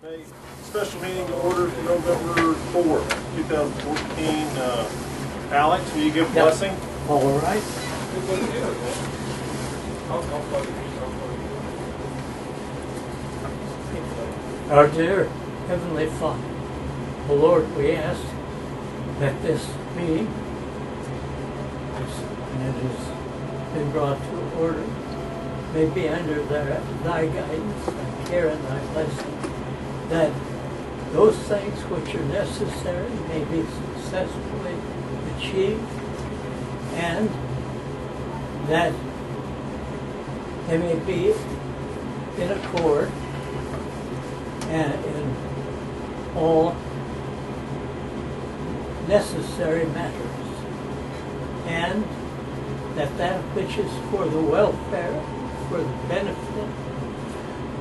Special meeting to order for November fourth, two thousand fourteen. Uh, Alex, will you give Yep. blessing? All right. Our dear Heavenly Father, the Lord, we ask that this meeting, as it has been brought to order, may be under thy, thy guidance, thy care, and thy blessing, that those things which are necessary may be successfully achieved, and that they may be in accord and in all necessary matters, and that that which is for the welfare, for the benefit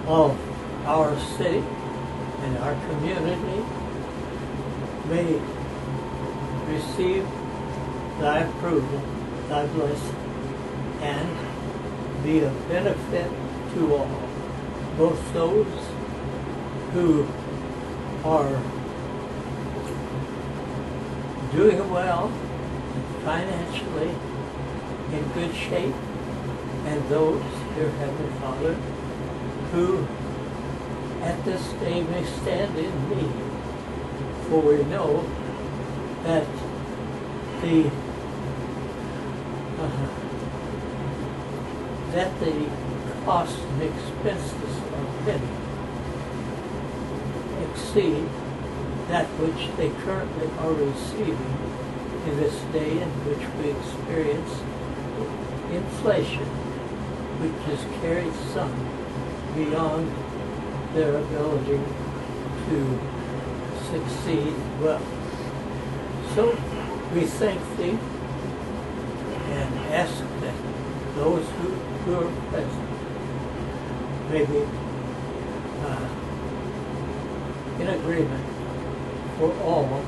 of our city and our community may receive thy approval, thy blessing, and be of benefit to all, both those who are doing well financially in good shape, and those, dear Heavenly Father, who at this day may stand in need. For we know that the uh, that the costs and expenses of living exceed that which they currently are receiving in this day in which we experience inflation, which has carried some beyond their ability to succeed well. So we thank thee and ask that those who, who are present may be uh, in agreement for all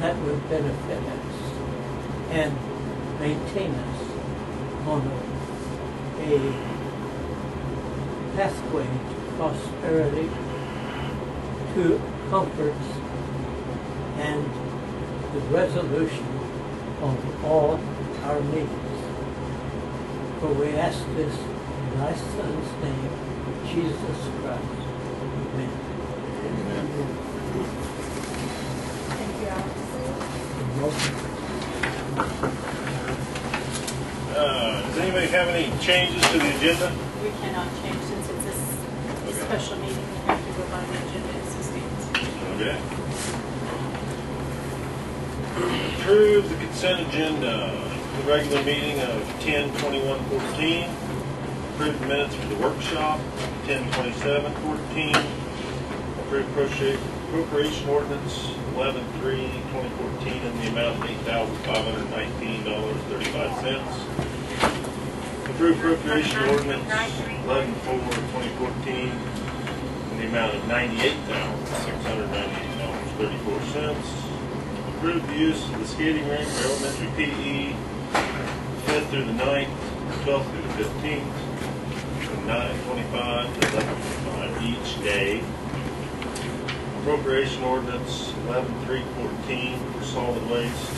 that would benefit us and maintain us on a pathway prosperity, to comforts, and the resolution of all our needs. For we ask this in thy Son's name, Jesus Christ. Amen. Thank you, Alex. Uh, does anybody have any changes to the agenda? We cannot change since it's a s- a special meeting, we have to go by the agenda as it stands. Okay. Approve the consent agenda, the regular meeting of ten twenty-one fourteen. Approve the minutes for the workshop, ten twenty-seven fourteen. Approve appropriate- appropriation ordinance eleven three twenty fourteen in the amount of eight thousand five hundred nineteen dollars thirty-five cents. Approve appropriation ordinance eleven four twenty fourteen in the amount of ninety-eight thousand, six hundred ninety-eight dollars, thirty-four cents. Approve the use of the skating rink for elementary PE, fifth through the ninth, twelfth through the fifteenth, from nine twenty-five to eleven twenty-five each day. Appropriation ordinance eleven three fourteen for solid waste.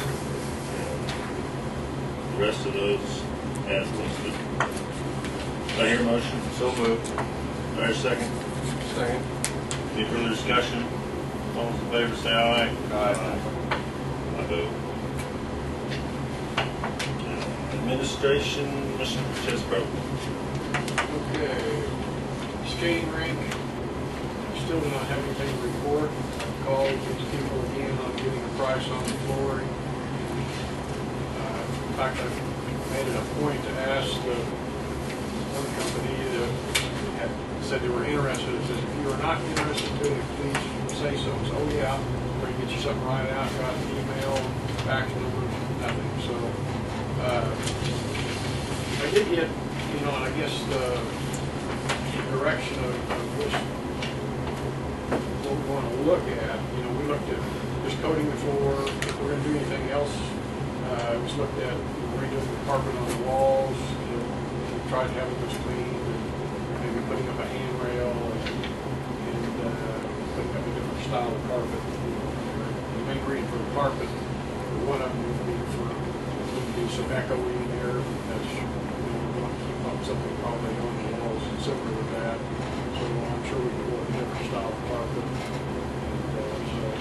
The rest of those as listed. Do I hear a motion? So moved. Do I hear a second? Second. Any further discussion? All those in favor say aye. Aye. I vote. Administration, Mr. Chesbro. Okay. Skating rink. Still do not have anything to report. I've Called these people again on getting a price on the flooring. Uh, In fact, I made it a point to ask the one company that had said they were interested. It says, if you are not interested in it, please say so. So, oh yeah, we're gonna get you something right out. Got an email, fax number, nothing. So, uh, I did get, you know, and I guess the direction of, of which what we want to look at, you know, we looked at just coating the floor, if we're gonna do anything else, uh, we looked at redoing the carpet on the walls, you know, we tried to have it just clean, putting up a handrail, and, uh, style of carpet. The main reason for the carpet, one of them would be for, would be some echoing there, that's, you know, we want to keep up something probably on the walls and similar to that. So I'm sure we could go a different style of carpet. And, uh, so,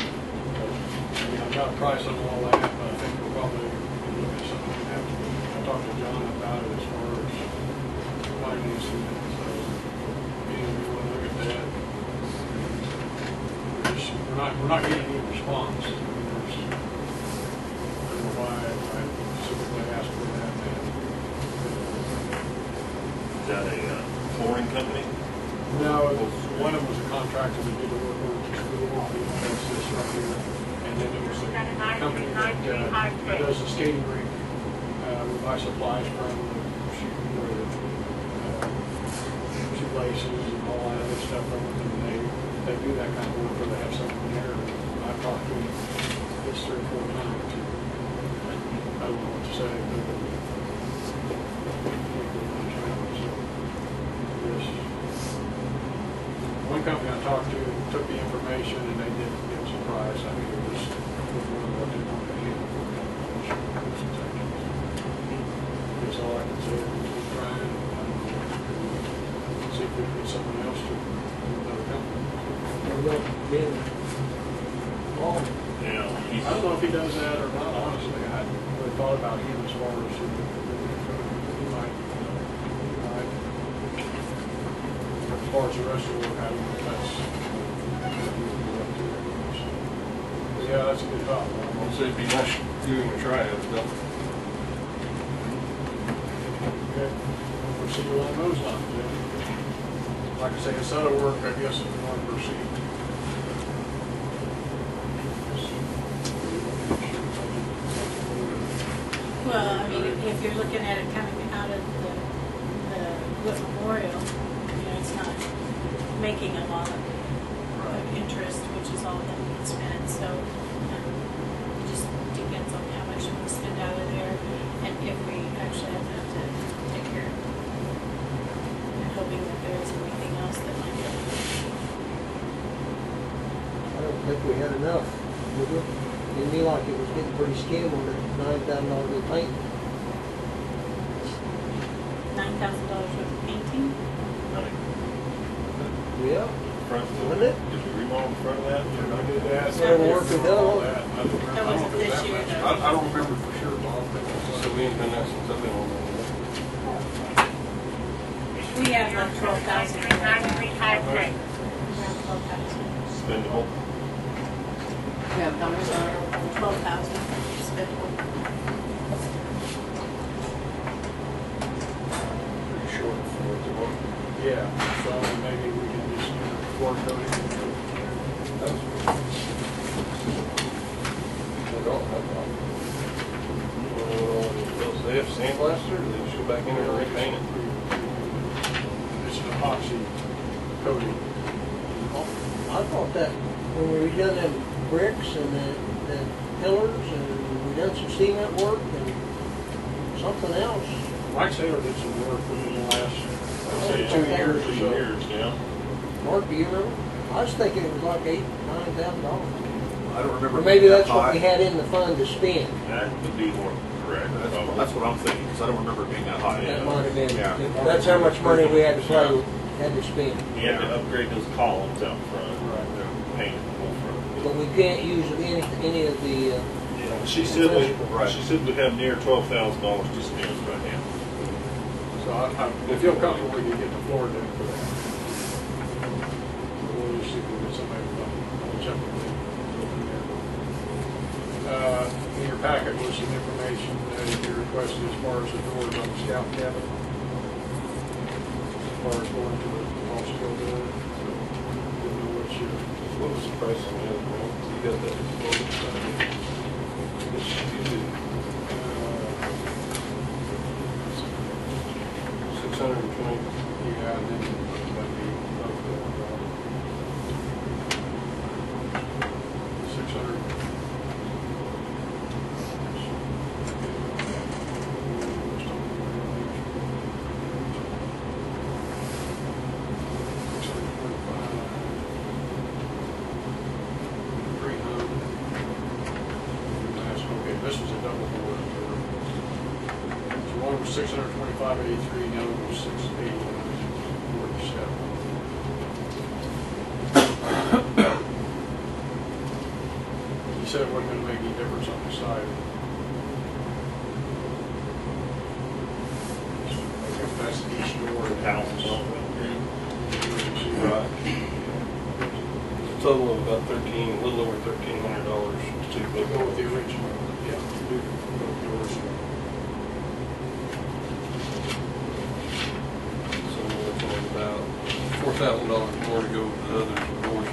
but, I mean, I've got a price on all that, but I think we'll probably look at something I talked to John about it as far as financing it, so, maybe we want to look at that. We're we're not, we're not getting any response. I mean, there's, I don't know why I specifically asked for that, man. Is that a uh, flooring company? No, it was, one of them was a contractor that did the work over the school, that's this right here. And then it was a company that, uh, does the skating rink. Uh, we buy supplies from, shoe, uh, shoelaces and all that other stuff from them, and they, do that kind of work where they have someone there. I've talked to them this three or four times. I don't know what to say, but. One company I talked to took the information and they did give us a price. I think it was what they wanted to That's all I can say. Trying. See if we can get someone else to, another company. We're going to bid. Oh, Yeah. I don't know if he does that or not, honestly. I hadn't really thought about him as far as he he might, he might. As far as the rest of the work, I don't know if that's. But yeah, that's a good thought. I'll say it'd be nice give a try, it, though. Okay, we'll proceed along those lines. Like I say, this other work, I guess, if we want to proceed. Well, I mean, if you're looking at it coming out of the, the Wood Memorial, you know, it's not making a lot of interest, which is all that we spent, so, um, it just depends on how much we spend out of there, and if we actually have enough to take care of. it. And hoping that there's anything else that might be. I don't think we had enough. Did we? Didn't me like it was getting pretty skim on that nine thousand dollars of paint. Nine thousand dollars worth of painting? Yeah. Wasn't it? did we remodel the front of that? When I did that. Whatever we done. all that, don't remember- That wasn't know if it was this year, though. I, I don't remember for sure, Bob. but it was- uh, So we ain't done that since I've been on there. We have like twelve thousand. Around Nine twelve thousand. Spendable. Yeah, how much Twelve thousand spendable. Pretty short for what they want. Yeah, so maybe we can just floor coat it. That was. They don't have problem. Uh, They have sandblaster, or they just go back in there and repaint it? It's an epoxy coating. I thought that when we redone them bricks and the, the pillars and we done some cement work and something else. Mike Saylor did some work within the last, I'd say, two okay. years or so. years, yeah. Mark, do you remember? I was thinking it was like eight, nine thousand dollars. I don't remember. Or maybe being that that's what we had in the fund to spend. That would be more correct. That's, probably. that's what I'm thinking, because I don't remember it being that high. That might have been, Yeah. that's how much money we had to play, with- had to spend. You had to upgrade those columns out front, Right. and paint the whole front. But we can't use any, any of the, uh, Yeah, She said we, Right. she said we have near twelve thousand dollars to spend right now. So I, I I feel comfortable we can get the floor done for that. We'll just see if we can get somebody to I'll check with them. Go from there. Uh, in your packet was some information that you requested as far as the doors on the scout cabin. As far as going to the all steel door. So, Didn't know what your, What was the price on the other one? You got that? It's uh, six hundred and twenty. yeah, and then that'd be up to, uh, six hundred. six hundred twenty-five eighty-three, the other was six eighty-one forty-seven. He said it wasn't gonna make any difference on the side. I guess that's the east door. the House. Right. Total of about thirteen, a little over thirteen hundred dollars to We'll go with the original, yeah, do the original. So about four thousand dollars more to go with the others, of course.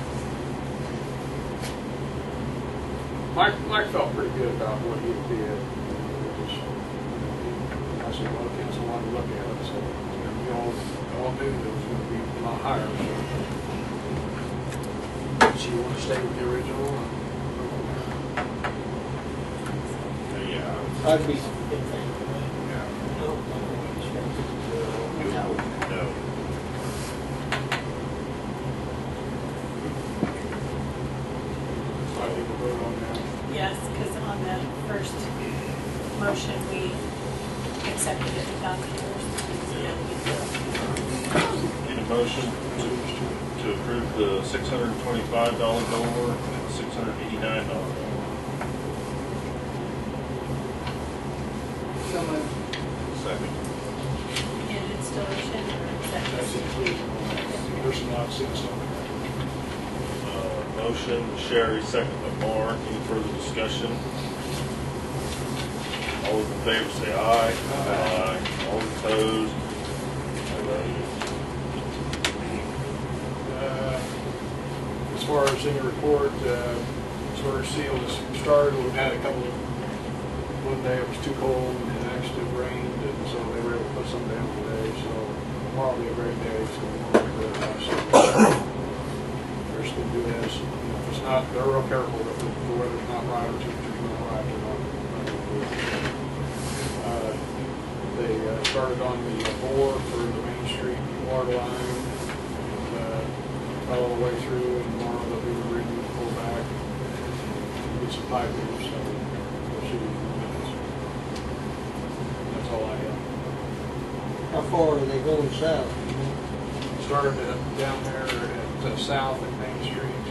Mike, Mike felt pretty good about what he did. I said, well, it's a lot to look at, It. so, we all, all knew that it was gonna be a lot higher, so. So you wanna stay with the original? Yeah. I'd be, $625 over and $689 over. So moved. Second. And installation or That's acceptance? including all personnel expense only. Motion, Sherry, second by Mark. Any further discussion? All those in favor say aye. Aye. All opposed, As far as in the report, uh, sort of seal is started, we've had a couple of, one day it was too cold and it actually rained, and so they were able to put some down today, so be a great day, so we're going to do this, you know, if it's not, they're real careful that the the weather's not right or temperature's not right, they're not, it. Uh, They uh, started on the bore for the Main Street water line, and, uh, all the way through, and they'll be ready to pull back, get some piping, so we'll see. That's all I have. how far are they going south? Started uh, down there at uh, south at Main Street,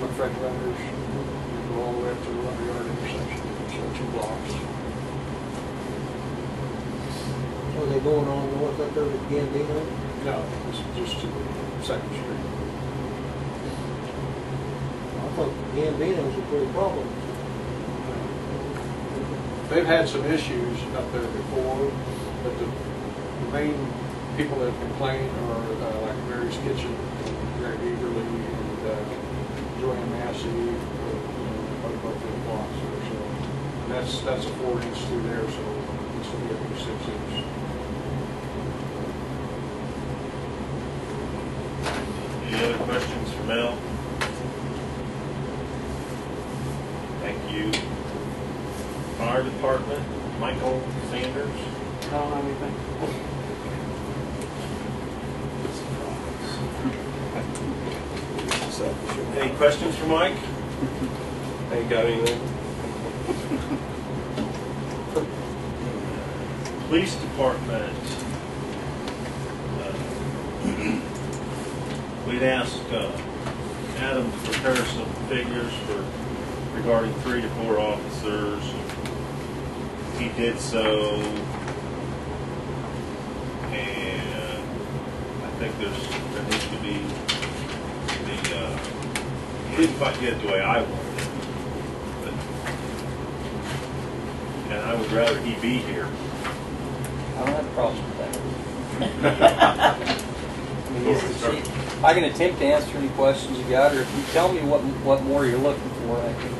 look for the runners, and go all the way up to the lumberyard intersection, so two blocks. Are they going on north up there to Gambino? No, it's just to the Second Street. I thought Gambino's a pretty problem. They've had some issues up there before, but the, the main people that complain are uh, like Mary's Kitchen, Greg Eagerly, and uh, Joanne Massey, uh, you know, both both the blocks there, so. And that's, that's a four inch through there, so this will be a six inch. Any other questions for Mel? Thank you. Fire Department, Michael Sanders. I don't have anything. Any questions for Mike? Ain't got anything? Police Department. Uh, We'd asked uh, Adam to prepare some figures for regarding three to four officers. He did so. And I think there's, there needs to be the, uh, he didn't quite get it the way I wanted it. But And I would rather he be here. I don't have a problem with that. I mean, it's- it's- I can attempt to answer any questions you got, or if you tell me what, what more you're looking for, I can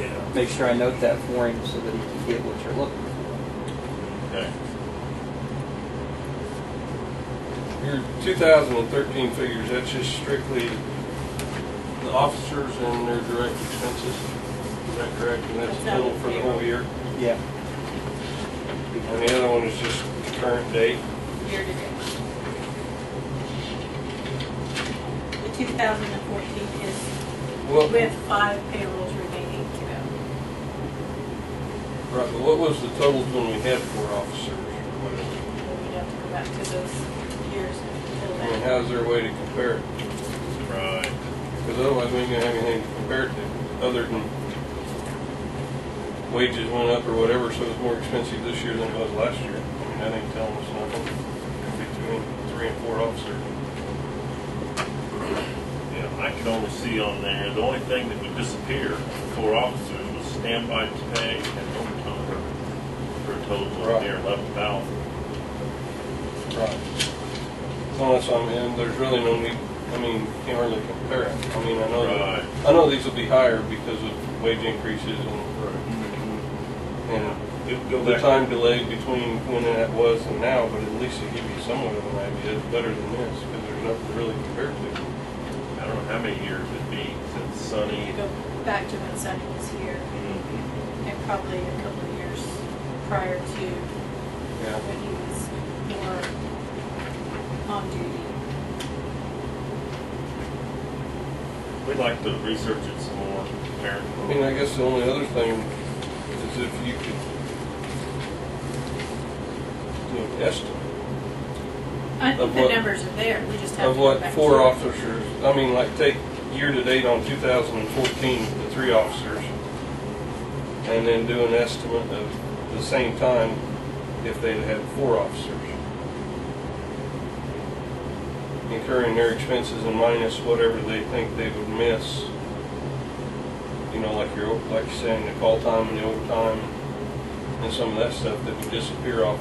Yeah. make sure I note that for him so that he can get what you're looking for. Okay. Your 2013 figures, that's just strictly the officers and their direct expenses. Is that correct? And that's That's total for the whole year? Yeah. And the other one is just current date? year to date. The 2014 is What, with five payrolls remaining to go. right, but what was the totals when we had four officers or whatever? back to those years until I mean, then. how's there a way to compare it? Right. Because otherwise we ain't gonna have anything to compare it to, other than wages went up or whatever, so it's more expensive this year than it was last year. I mean, that ain't telling us nothing. Between three and four officers. Yeah, I could only see on there, the only thing that would disappear for officers was standby pay and overtime for a total of near eleven thousand. Right. Well, that's what I mean, there's really no need, I mean, can't really compare it. I mean, I know, Right. that- I know these will be higher because of wage increases and, and It go the back, time delay between when that was and now, but at least it give you somewhat of an idea, it's better than this, because there's nothing to really compare to. I don't know how many years it'd be since Sunny. You go back to when Sonny was here Mhm. and probably a couple of years prior to Yeah. when he was more on duty. We'd like to research it some more, Karen. I mean, I guess the only other thing is if you could do an estimate I Of think the what- numbers are there, we just have to of go what back four to officers, I mean, like take year-to-date on 2014, the three officers, and then do an estimate of the same time if they'd had four officers. Incurring their expenses and minus whatever they think they would miss. You know, like your, like you're saying, the call time and the overtime and some of that stuff that would disappear off.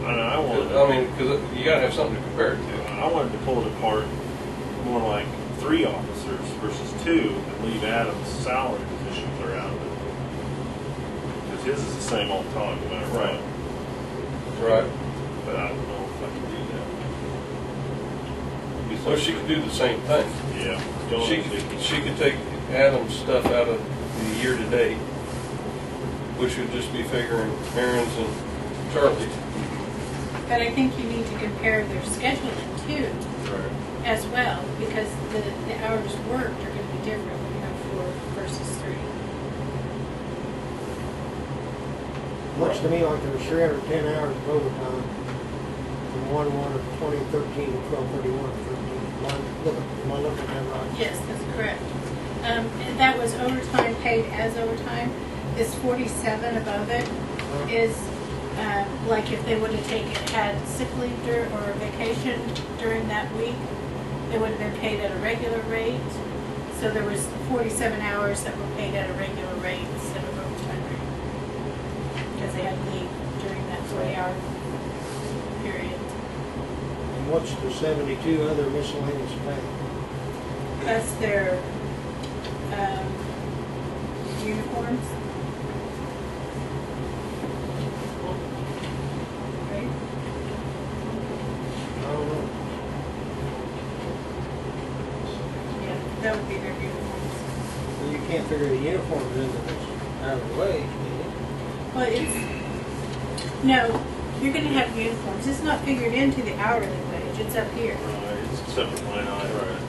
And I wanted, I mean, because you gotta have something to compare it to. I wanted to pull it apart more like three officers versus two and leave Adam's salary position clear out of it. Because his is the same all the time, no matter what. Right. But I don't know if I can do that. Be So she could do the same thing. Yeah. She could, she could take Adam's stuff out of the year-to-date, which would just be figuring Aaron's and Charlie's. But I think you need to compare their scheduling too, Right. as well, because the, the hours worked are gonna be different when you have four versus three. Looks to me like there was three hundred and ten hours of overtime from one one of twenty thirteen to twelve thirty-one Yes, that's correct. Um, and that was overtime paid as overtime. This forty-seven above it is, uh, like if they would have taken, had sick leave or vacation during that week, they would have been paid at a regular rate. So there was forty-seven hours that were paid at a regular rate instead of overtime rate. Because they had leave during that forty-hour period. And what's the seventy-two other miscellaneous pay? That's their, um, uniforms. Right? I don't know. Yeah, that would be their uniforms. Well, You can't figure the uniforms into this hourly wage, can you? Well, it's, no, you're gonna have uniforms. It's not figured into the hourly wage. It's up here. Right, it's a separate line item. Right.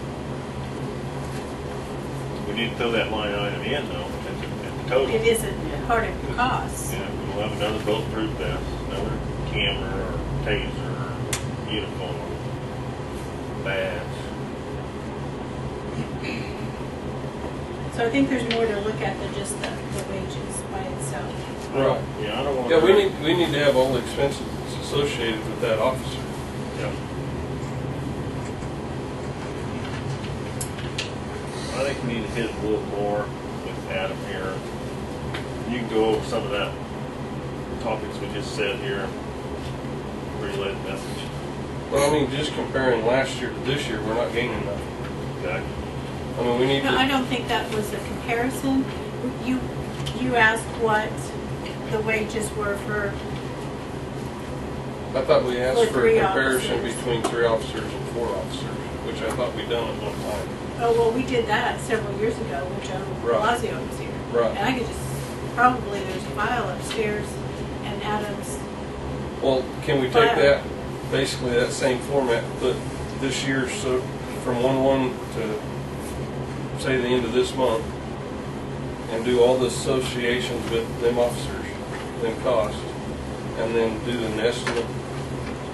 We need to throw that line item in though, at the, at the total. It isn't part of the cost. Yeah, we'll have another bulletproof vest, another camera or taser, uniform, badge. So I think there's more to look at than just the, the wages by itself. Right. Yeah, I don't want. Yeah, we need, we need to have all the expenses associated with that officer. Yeah. Think we need to hit a little more with Adam here. You can go over some of that topics we just said here. Relay the message. Well, I mean, just comparing last year to this year, we're not gaining nothing. Okay? I mean, we need No, I don't think that was a comparison. You, you asked what the wages were for, I thought we asked For for three a comparison officers. between three officers and four officers, which I thought we'd done at one time. Oh, well, we did that several years ago when Joe Right. Blasio was here. Right. And I could just, probably there's a file upstairs and Adam's, Well, can we take that, basically that same format, but this year, so from one-one to, say, the end of this month, and do all the associations with them officers, them costs, and then do an estimate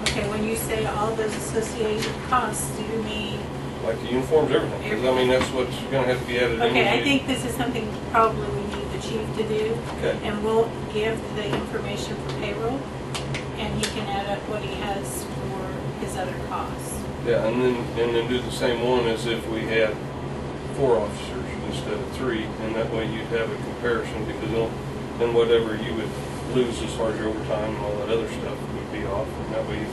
Okay, when you say all those associated costs, do you mean, Like the uniforms, everything, because I mean, that's what's gonna have to be added in. okay, I think this is something probably we need the chief to do. Okay, And we'll give the information for payroll, and he can add up what he has for his other costs. yeah, and then, and then do the same one as if we had four officers instead of three, and that way you'd have a comparison, because then whatever you would lose as far as your overtime and all that other stuff would be off, and that way you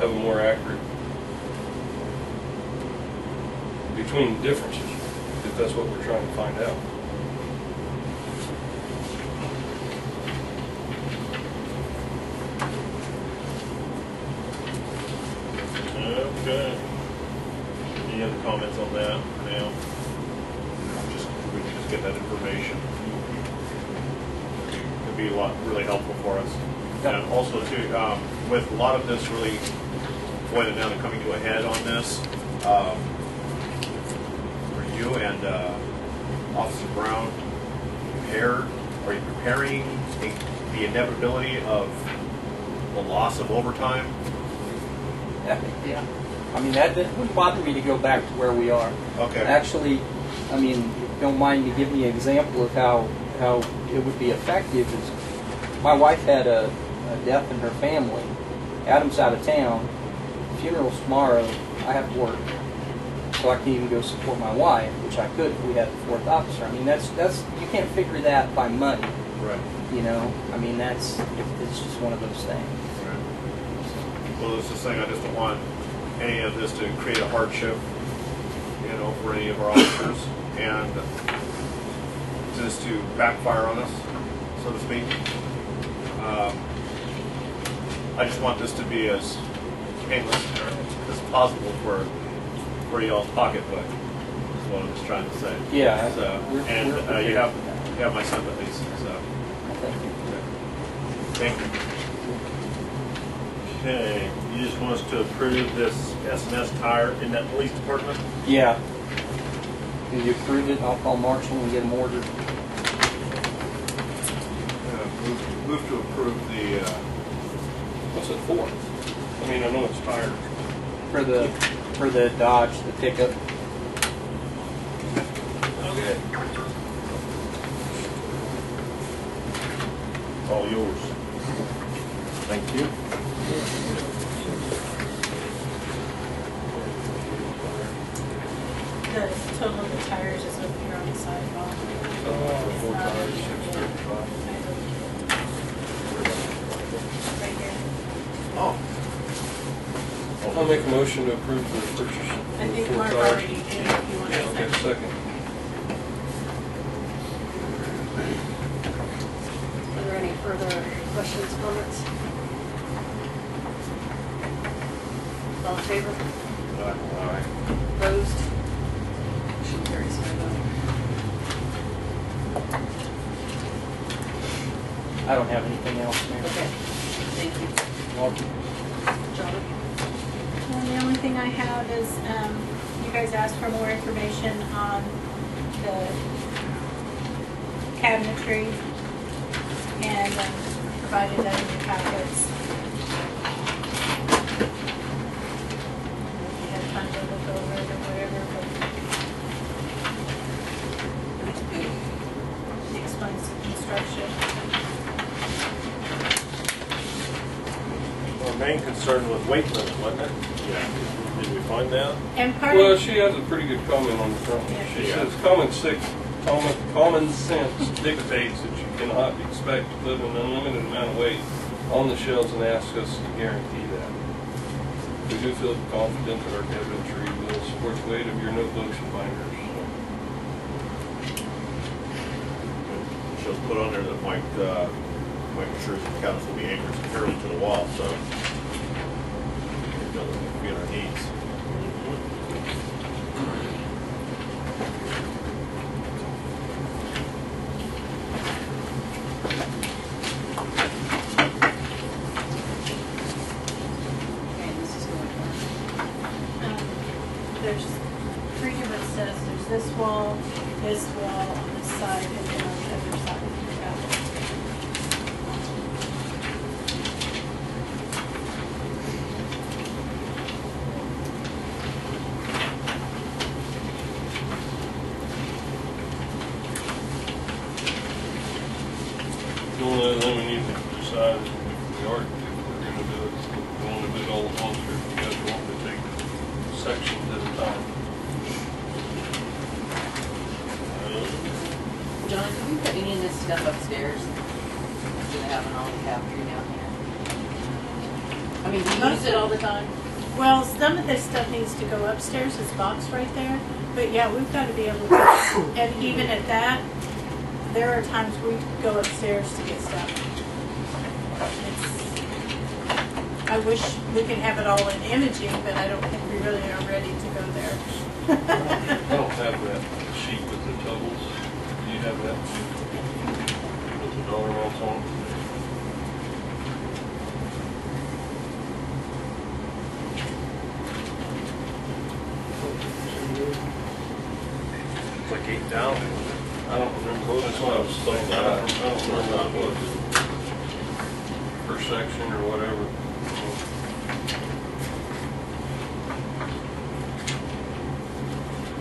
have a more accurate between differences, if that's what we're trying to find out. Okay. Any other comments on that for now? Just, we can just get that information. It'd be a lot, really helpful for us. And also too, um, with a lot of this really boiling down and coming to a head on this, um, for you and, uh, Officer Brown, prepared, are you preparing the- the inevitability of the loss of overtime? Yeah. I mean, that, that wouldn't bother me to go back to where we are. Okay. Actually, I mean, don't mind to give me an example of how, how it would be effective is, my wife had a, a death in her family. Adam's out of town, funeral's tomorrow, I have to work. So I can't even go support my wife, which I could if we had a fourth officer. I mean, that's, that's, you can't figure that by money, Right. you know? I mean, that's, it's just one of those things. Well, it's just saying, I just don't want any of this to create a hardship, you know, for any of our officers, and just to backfire on us, so to speak. Um, I just want this to be as painless as possible for, for y'all's pocketbook, is what I'm just trying to say. Yeah. So, we're- and we're uh, you have, you have my sympathies, so, Thank you. thank you. Okay, you just want us to approve this S and S tire in that police department? Yeah. If you approve it, I'll call Marshall and get them ordered. Uh, Move move to approve the, uh, What's it for? I mean, I know it's tired. For the, for the Dodge, the pickup. Okay. All yours. Thank you. The total of the tires is up here on the sidewalk. It's Four not tires, in six here. thirty-five. Right here. oh, I'll make a motion to approve the purchase. I of think four Mark tires. already did, if you want to Okay, second. second. Are there any further questions, comments? All in favor? aye. Opposed? Motion carries by vote. I don't have anything else, Mayor. Okay, thank you. Welcome. John? Well, the only thing I have is, um, you guys asked for more information on the cabinetry and um, provided that in your packets. Had or whatever, but the construction. Our main concern was weight limit, wasn't it? Yeah. Did that? And part Well, of, she has a pretty good comment on the front. She Yeah. says, common sense, common, common sense dictates that you cannot expect to put an unlimited amount of weight on the shelves and ask us to guarantee that. We do feel confident that our cabinetry will support the weight of your notebooks and binders. She'll put on there that Mike, uh, Mike assures the cabinets will be anchored securely to the wall, so it doesn't meet our needs. Okay, this is going on. um, there's three different sets. There's this wall, this wall on this side, and then on the other side of the cabinet. decide if we are, if we're gonna do it, if we wanna do it all at once, or if you guys want to take sections at a time. John, have you put any of this stuff upstairs? Do they have an all capture down here? I mean, do you use it all the time? Well, some of this stuff needs to go boxed right there, but yeah, we've gotta be able to, and even at that, there are times we go upstairs to get stuff. It's- I wish we could have it all in imaging, but I don't think we really are ready to go there. I don't have that sheet with the totals. Do you have that? With the dollar amounts on? it? It's like eight thousand. I don't remember, what- that's what I was saying, I don't, I don't remember what it was. Per section or whatever.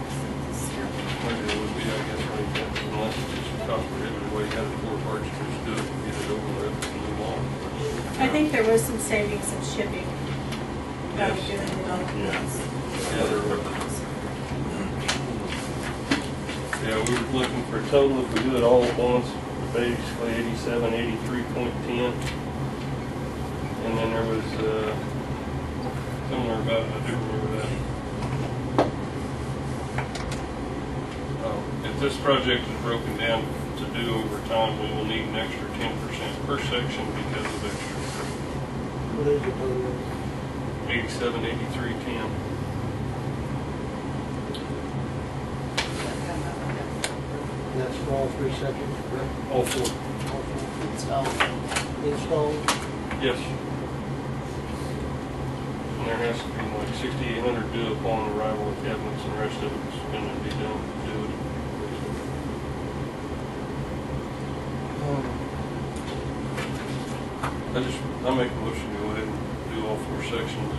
Maybe it would be, I guess, right there, unless it's just cost prohibitive, way had it four parts, just do it, and get it over with, and move on. I think there was some savings in shipping Yes. doing it all at once. Yeah, there were. Yeah, we were looking for a total, if we do it all at once, basically eighty-seven, eighty-three point ten. And then there was, uh, somewhere about, I do remember that. Oh, If this project is broken down to do over time, we will need an extra ten percent per section because of extra. What is it, total? Eighty-seven, eighty-three, ten. That's for all three sections, correct? All four. All four. Installed. Installed, Yes. And there has to be like sixty-eight hundred due upon arrival of cabinets and the rest of it's gonna be done, do it. Um. I just, I make a motion to go ahead and do all four sections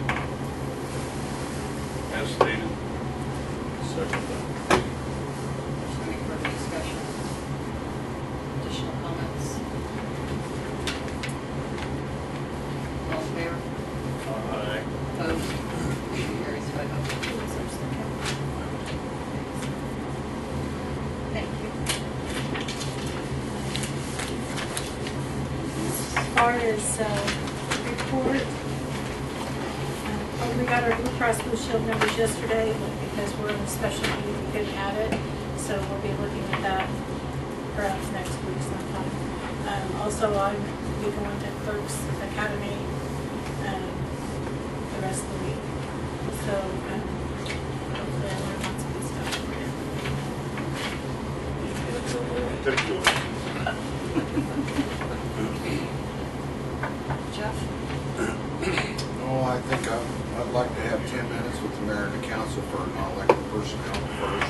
as stated. Second. Any further discussion? Additional comments? All in favor? Aye. Opposed? Motion carries five oh. Thank you. As far as, uh, report, uh, we got our Blue Cross Blue Shield numbers yesterday, because we're in a special meeting, we couldn't add it, so we'll be looking at that perhaps next week sometime. Um, also, I'm be going to Clerks Academy, um, the rest of the week, so, um, hopefully I learn lots of good stuff for you. Typical. Jeff? Oh, I think I- I'd like to have ten minutes with the mayor and the council for non-elected personnel first.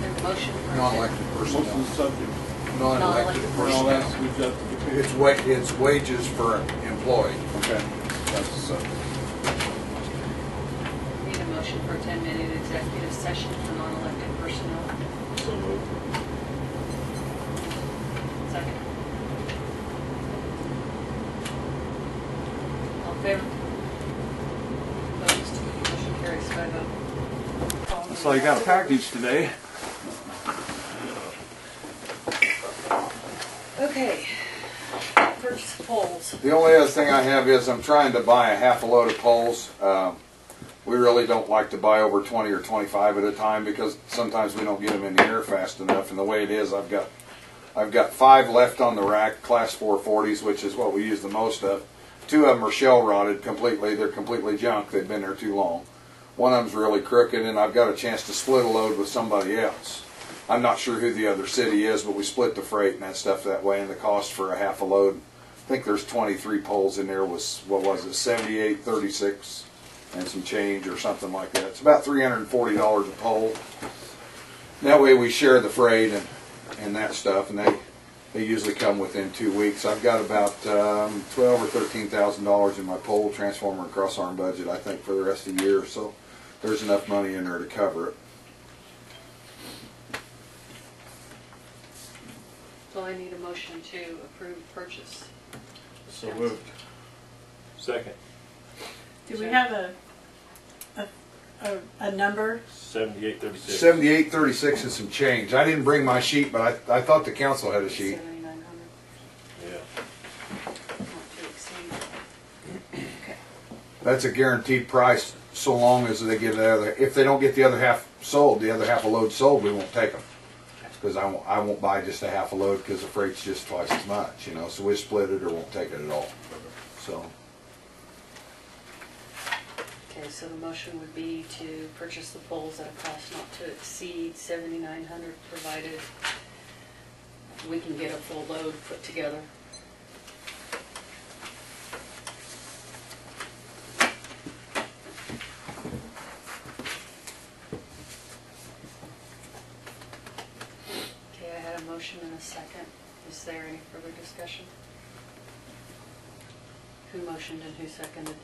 There's a motion for. Non-elected personnel. subject? Non-elected Non-elected personnel. we've got the. It's wa, it's wages for an employee. Okay, that's the subject. Need a motion for a ten-minute executive session for non-elected personnel. So moved. Second. All in favor? Opposed? Motion carries five oh. So you got a package today. Okay. First polls. The only other thing I have is I'm trying to buy a half a load of poles. Uh, We really don't like to buy over twenty or twenty-five at a time because sometimes we don't get them in air fast enough. And the way it is, I've got, I've got five left on the rack, class four forties, which is what we use the most of. Two of them are shell rotted completely. They're completely junk. They've been there too long. One of them's really crooked, and I've got a chance to split a load with somebody else. I'm not sure who the other city is, but we split the freight and that stuff that way, and the cost for a half a load. I think there's 23 poles in there. Was what was it? 78, 36, and some change or something like that. It's about 340 dollars a pole. That way we share the freight and and that stuff, and they they usually come within two weeks. I've got about um, 12 or 13 thousand dollars in my pole transformer and cross arm budget. I think for the rest of the year, so there's enough money in there to cover it. So I need a motion to approve purchase. So moved. Second. Do we have a, a, a, a number? Seventy-eight thirty-six. Seventy-eight thirty-six and some change. I didn't bring my sheet, but I, I thought the council had a sheet. Seventy-nine hundred, Yeah. not to exceed. Okay. That's a guaranteed price, so long as they get the other, if they don't get the other half sold, the other half a load sold, we won't take them. Because I won't, I won't buy just a half a load because the freight's just twice as much, you know, so we split it or won't take it at all. So, Okay, so the motion would be to purchase the poles at a cost not to exceed seventy-nine hundred, provided we can get a full load put together. Okay, I had a motion and a second. Is there any further discussion? Who motioned and who seconded?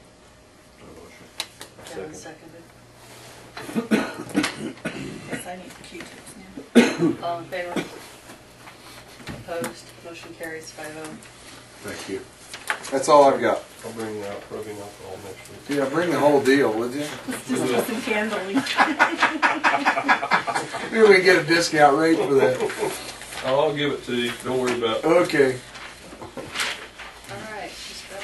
Kevin seconded. Yes, I need the Q-tips now. All in favor? Opposed? Motion carries five oh. thank you. That's all I've got. I'll bring you out rubbing alcohol next week. Yeah, bring the whole deal, would you? Just get some candles. Maybe we can get a discount rate for that. I'll give it to you, don't worry about it. Okay. All right, Mr.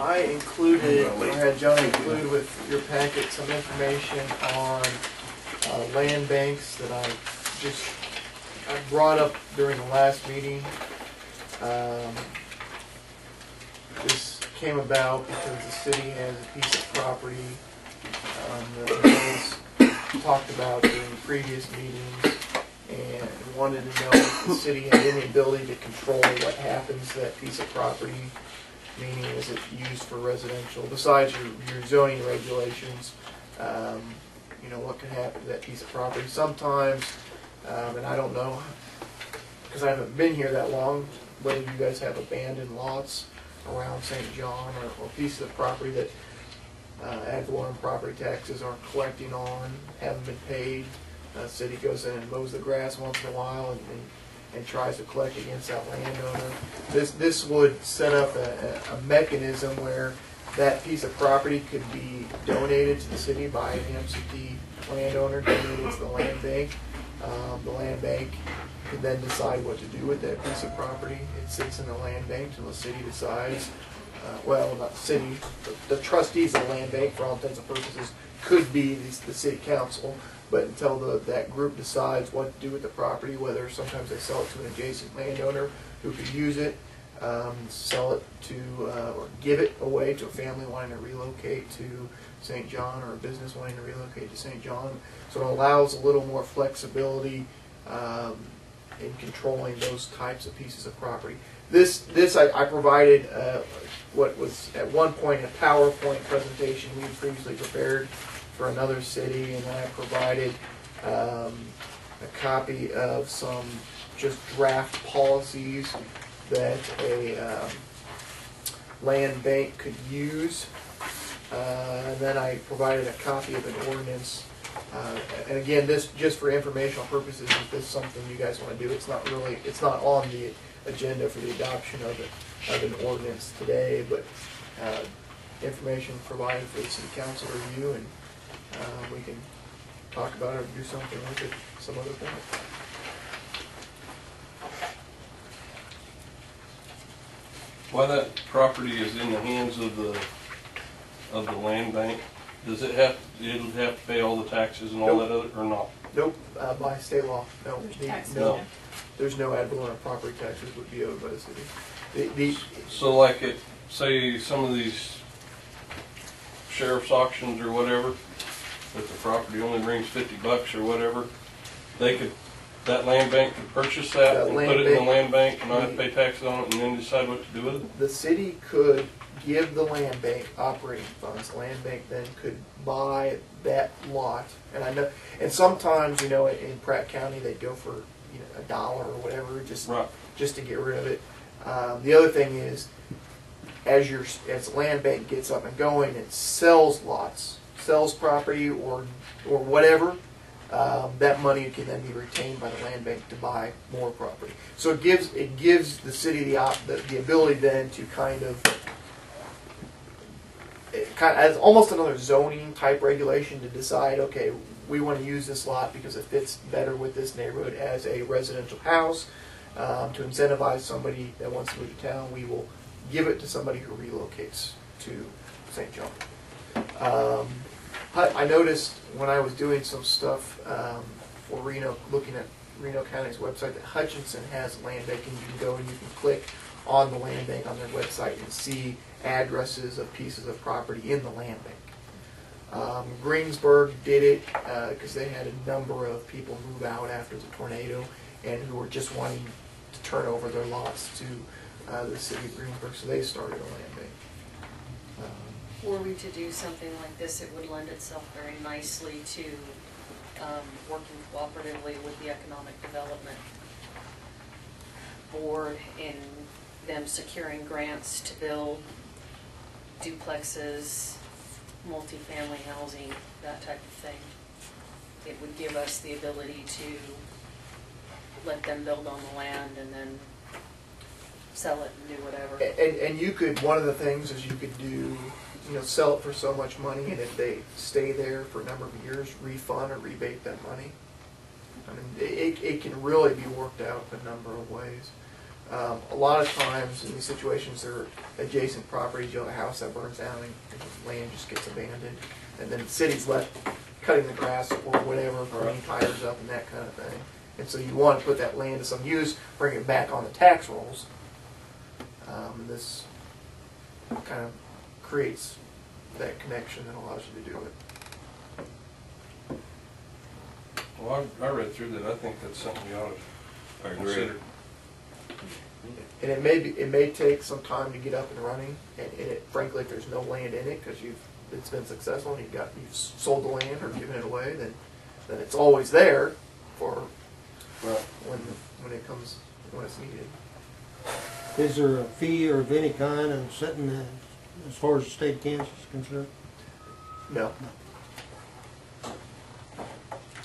I included, I had John include with your packet some information on uh, land banks that I just, I brought up during the last meeting. Um, This came about because the city has a piece of property um, that was talked about during previous meetings and wanted to know if the city had any ability to control what happens to that piece of property meaning is it used for residential, besides your, your zoning regulations, um, you know, what can happen to that piece of property. Sometimes, um, and I don't know, because I haven't been here that long, whether you guys have abandoned lots around St. John or, or pieces of property that uh, ad valorem property taxes aren't collecting on, haven't been paid. Uh, city goes in and mows the grass once in a while and, and and tries to collect against that landowner. This, this would set up a, a mechanism where that piece of property could be donated to the city by an MCT landowner, donated to the land bank. Um, the land bank could then decide what to do with that piece of property. It sits in the land bank until the city decides, uh, well, not the city, the, the trustees of the land bank, for all intents and purposes, could be the, the city council. But until the, that group decides what to do with the property, whether sometimes they sell it to an adjacent landowner who could use it, um, sell it to, uh, or give it away to a family wanting to relocate to St. John or a business wanting to relocate to St. John. So it allows a little more flexibility, um, in controlling those types of pieces of property. This, this I, I provided, uh, what was at one point a PowerPoint presentation we had previously prepared for another city, and then I provided um, a copy of some just draft policies that a um, land bank could use. Uh, and then I provided a copy of an ordinance. Uh, and again, this just for informational purposes, if this is something you guys want to do, it's not really, it's not on the agenda for the adoption of it, of an ordinance today, but uh, information provided for the city council review and uh, we can talk about it or do something with it some other point. While that property is in the hands of the, of the land bank, does it have, it'll have to pay all the taxes and all that other, or not? Nope, uh, by state law, no. There's the- tax No, data. there's no ad valorem property taxes would be owed by the city. The, the, So like it, say some of these sheriff's auctions or whatever, that the property only brings fifty bucks or whatever, they could, that land bank could purchase that That and land put it in the bank- land bank and not have to pay taxes on it and then decide what to do with it? the city could give the land bank operating funds. Land bank then could buy that lot. And I know, and sometimes, you know, in Pratt County, they go for, you know, a dollar or whatever, just, Right. just to get rid of it. Um, the other thing is, as your, as land bank gets up and going, it sells lots, sells property or, or whatever, um, that money can then be retained by the land bank to buy more property. So it gives, it gives the city the, op- the, the ability then to kind of, kind of, as almost another zoning type regulation to decide, okay, we want to use this lot because it fits better with this neighborhood as a residential house. Um, to incentivize somebody that wants to move to town, we will give it to somebody who relocates to St. John. Um, I noticed when I was doing some stuff um, for Reno, looking at Reno County's website, that Hutchinson has land bank, and you can go and you can click on the land bank on their website and see addresses of pieces of property in the land bank. Um, Greensburg did it because they had a number of people move out after the tornado and who were just wanting to turn over their lots to uh, the city of Greensburg, so they started a land bank. Were we to do something like this, it would lend itself very nicely to um, working cooperatively with the Economic Development Board in them securing grants to build duplexes, multifamily housing, that type of thing. It would give us the ability to let them build on the land and then sell it and do whatever. And, and you could, one of the things is you could do, you know, sell it for so much money, and if they stay there for a number of years, refund or rebate that money. I mean, it, it can really be worked out a number of ways. Um, a lot of times in these situations, there are adjacent properties, you have a house that burns down and land just gets abandoned, and then the city's left cutting the grass or whatever, putting tires up and that kind of thing. And so you want to put that land to some use, bring it back on the tax rolls. Um, this kind of creates that connection that allows you to do it. Well, I, I read through that, I think that's something you ought I to agree. consider. And it may be, it may take some time to get up and running, and, and it, frankly, if there's no land in it, because you've, it's been successful, and you've got, you've sold the land or given it away, then, then it's always there for Right. when, when it comes, when it's needed. Is there a fee or of any kind on setting, the- as far as the state of Kansas is concerned? No,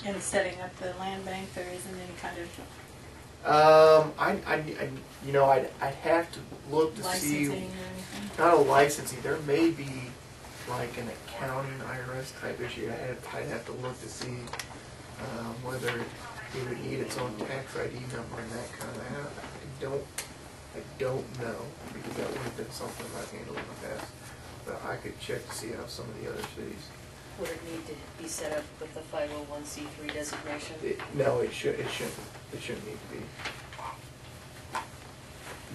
And setting up the land bank, there isn't any kind of um, I, I, I, you know, I'd, I'd have to look to see. licensing or anything? not a licensing, there may be like an accounting IRS type issue. I'd have, I'd have to look to see, um, whether it would need its own tax ID number and that kind of, I I don't, I don't know, because that would have been something I've handled in the past. But I could check to see how some of the other cities, Would it need to be set up with the 501c3 designation? it, no, it should, it shouldn't, it shouldn't need to be.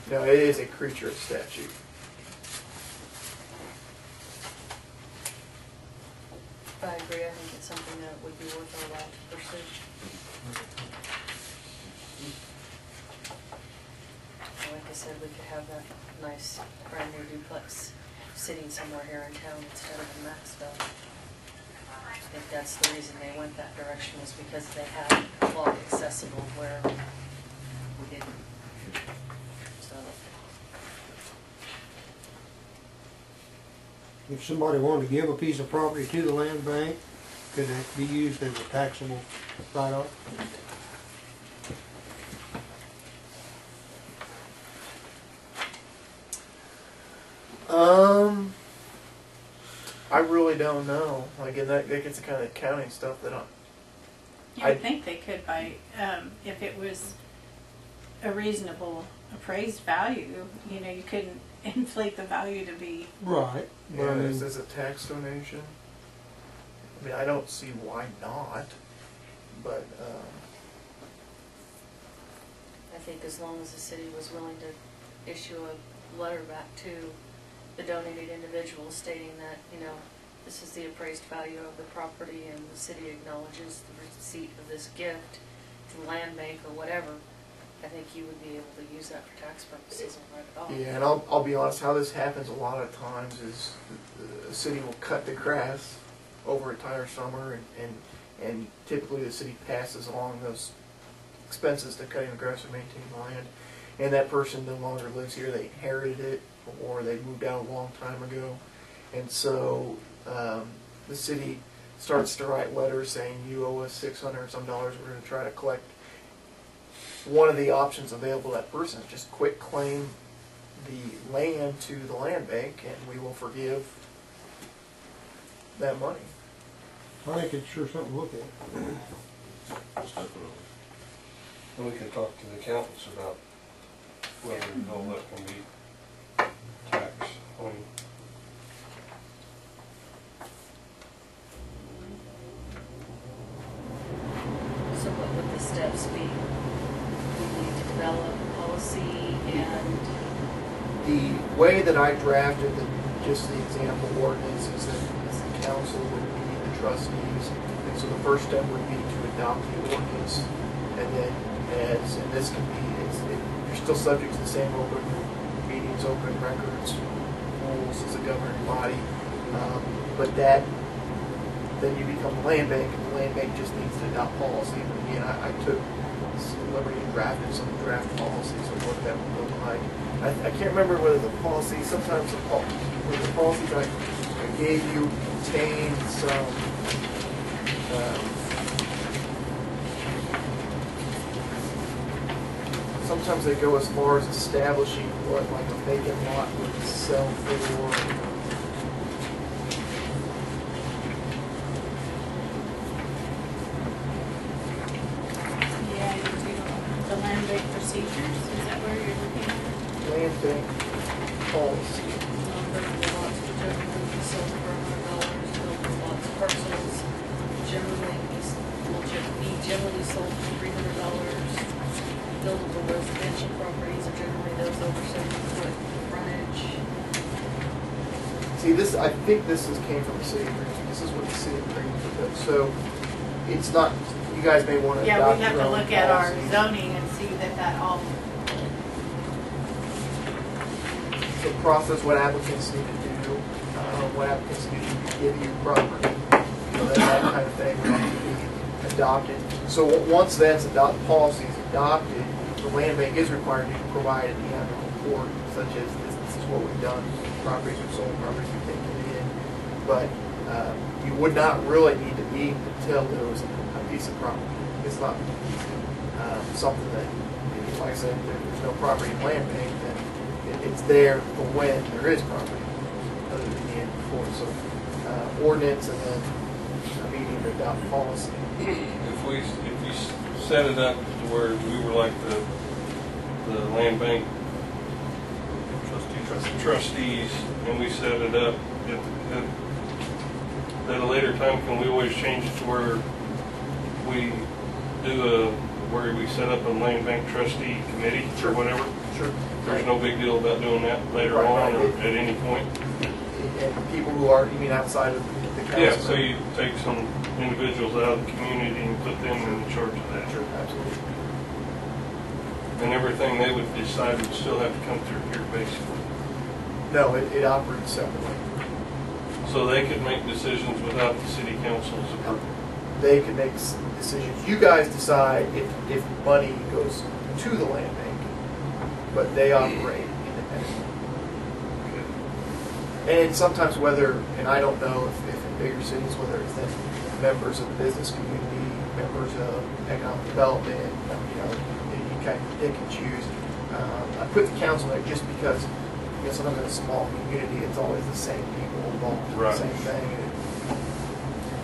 No, it is a creature of statute. I agree, I think it's something that would be worth our while to pursue. Like I said, we could have that nice brand new duplex sitting somewhere here in town instead of in Macksville. I think that's the reason they went that direction, is because they had a lot accessible where we didn't. So, If somebody wanted to give a piece of property to the land bank, could that be used as a taxable write-off? Um, I really don't know. Like, and that, that gets the kind of accounting stuff that I, You I- would think they could by, um, if it was a reasonable appraised value, you know, you couldn't inflate the value to be, Right. yeah, is this a tax donation? I mean, I don't see why not, but, um, I think as long as the city was willing to issue a letter back to the donated individual stating that, you know, this is the appraised value of the property and the city acknowledges the receipt of this gift to the land bank or whatever, I think you would be able to use that for tax purposes and write it off. yeah, and I'll, I'll be honest, how this happens a lot of times is the, the city will cut the grass over entire summer and, and, and typically the city passes along those expenses to cutting the grass and maintaining the land. And that person no longer lives here, they inherited it, or they moved out a long time ago. And so, um, the city starts to write letters saying you owe us six hundred or some dollars, we're gonna try to collect. One of the options available to that person is just quit claim the land to the land bank and we will forgive that money. I think it's sure something to look at. And we can talk to the accountants about whether all that can be taxed on. So what would the steps be? We need to develop policy and, The way that I drafted the, just the example ordinance is that is the council would be the trustees. And so the first step would be to adopt the ordinance. And then as, and this can be, it's, it, you're still subject to the same open meetings, open records, rules as a governing body. Um, But that, then you become a land bank and the land bank just needs to adopt policy. And again, I, I took liberty and drafted some draft policies of what that would look like. I, I can't remember whether the policy, sometimes the, pol- the policies I, I gave you contain some, um, sometimes they go as far as establishing what like a vacant lot would sell for. Yeah, you do the land bank procedures, is that where you're looking at? land bank policy. non-buildable lots to generally be sold for a hundred dollars, buildable lots parcels generally be, s- will gen- be generally sold for three hundred dollars. Buildable residential properties are generally those over seventy foot frontage. See, this, I think this is, came from the city of Greenfield. This is what the city of Greenfield does. So it's not, you guys may want to Yeah, adopt we have your to own look at our policies. zoning and see that that all, the process, what applicants need to do, uh, what applicants need to give you property, you know, that, that kind of thing would have to be adopted. So once that's adopted, policy is adopted, the land bank is required to provide an annual report, such as this, this is what we've done, properties we've sold, properties we've taken in. But, uh, you would not really need to meet until there was a piece of property. It's not, uh, something that, like I said, there's no property in land bank, then it- it's there for when there is property, other than the end before. So, uh, ordinance and then a meeting to adopt policy. If we, if you set it up to where we were like the, the land bank trustees, and we set it up, at, at, at a later time, can we always change it to where we do a, where we set up a land bank trustee committee or Sure. whatever? Sure. There's no big deal about doing that later Right, on or at any point? And people who are, you mean outside of the council? Yeah, so you take some individuals out of the community and put them in charge of that. Sure, absolutely. And everything they would decide would still have to come through here basically. No, it, it operates separately. So they could make decisions without the city council's approval. They can make decisions. You guys decide if, if money goes to the land bank, but they operate independently. And sometimes whether, and I don't know if, if in bigger cities, whether it's then members of the business community, members of economic development, you know, you kind of pick and choose. Um, I put the council there just because, you know, sometimes in a small community, it's always the same people involved in the same thing.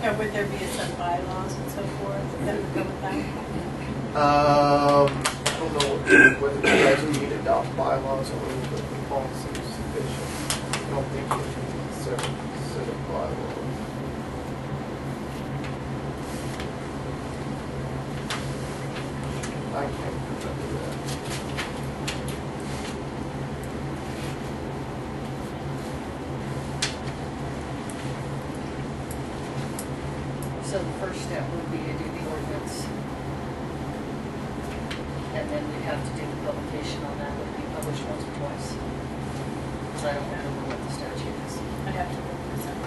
Or would there be a some bylaws and so forth that would go with that? Um, I don't know whether you guys need to adopt bylaws or whether the policy is sufficient. I don't think you need separate set of bylaws. I can't remember that. So the first step would be to do the ordinance. And then we'd have to do the publication on that, would it be published once or twice? Because I don't remember what the statute is. I'd have to look this up.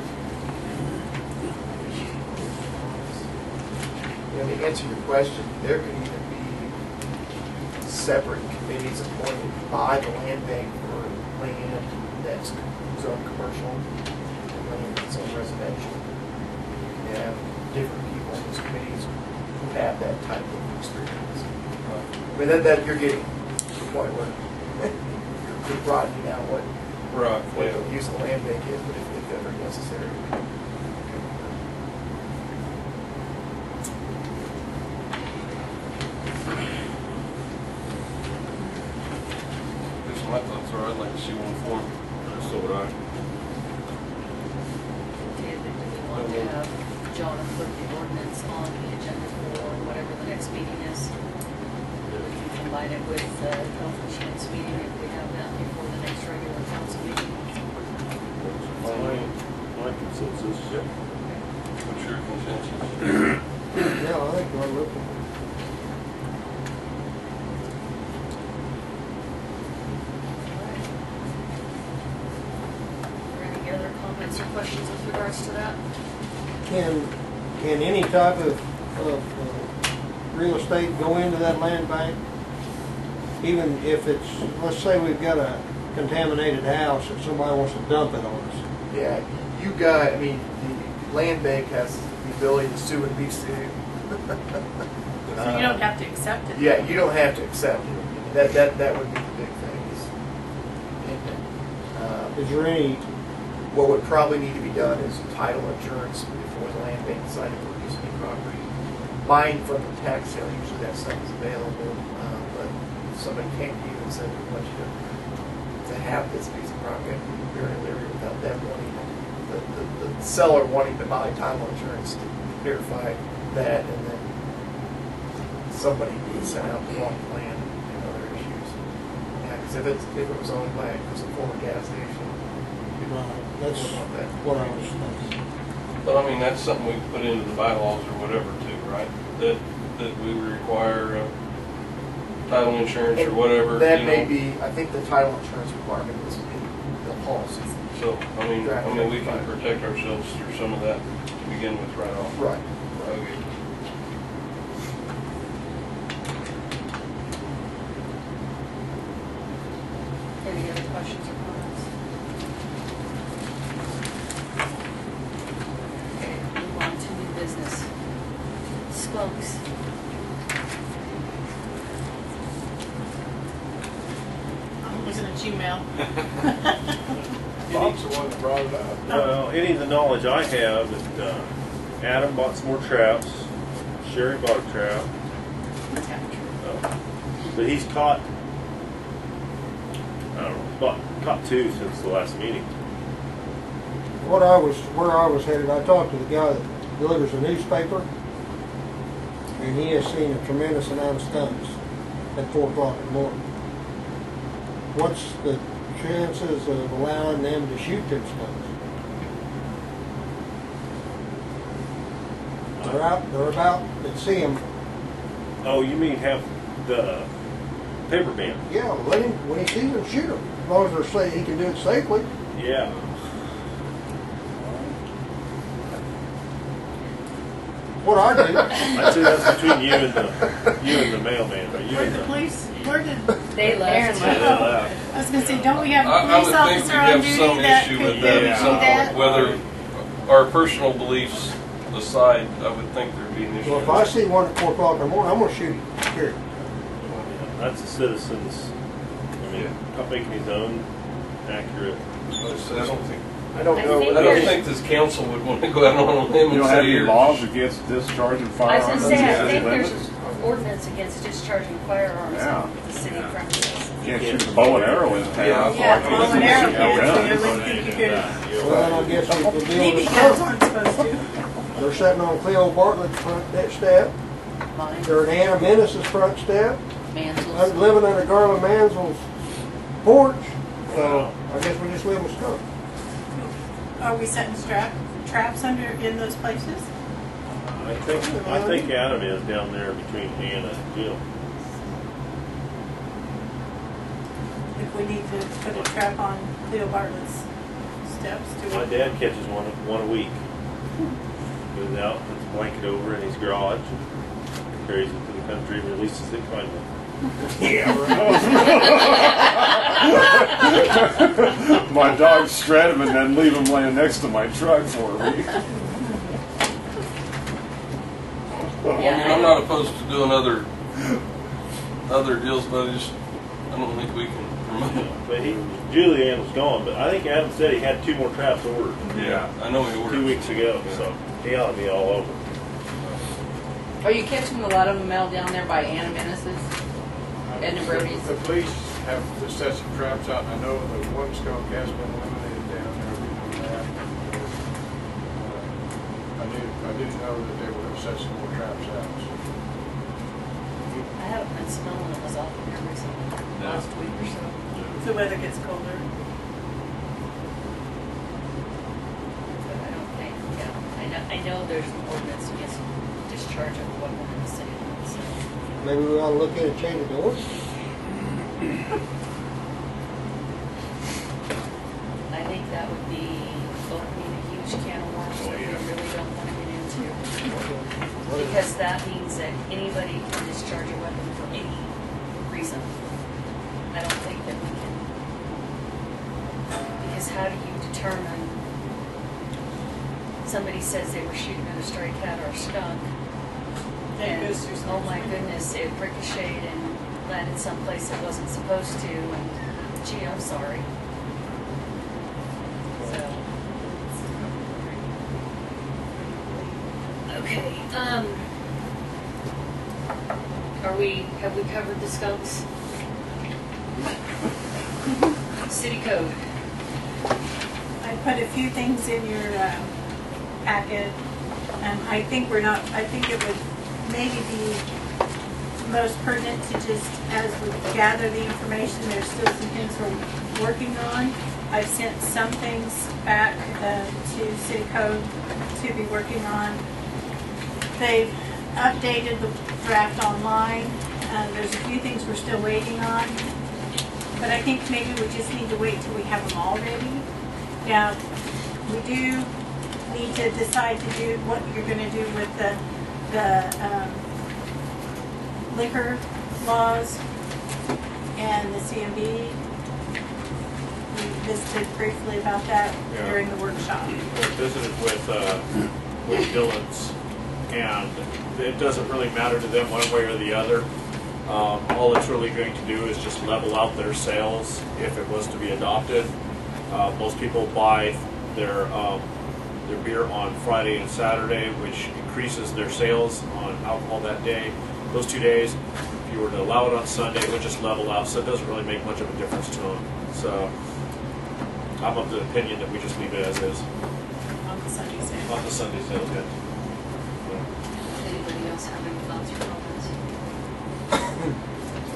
You know, to answer your question, there could even be separate committees appointed by the land bank for land that's zoned commercial, and land that's zoned residential. Yeah, experience. Mean, that, that, you're getting to the point where you're broadening out what, Right, what yeah. the use of the land bank is, but if, if ever necessary. Just my thoughts are, I'd like to see one form. So would I. Okay, then do we want to have John put the ordinance on the agenda for whatever the next meeting is? We can it with the health insurance meeting if we have that before the next regular council meeting. My, my consensus. What's your consensus? Yeah, I think we're looking. Are there any other comments or questions with regards to that? Can, can any type of, of uh, real estate go into that land bank? Even if it's, let's say we've got a contaminated house that somebody wants to dump it on us. Yeah, you got, I mean, the land bank has the ability to sue and be sued. So you don't have to accept it. Yeah, you don't have to accept it. That, that, that would be the big thing is, and, uh, Is there any, what would probably need to be done is title insurance before the land bank decided to purchase any property. Buying from the tax sale, usually that stuff is available, but if somebody came to you and said, we want you to, to have this piece of property, I'd be very leery without them wanting, the, the, the seller wanting to buy title insurance to verify that, and then somebody sent out the wrong plan and other issues. Yeah, because if it's, if it was owned by, it was a former gas station, you Right, that's wouldn't want that. what I was thinking. But I mean, that's something we put into the bylaws or whatever too, right? That, that we require, uh, title insurance or whatever, That you may be, I think the title insurance requirement is in the policy. So, I mean, I mean, we can protect ourselves through some of that to begin with right off. Right. Okay. Any other questions or comments? Okay, move on to new business. Skunks. I'm looking at you, Mel. Bob's the one that brought it up. Well, any of the knowledge I have, that uh, Adam bought some more traps, Sherry bought a trap, uh, but he's caught, I don't know, caught two since the last meeting. What I was, where I was headed, I talked to the guy that delivers the newspaper, and he has seen a tremendous amount of stunts at four o'clock in the morning. What's the chances of allowing them to shoot them stunts? They're out, they're about, they see him. Oh, you mean have the paper ban? yeah, let him, when he sees them, shoot them, as long as they're safe, he can do it safely. Yeah. What I do, I'd say that's between you and the, you and the mailman, or you Where and the the. police, where did, They left. Yeah, they're allowed. I was gonna say, don't we have I, a I police would think officer we'd on have duty some that issue could with do that Yeah. at some that? point, whether our personal beliefs aside, I would think there'd be an issue. well, if I see one at four o'clock in the morning, I'm gonna shoot him, period. That's the citizens, I mean, not making his own accurate. I don't think, I don't I know. think I don't think this council would want to go out on a limb You and don't have say any here. laws against discharging I was firearms? gonna say, I think there's an ordinance against discharging firearms Yeah. on the city premises. Can't shoot a bow and arrow in town. Yeah, Yeah, well, an arrow Yeah, can, so really. I would think you could, Well, I guess we could deal maybe with guns aren't supposed to. They're sitting on Cleo Bartlett's front de- step. Mine, They're at Anna Menace's front step. I'm Mansell's. living under Garland Mansell's porch. So I guess we just live with skunk. Are we setting strap, traps under, in those places? I think, I think Adam is down there between Anna and Jill. If we need to put a trap on Cleo Bartlett's steps, do My dad catches one, one a week. Goes out, puts a blanket over in his garage, carries it to the country, and releases it finally. My dog shred him and then leave him laying next to my truck for a week. I mean, I'm not opposed to doing other, other deals, but I just, I don't think we can promote it. But he, Julianne was gone, but I think Adam said he had two more traps ordered Yeah, I know he ordered. two weeks ago, so he ought to be all over. Are you catching a lot of them out down there by Anna Menace's? Edna Brody's? The police have set some traps out, and I know that one skunk has been eliminated down there, we know that. Uh, I do, I do know that they would have set some more traps out, so. I haven't been smelling it as often here recently, last week or so. The weather gets colder. But I don't think, yeah, I know, there's an ordinance against discharge of equipment in the city limits. Maybe we ought to look at changing the doors. I think that would be opening a huge can of worms that we really don't want to get into. Because that means that anybody can discharge a weapon for any reason. I don't think that we can. Because how do you determine, somebody says they were shooting at a stray cat or a skunk, Then and, it goes through some- oh my goodness, it ricocheted and landed someplace it wasn't supposed to, and gee, I'm sorry. So. Okay, um. Are we, have we covered the skunks? City code. I put a few things in your um, packet, and I think we're not, I think it would maybe be most pertinent to just, as we gather the information, there's still some things we're working on. I've sent some things back uh, to City Code to be working on. They've updated the draft online. Uh, There's a few things we're still waiting on. But I think maybe we just need to wait till we have them all ready. Now, we do need to decide to do what you're gonna do with the, the um, liquor laws and the CMB. We visited briefly about that Yeah. during the workshop. We visited with, uh, with Dillon's, and it doesn't really matter to them one way or the other. Um, all it's really going to do is just level out their sales if it was to be adopted. Uh, most people buy their, um, their beer on Friday and Saturday, which increases their sales on alcohol that day. Those two days, if you were to allow it on Sunday, it would just level out, so it doesn't really make much of a difference to them. So, I'm of the opinion that we just leave it as is. on the Sunday sale. On the Sunday sales, yeah. Anybody else have any thoughts or comments?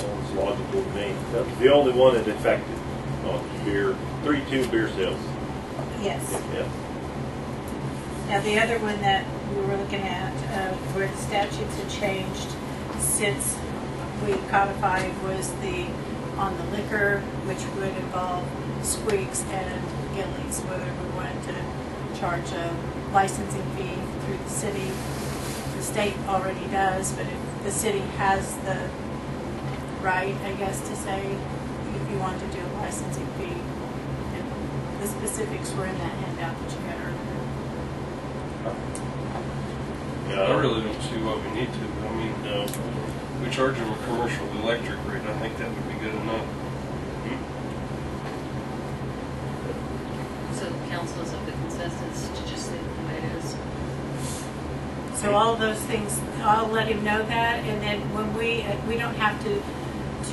Sounds logical to me. That was the only one that affected on beer, three, two beer sales. Yes. Yeah. Now, the other one that we were looking at, uh, where the statutes had changed since we codified was the, on the liquor, which would involve squeaks and gillies, whether we wanted to charge a licensing fee through the city. The state already does, but if the city has the right, I guess, to say if you want to do a licensing fee. The specifics were in that handout that you had earlier. I really don't see why we need to. I mean, No. we charge them a commercial electric rate. I think that would be good enough. So the council is of the consensus to just leave it the way it is. So all those things, I'll let him know that, and then when we, uh, we don't have to,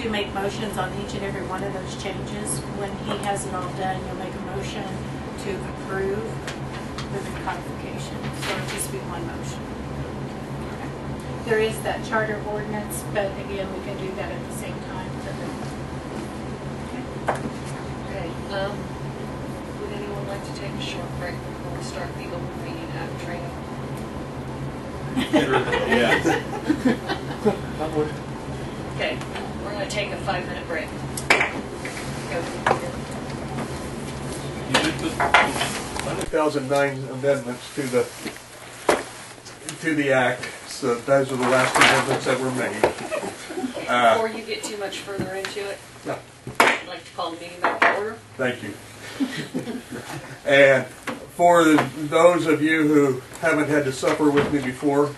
to make motions on each and every one of those changes. When he has it all done, you'll make a motion to approve with the codification, so it'll just be one motion. There is that charter ordinance, but again, we can do that at the same time. Okay, um, would anyone like to take a short break before we start the open meeting act training? Yeah. Okay, we're gonna take a five-minute break. Go. You did put, 2009 amendments to the, to the act, so those are the last amendments that were made. Uh, Before you get too much further into it, Yeah. I'd like to call the meeting back to order. Thank you. And for those of you who haven't had to suffer with me before,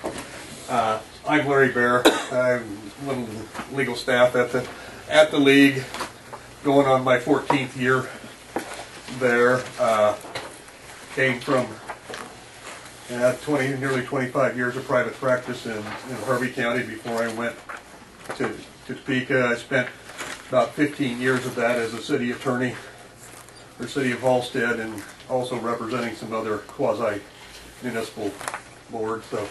uh, I'm Larry Baer. I'm one of the legal staff at the at the league, going on my 14th year there. Uh, came from uh, 20, nearly 25 years of private practice in, in Harvey County before I went to, to Topeka. I spent about 15 years of that as a city attorney for City of Halstead and also representing some other quasi municipal boards. So,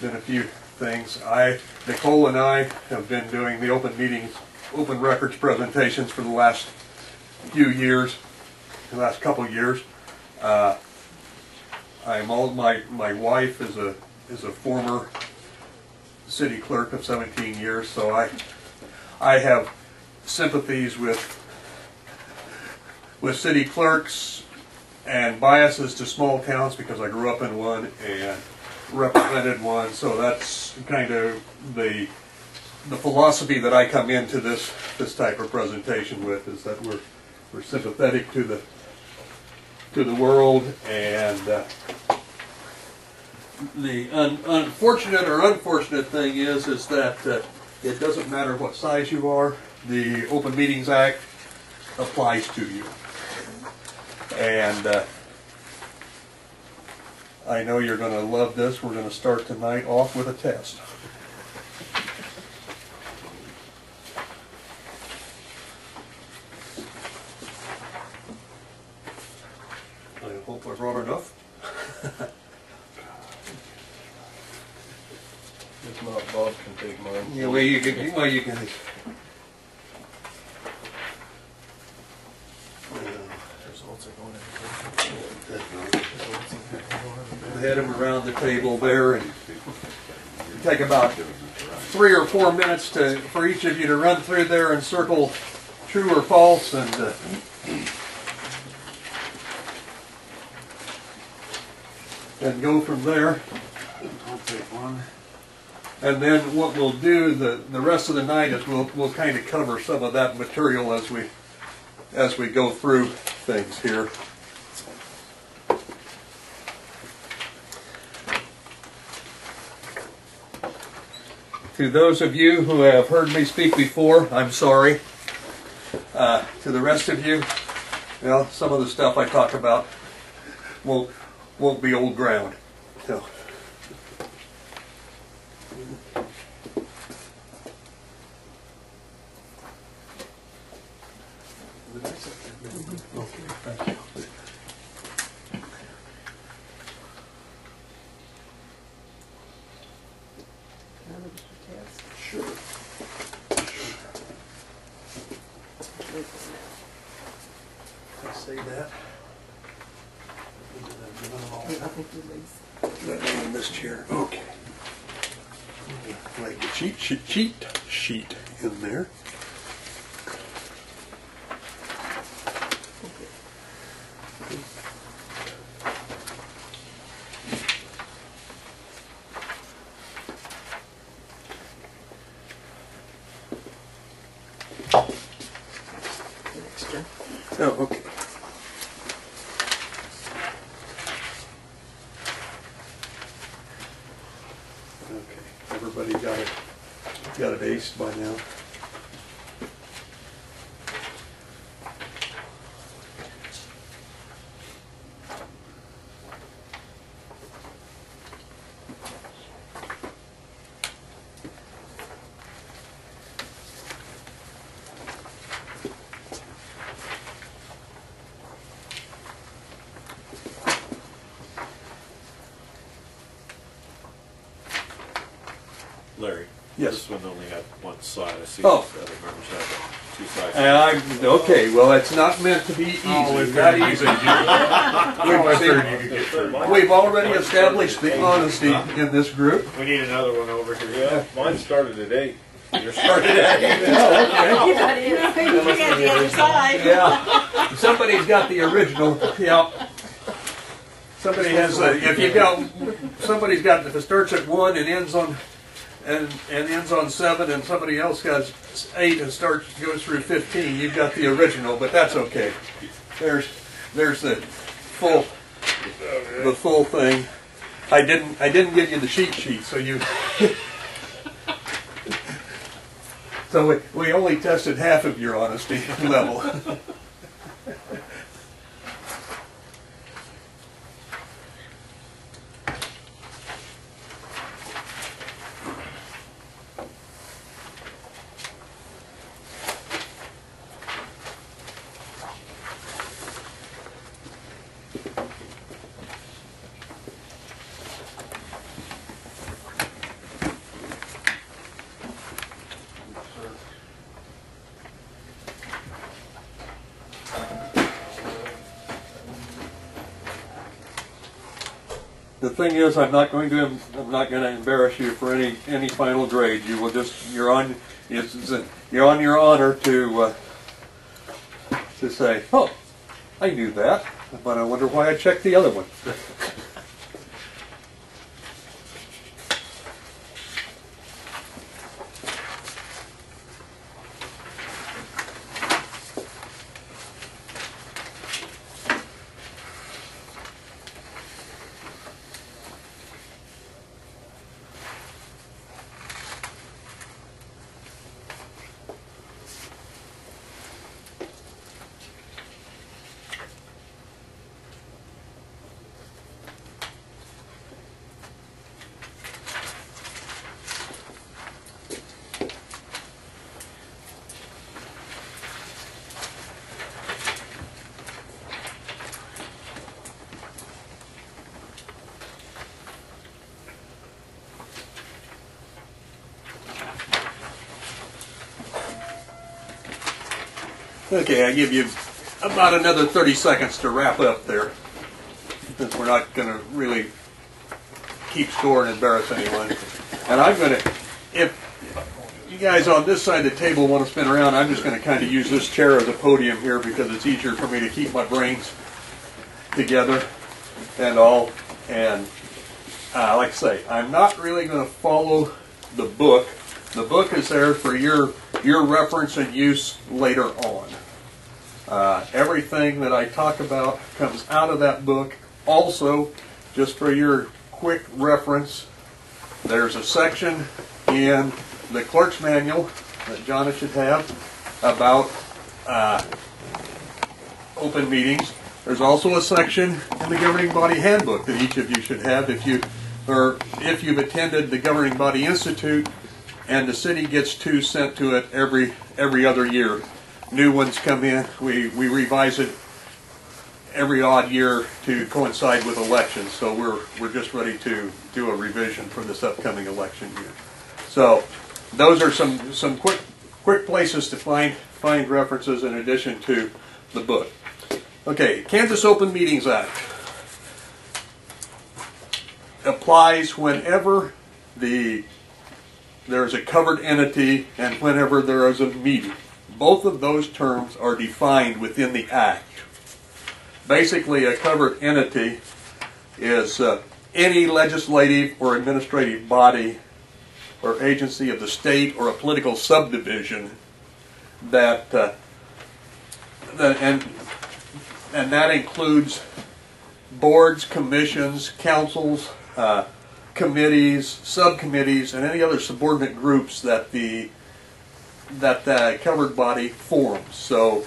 been a few things. I, Nicole and I have been doing the open meetings, open records presentations for the last few years, the last couple years. Uh, I'm all, my, my wife is a, is a former city clerk of 17 years, so I, I have sympathies with, with city clerks and biases to small towns because I grew up in one and represented one, so that's kind of the, the philosophy that I come into this, this type of presentation with, is that we're, we're sympathetic to the, to the world and uh, the un- unfortunate or unfortunate thing is is that uh, it doesn't matter what size you are the open meetings act applies to you. And uh, i know you're going to love this. We're going to start tonight off with a test i hope i brought enough If not, Bob can take mine. Yeah, well, you can, well, you can. Results are going in the Head them around the table there and take about three or four minutes to, for each of you to run through there and circle true or false and, uh, and go from there. I'll take one. And then what we'll do the, the rest of the night is we'll, we'll kind of cover some of that material as we, as we go through things here. To those of you who have heard me speak before, I'm sorry. Uh, to the rest of you, well, some of the stuff I talk about won't, won't be old ground. So. I say that. That in this chair. Okay. Like the cheat sheet, cheat sheet in there. Oh, okay. Okay, everybody got it, got it aced by now? Larry? Yes. This one only had one side. I see Oh. the other members have two sides. And I'm, okay, well, it's not meant to be easy, that easy. We've- We've already established the honesty in this group. We need another one over here. Yeah, mine started at eight. Yours started at eight. Oh, You got it. You got the other side. Yeah, somebody's got the original, yeah. Somebody has, a- if you've got, somebody's got, if it starts at one and ends on, and, and ends on 7 and somebody else has 8 and starts goes through 15, you've got the original, but that's okay. There's, there's the full the full thing. I didn't I didn't give you the cheat sheet, so you So we, we only tested half of your honesty level. thing is, I'm not going to, I'm not going to embarrass you for any, any final grade. You will just, you're on, it's, it's- you're on your honor to, uh, to say, oh, I knew that, but I wonder why I checked the other one. Okay, I give you about another 30 seconds to wrap up there, since we're not going to really keep score and embarrass anyone. And I'm going to, if you guys on this side of the table want to spin around, I'm just going to kind of use this chair as a podium here because it's easier for me to keep my brains together and all. And uh, like I say, I'm not really going to follow the book. The book is there for your your reference and use later on. Everything that I talk about comes out of that book. Also, just for your quick reference, there's a section in the clerk's manual that Jonna should have about uh, open meetings. There's also a section in the governing body handbook that each of you should have if you or if you've attended the governing body institute and the city gets two sent to it every every other year. New ones come in, we, we revise it every odd year to coincide with elections. So we're we're just ready to do a revision for this upcoming election year. So those are some some quick quick places to find find references in addition to the book. Okay, Kansas Open Meetings Act applies whenever the there is a covered entity and whenever there is a meeting. Both of those terms are defined within the Act. Basically, a covered entity is uh, any legislative or administrative body or agency of the state or a political subdivision that, uh, that and and that includes boards, commissions, councils, uh, committees, subcommittees, and any other subordinate groups that the that the covered body forms. So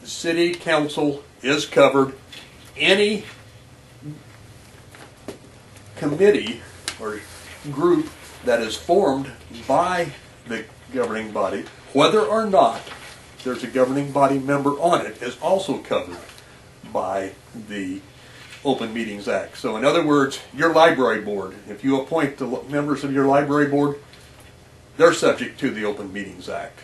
the city council is covered. Any committee or group that is formed by the governing body, whether or not there's a governing body member on it, is also covered by the Open Meetings Act. So in other words, your library board, if you appoint the members of your library board, they're subject to the Open Meetings Act.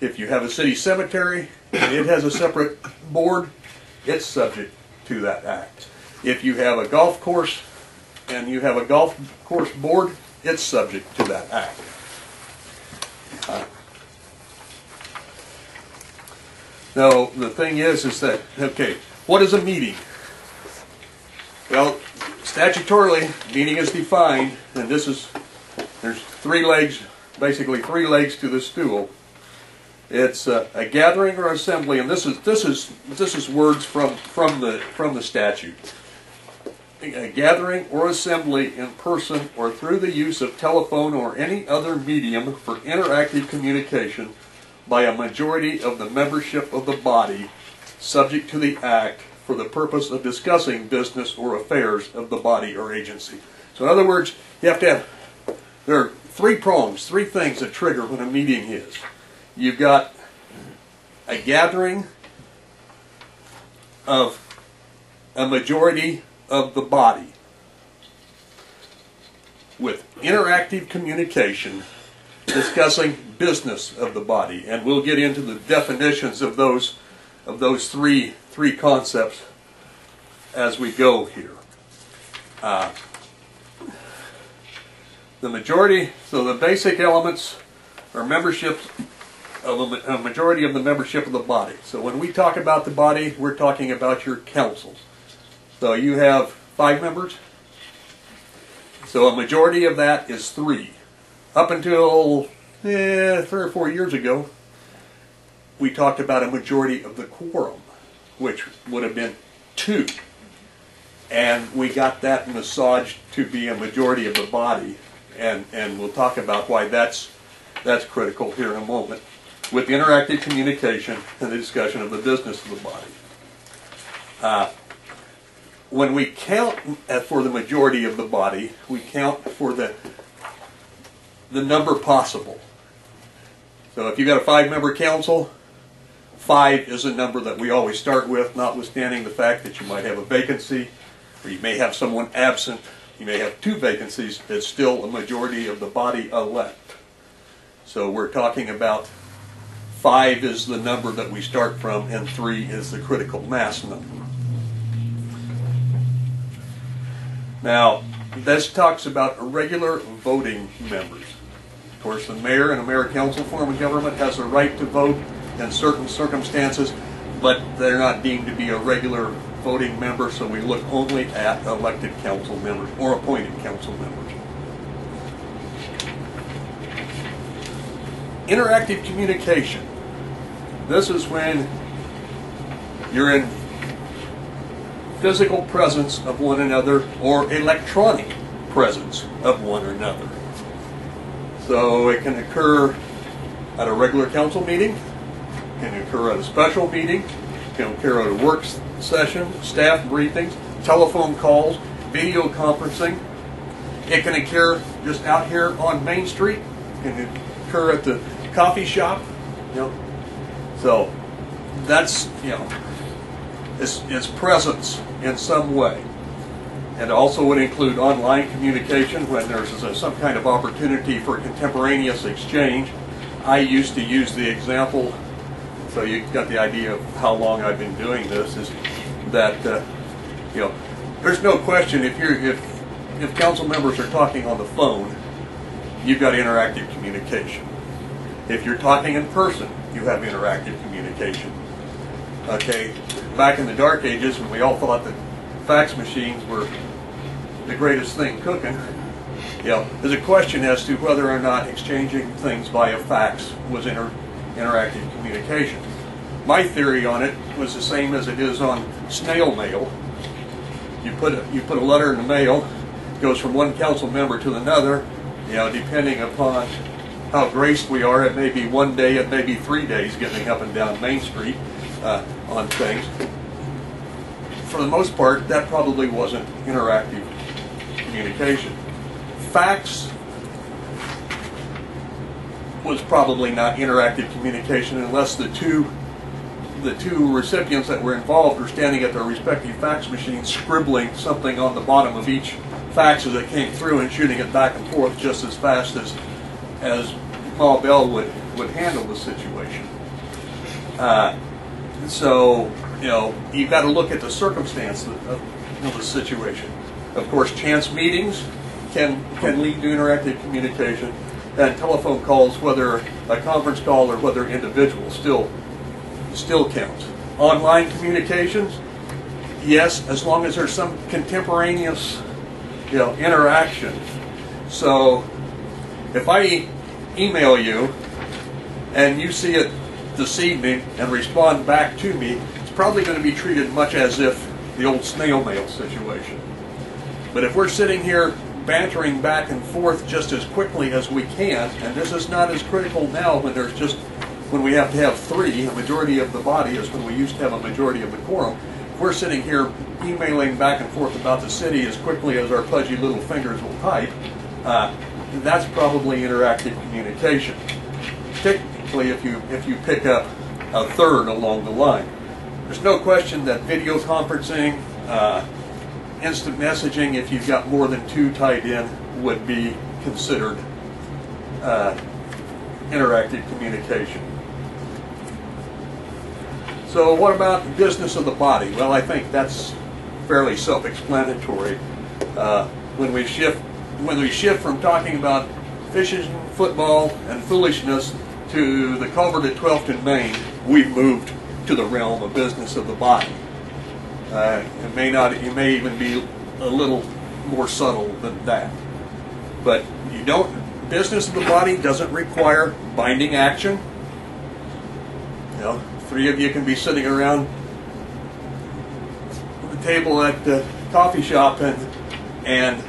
If you have a city cemetery and it has a separate board, it's subject to that act. If you have a golf course and you have a golf course board, it's subject to that act. Uh, Now, the thing is, is that, okay, what is a meeting? Well, statutorily, meeting is defined, and this is, there's three legs, basically three legs to the stool. It's uh, a gathering or assembly, and this is this is this is words from from the from the statute. a gathering or assembly in person or through the use of telephone or any other medium for interactive communication by a majority of the membership of the body, subject to the act, for the purpose of discussing business or affairs of the body or agency. So in other words, you have to have, there three prongs, three things that trigger when a meeting is. You've got a gathering of a majority of the body with interactive communication discussing business of the body and we'll get into the definitions of those of those three three concepts as we go here uh, the majority so the basic elements are membership of a, a majority of the membership of the body so when we talk about the body we're talking about your councils so you have five members. So a majority of that is three. Up until eh, three or four years ago, we talked about a majority of the quorum, which would have been two. And we got that massaged to be a majority of the body. And, and we'll talk about why that's, that's critical here in a moment with the interactive communication and the discussion of the business of the body. Uh, when we count uh, for the majority of the body, we count for the the number possible. So if you've got a five-member council, five is a number that we always start with, notwithstanding the fact that you might have a vacancy, or you may have someone absent, you may have two vacancies, it's still a majority of the body elect. So we're talking about five is the number that we start from, and three is the critical mass number. Now, this talks about irregular voting members. Of course, the mayor and a mayor council form of government has a right to vote in certain circumstances, but they're not deemed to be a regular voting member, so we look only at elected council members or appointed council members. Interactive communication. This is when you're in physical presence of one another or electronic presence of one another. So it can occur at a regular council meeting, can occur at a special meeting, can occur at a work s- session, staff briefings, telephone calls, video conferencing. It can occur just out here on Main Street, It can occur at the coffee shop, you know. So that's, you know, its, its presence in some way. And also would include online communication when there's a- some kind of opportunity for contemporaneous exchange. I used to use the example, so you got the idea of how long I've been doing this, is that, uh, you know, there's no question if you're, if, if council members are talking on the phone, you've got interactive communication. If you're talking in person, you have interactive communication. Okay, back in the dark ages when we all thought that fax machines were the greatest thing cooking, you know, there's a question as to whether or not exchanging things via fax was inter- interactive communication. My theory on it was the same as it is on snail mail. You put a, you put a letter in the mail, goes from one council member to another, you know, depending upon how graced we are, it may be one day, it may be three days getting up and down Main Street uh, on things. For the most part, that probably wasn't interactive communication. Fax was probably not interactive communication unless the two the two recipients that were involved were standing at their respective fax machines scribbling something on the bottom of each fax as it came through and shooting it back and forth just as fast as as Ma Bell would, would handle the situation. Uh, so, you know, you've got to look at the circumstance of, of the situation. Of course, chance meetings can, can lead to interactive communication, and telephone calls, whether a conference call or whether individual, still, still counts. Online communications, yes, as long as there's some contemporaneous, you know, interaction. So, if I email you and you see it this evening and respond back to me, it's probably going to be treated much as if the old snail mail situation. But if we're sitting here bantering back and forth just as quickly as we can, and this is not as critical now when there's just, when we have to have three, a majority of the body is when we used to have a majority of the quorum. We're sitting here emailing back and forth about the city as quickly as our pudgy little fingers will type, uh, that's probably interactive communication. Particularly if you, if you pick up a third along the line. There's no question that video conferencing, uh, instant messaging, if you've got more than two tied in, would be considered uh, interactive communication. So what about the business of the body? Well, I think that's fairly self-explanatory. Uh, when we shift when we shift from talking about fishing, football, and foolishness to the culvert at 12th and Main, we've moved to the realm of business of the body. Uh, it may not, it may even be a little more subtle than that. But you don't, business of the body doesn't require binding action. You know, three of you can be sitting around the table at the coffee shop and, and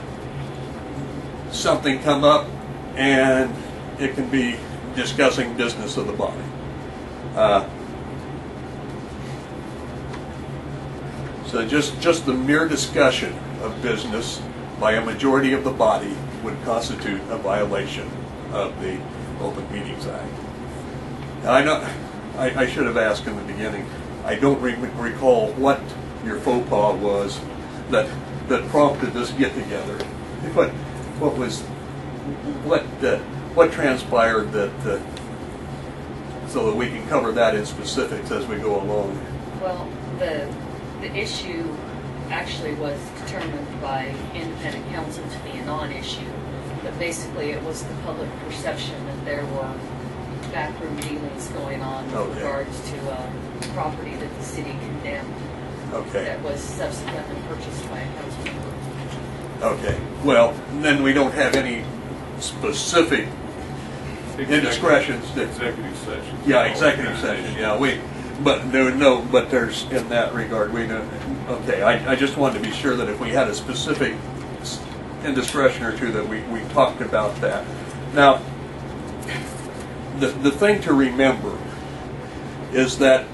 something come up and it can be discussing business of the body. Uh, so just, just the mere discussion of business by a majority of the body would constitute a violation of the Open Meetings Act. Now, I know, I, I should have asked in the beginning, I don't re- recall what your faux pas was that, that prompted this get-together. What, what was, what, uh, what transpired that, uh, so that we can cover that in specifics as we go along? Well, the, the issue actually was determined by independent counsel to be a non-issue. But basically, it was the public perception that there were backroom dealings going on with Okay. regards to a property that the city condemned Okay, that was subsequently purchased by a council member. okay. Well, then we don't have any specific indiscretions that Executive session. Yeah, executive session, yeah, we, but no, no, but there's, in that regard, we don't, okay, I, I just wanted to be sure that if we had a specific s- indiscretion or two, that we, we talked about that. Now, the, the thing to remember is that,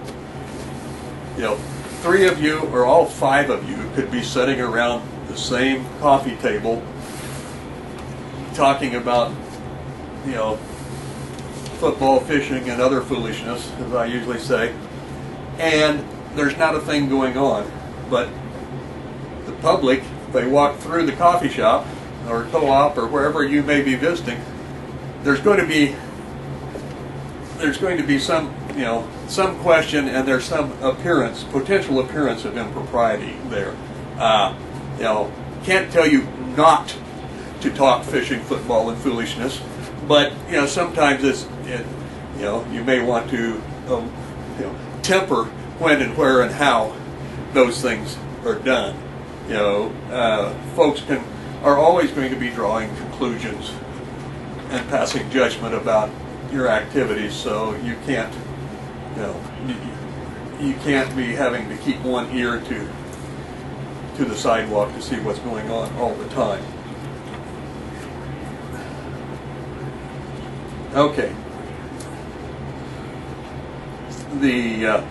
you know, three of you or all five of you could be sitting around the same coffee table talking about, you know, football, fishing, and other foolishness, as I usually say, and there's not a thing going on. But the public, they walk through the coffee shop or co-op or wherever you may be visiting, there's going to be there's going to be some you know some question and there's some appearance, potential appearance of impropriety there. Uh, you know, can't tell you not to talk fishing, football, and foolishness, but you know sometimes it's it, you know you may want to um, you know temper when and where and how those things are done. You know, uh, folks can are always going to be drawing conclusions and passing judgment about your activities, so you can't you know you, can't be having to keep one ear to to the sidewalk to see what's going on all the time. Okay. The uh,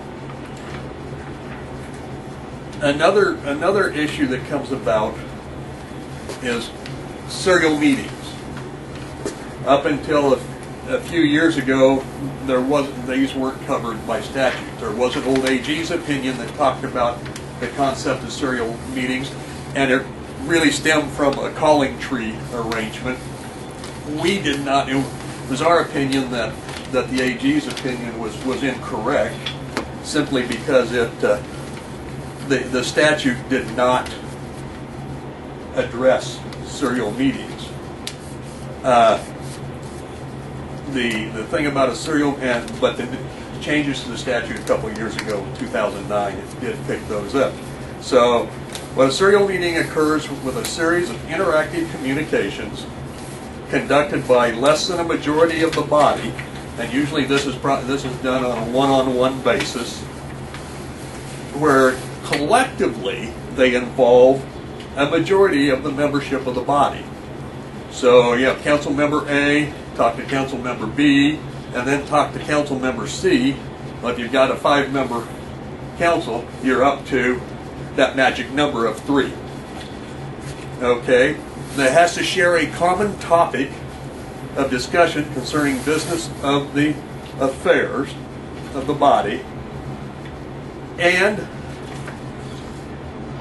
another another issue that comes about is serial meetings. Up until a, a few years ago, there wasn't these weren't covered by statute. There was an old AG's opinion that talked about the concept of serial meetings, and it really stemmed from a calling tree arrangement. We did not. It was our opinion that that the AG's opinion was was incorrect, simply because it uh, the the statute did not address serial meetings. Uh, the the thing about a serial and but the changes to the statute a couple of years ago in 2009 it did pick those up. So when a serial meeting occurs with a series of interactive communications conducted by less than a majority of the body, and usually this is this is done on a one-on-one basis, where collectively they involve a majority of the membership of the body. So you have council member A, talk to council member B, and then talk to council member C. Well, if you've got a five-member council, you're up to that magic number of three. Okay? That has to share a common topic of discussion concerning business of the affairs of the body. And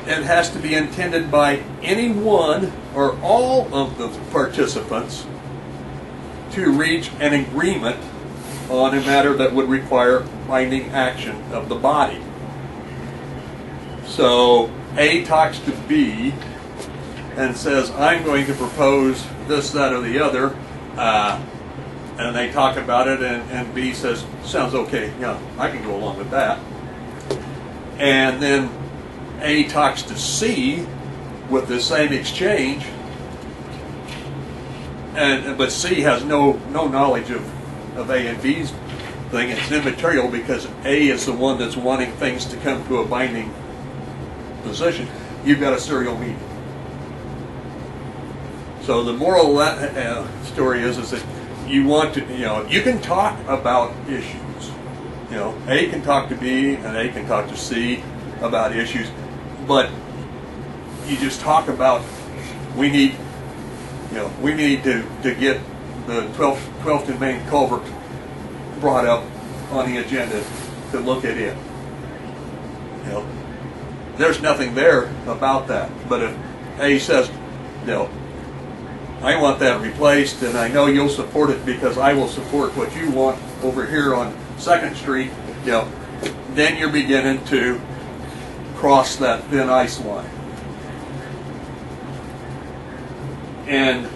it has to be intended by any one or all of the participants to reach an agreement on a matter that would require binding action of the body. So A talks to B and says, I'm going to propose this, that, or the other. Uh, and they talk about it, and, and B says, sounds okay, yeah, I can go along with that. And then A talks to C with the same exchange, and but C has no no knowledge of, of A and B's thing. It's immaterial because A is the one that's wanting things to come to a binding position. You've got a serial meeting. So the moral uh, story is is that you want to you know you can talk about issues. You know, A can talk to B and A can talk to C about issues, but you just talk about we need you know we need to, to get the 12th, 12th and Main culvert brought up on the agenda to look at it. You know, there's nothing there about that. But if A says, you know, I want that replaced, and I know you'll support it because I will support what you want over here on Second Street, you know, then you're beginning to cross that thin ice line. And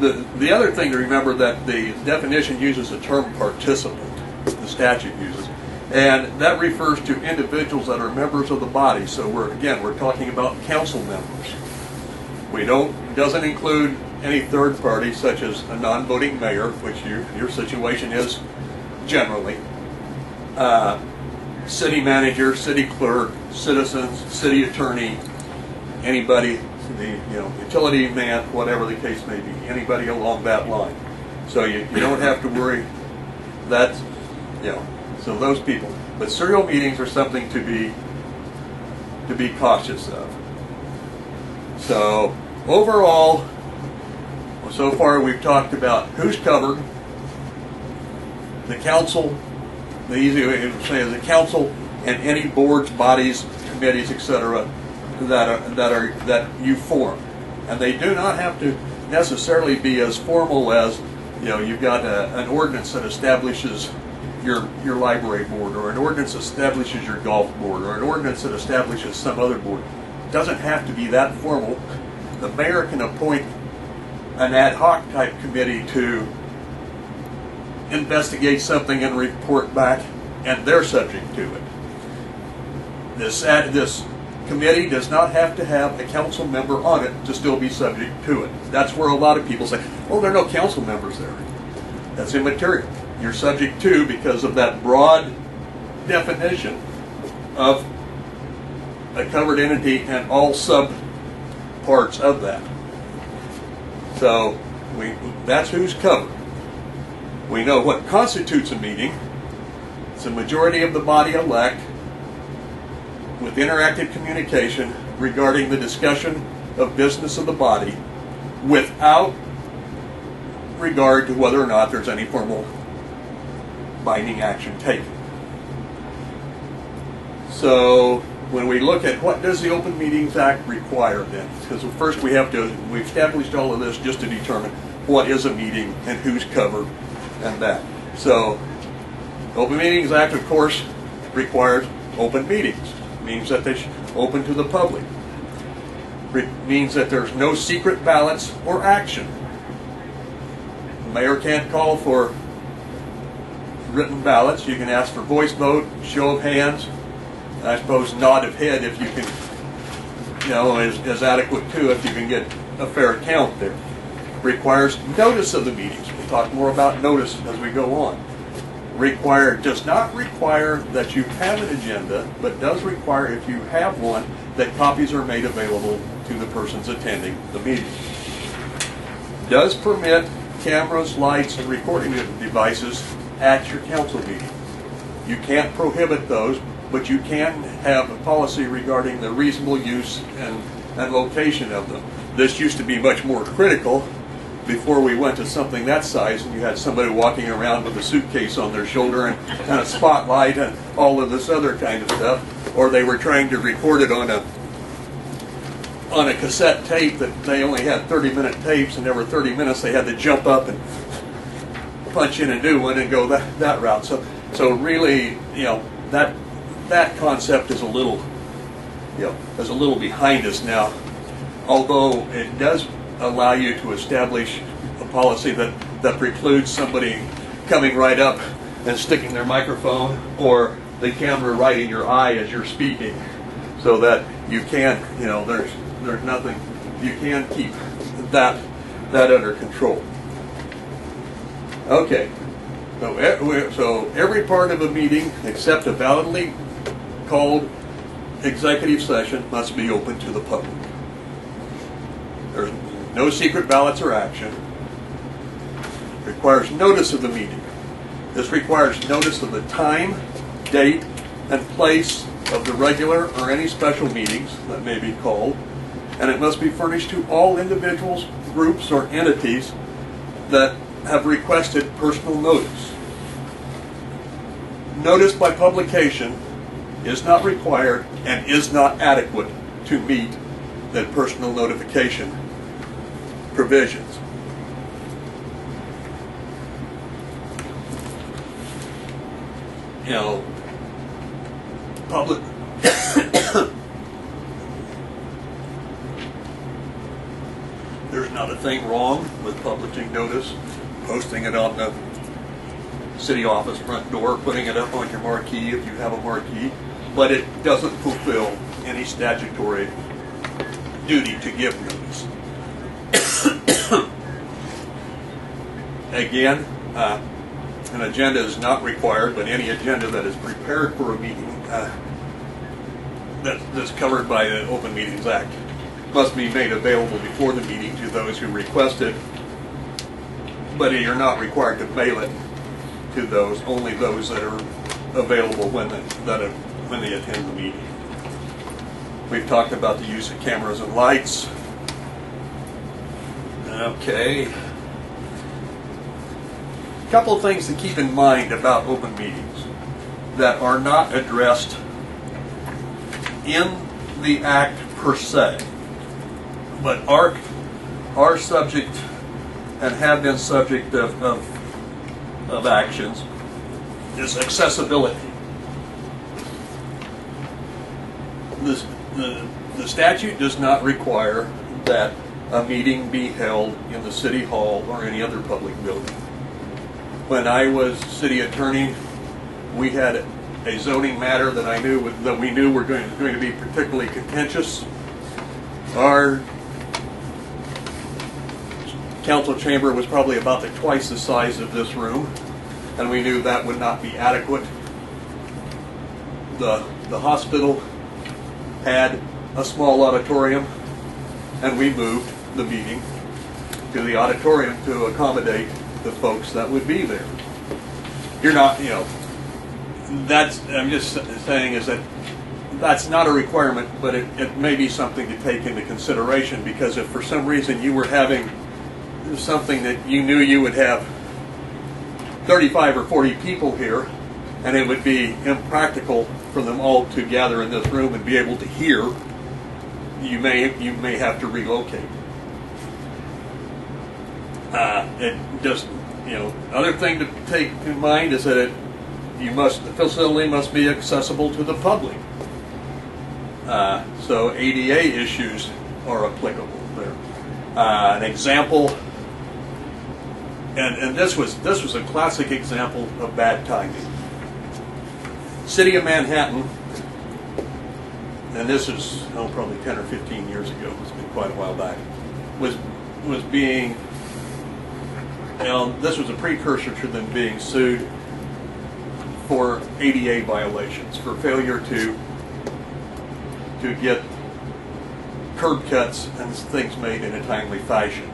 the, the other thing to remember that the definition uses the term participant, the statute uses, and that refers to individuals that are members of the body. So we're again we're talking about council members. We don't doesn't include any third party such as a non-voting mayor, which your your situation is generally. Uh, city manager, city clerk, citizens, city attorney, anybody the you know utility man, whatever the case may be, anybody along that line. So you, you don't have to worry. That's you know so those people. But serial meetings are something to be to be cautious of. So overall, so far we've talked about who's covered, the council, the easy way to say is the council and any boards, bodies, committees, etc that are, that are that you form, and they do not have to necessarily be as formal as you know you've got a, an ordinance that establishes your your library board, or an ordinance establishes your golf board, or an ordinance that establishes some other board. It doesn't have to be that formal. The mayor can appoint an ad hoc type committee to investigate something and report back, and they're subject to it. This ad, this committee does not have to have a council member on it to still be subject to it. That's where a lot of people say, well, there are no council members there." That's immaterial. You're subject to because of that broad definition of a covered entity and all sub parts of that. So we that's who's covered. We know what constitutes a meeting. It's a majority of the body elect with interactive communication regarding the discussion of business of the body without regard to whether or not there's any formal binding action taken. So when we look at what does the Open Meetings Act require then? Because first we have to, we've established all of this just to determine what is a meeting and who's covered and that. So Open Meetings Act, of course, requires open meetings means that they're open to the public. It means that there's no secret ballots or action. The mayor can't call for written ballots. You can ask for voice vote, show of hands, I suppose nod of head if you can, you know, is, is adequate too if you can get a fair count there. Requires notice of the meetings. We'll talk more about notice as we go on require does not require that you have an agenda, but does require if you have one that copies are made available to the persons attending the meeting. Does permit cameras, lights, and recording devices at your council meeting. You can't prohibit those, but you can have a policy regarding the reasonable use and, and location of them. This used to be much more critical before we went to something that size and you had somebody walking around with a suitcase on their shoulder and, and a spotlight and all of this other kind of stuff. Or they were trying to record it on a on a cassette tape that they only had 30 minute tapes and every 30 minutes they had to jump up and punch in a new one and go that, that route. So so really, you know, that that concept is a little you know, is a little behind us now. Although it does allow you to establish a policy that, that precludes somebody coming right up and sticking their microphone or the camera right in your eye as you're speaking so that you can't, you know, there's there's nothing you can keep that that under control. Okay. So, so every part of a meeting except a validly called executive session must be open to the public. There's no secret ballots or action. Requires notice of the meeting. This requires notice of the time, date, and place of the regular or any special meetings that may be called, and it must be furnished to all individuals, groups, or entities that have requested personal notice. Notice by publication is not required and is not adequate to meet that personal notification provisions. You know, public. There's not a thing wrong with publishing notice, posting it on the city office front door, putting it up on your marquee if you have a marquee, but it doesn't fulfill any statutory duty to give notice. Again, uh, an agenda is not required, but any agenda that is prepared for a meeting uh, that, that's covered by the Open Meetings Act must be made available before the meeting to those who request it, but you're not required to mail it to those, only those that are available when, the, that are, when they attend the meeting. We've talked about the use of cameras and lights. Okay. A couple of things to keep in mind about open meetings that are not addressed in the act per se, but are, are subject and have been subject of, of, of actions is accessibility. This, the, the statute does not require that a meeting be held in the city hall or any other public building. When I was city attorney, we had a zoning matter that I knew, that we knew were going, going to be particularly contentious. Our council chamber was probably about the twice the size of this room, and we knew that would not be adequate. The, the hospital had a small auditorium, and we moved the meeting to the auditorium to accommodate the folks that would be there. You're not, you know, that's, I'm just saying is that that's not a requirement, but it, it may be something to take into consideration because if for some reason you were having something that you knew you would have 35 or 40 people here and it would be impractical for them all to gather in this room and be able to hear, you may, you may have to relocate. Uh, it just, you know, other thing to take in mind is that it, you must, the facility must be accessible to the public. Uh, so ADA issues are applicable there. Uh, an example, and, and this was this was a classic example of bad timing. City of Manhattan, and this is oh probably 10 or 15 years ago. It's been quite a while back. Was was being, know, this was a precursor to them being sued for ADA violations for failure to to get curb cuts and things made in a timely fashion.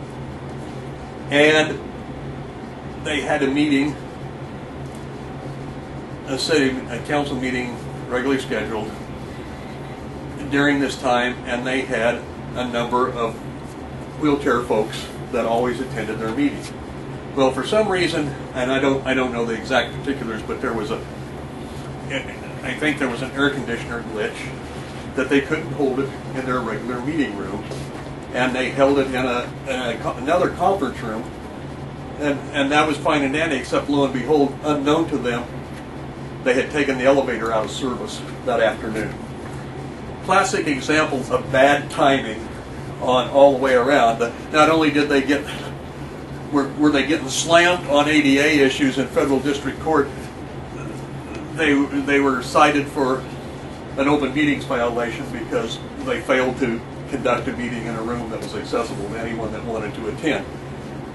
And they had a meeting, a city, a council meeting regularly scheduled during this time, and they had a number of wheelchair folks that always attended their meetings. Well, for some reason, and I don't, I don't know the exact particulars, but there was a, I think there was an air conditioner glitch that they couldn't hold it in their regular meeting room, and they held it in a, in a another conference room, and and that was fine and dandy. Except lo and behold, unknown to them, they had taken the elevator out of service that afternoon. Classic examples of bad timing on all the way around. Not only did they get were, they getting slammed on ADA issues in federal district court, they they were cited for an open meetings violation because they failed to conduct a meeting in a room that was accessible to anyone that wanted to attend.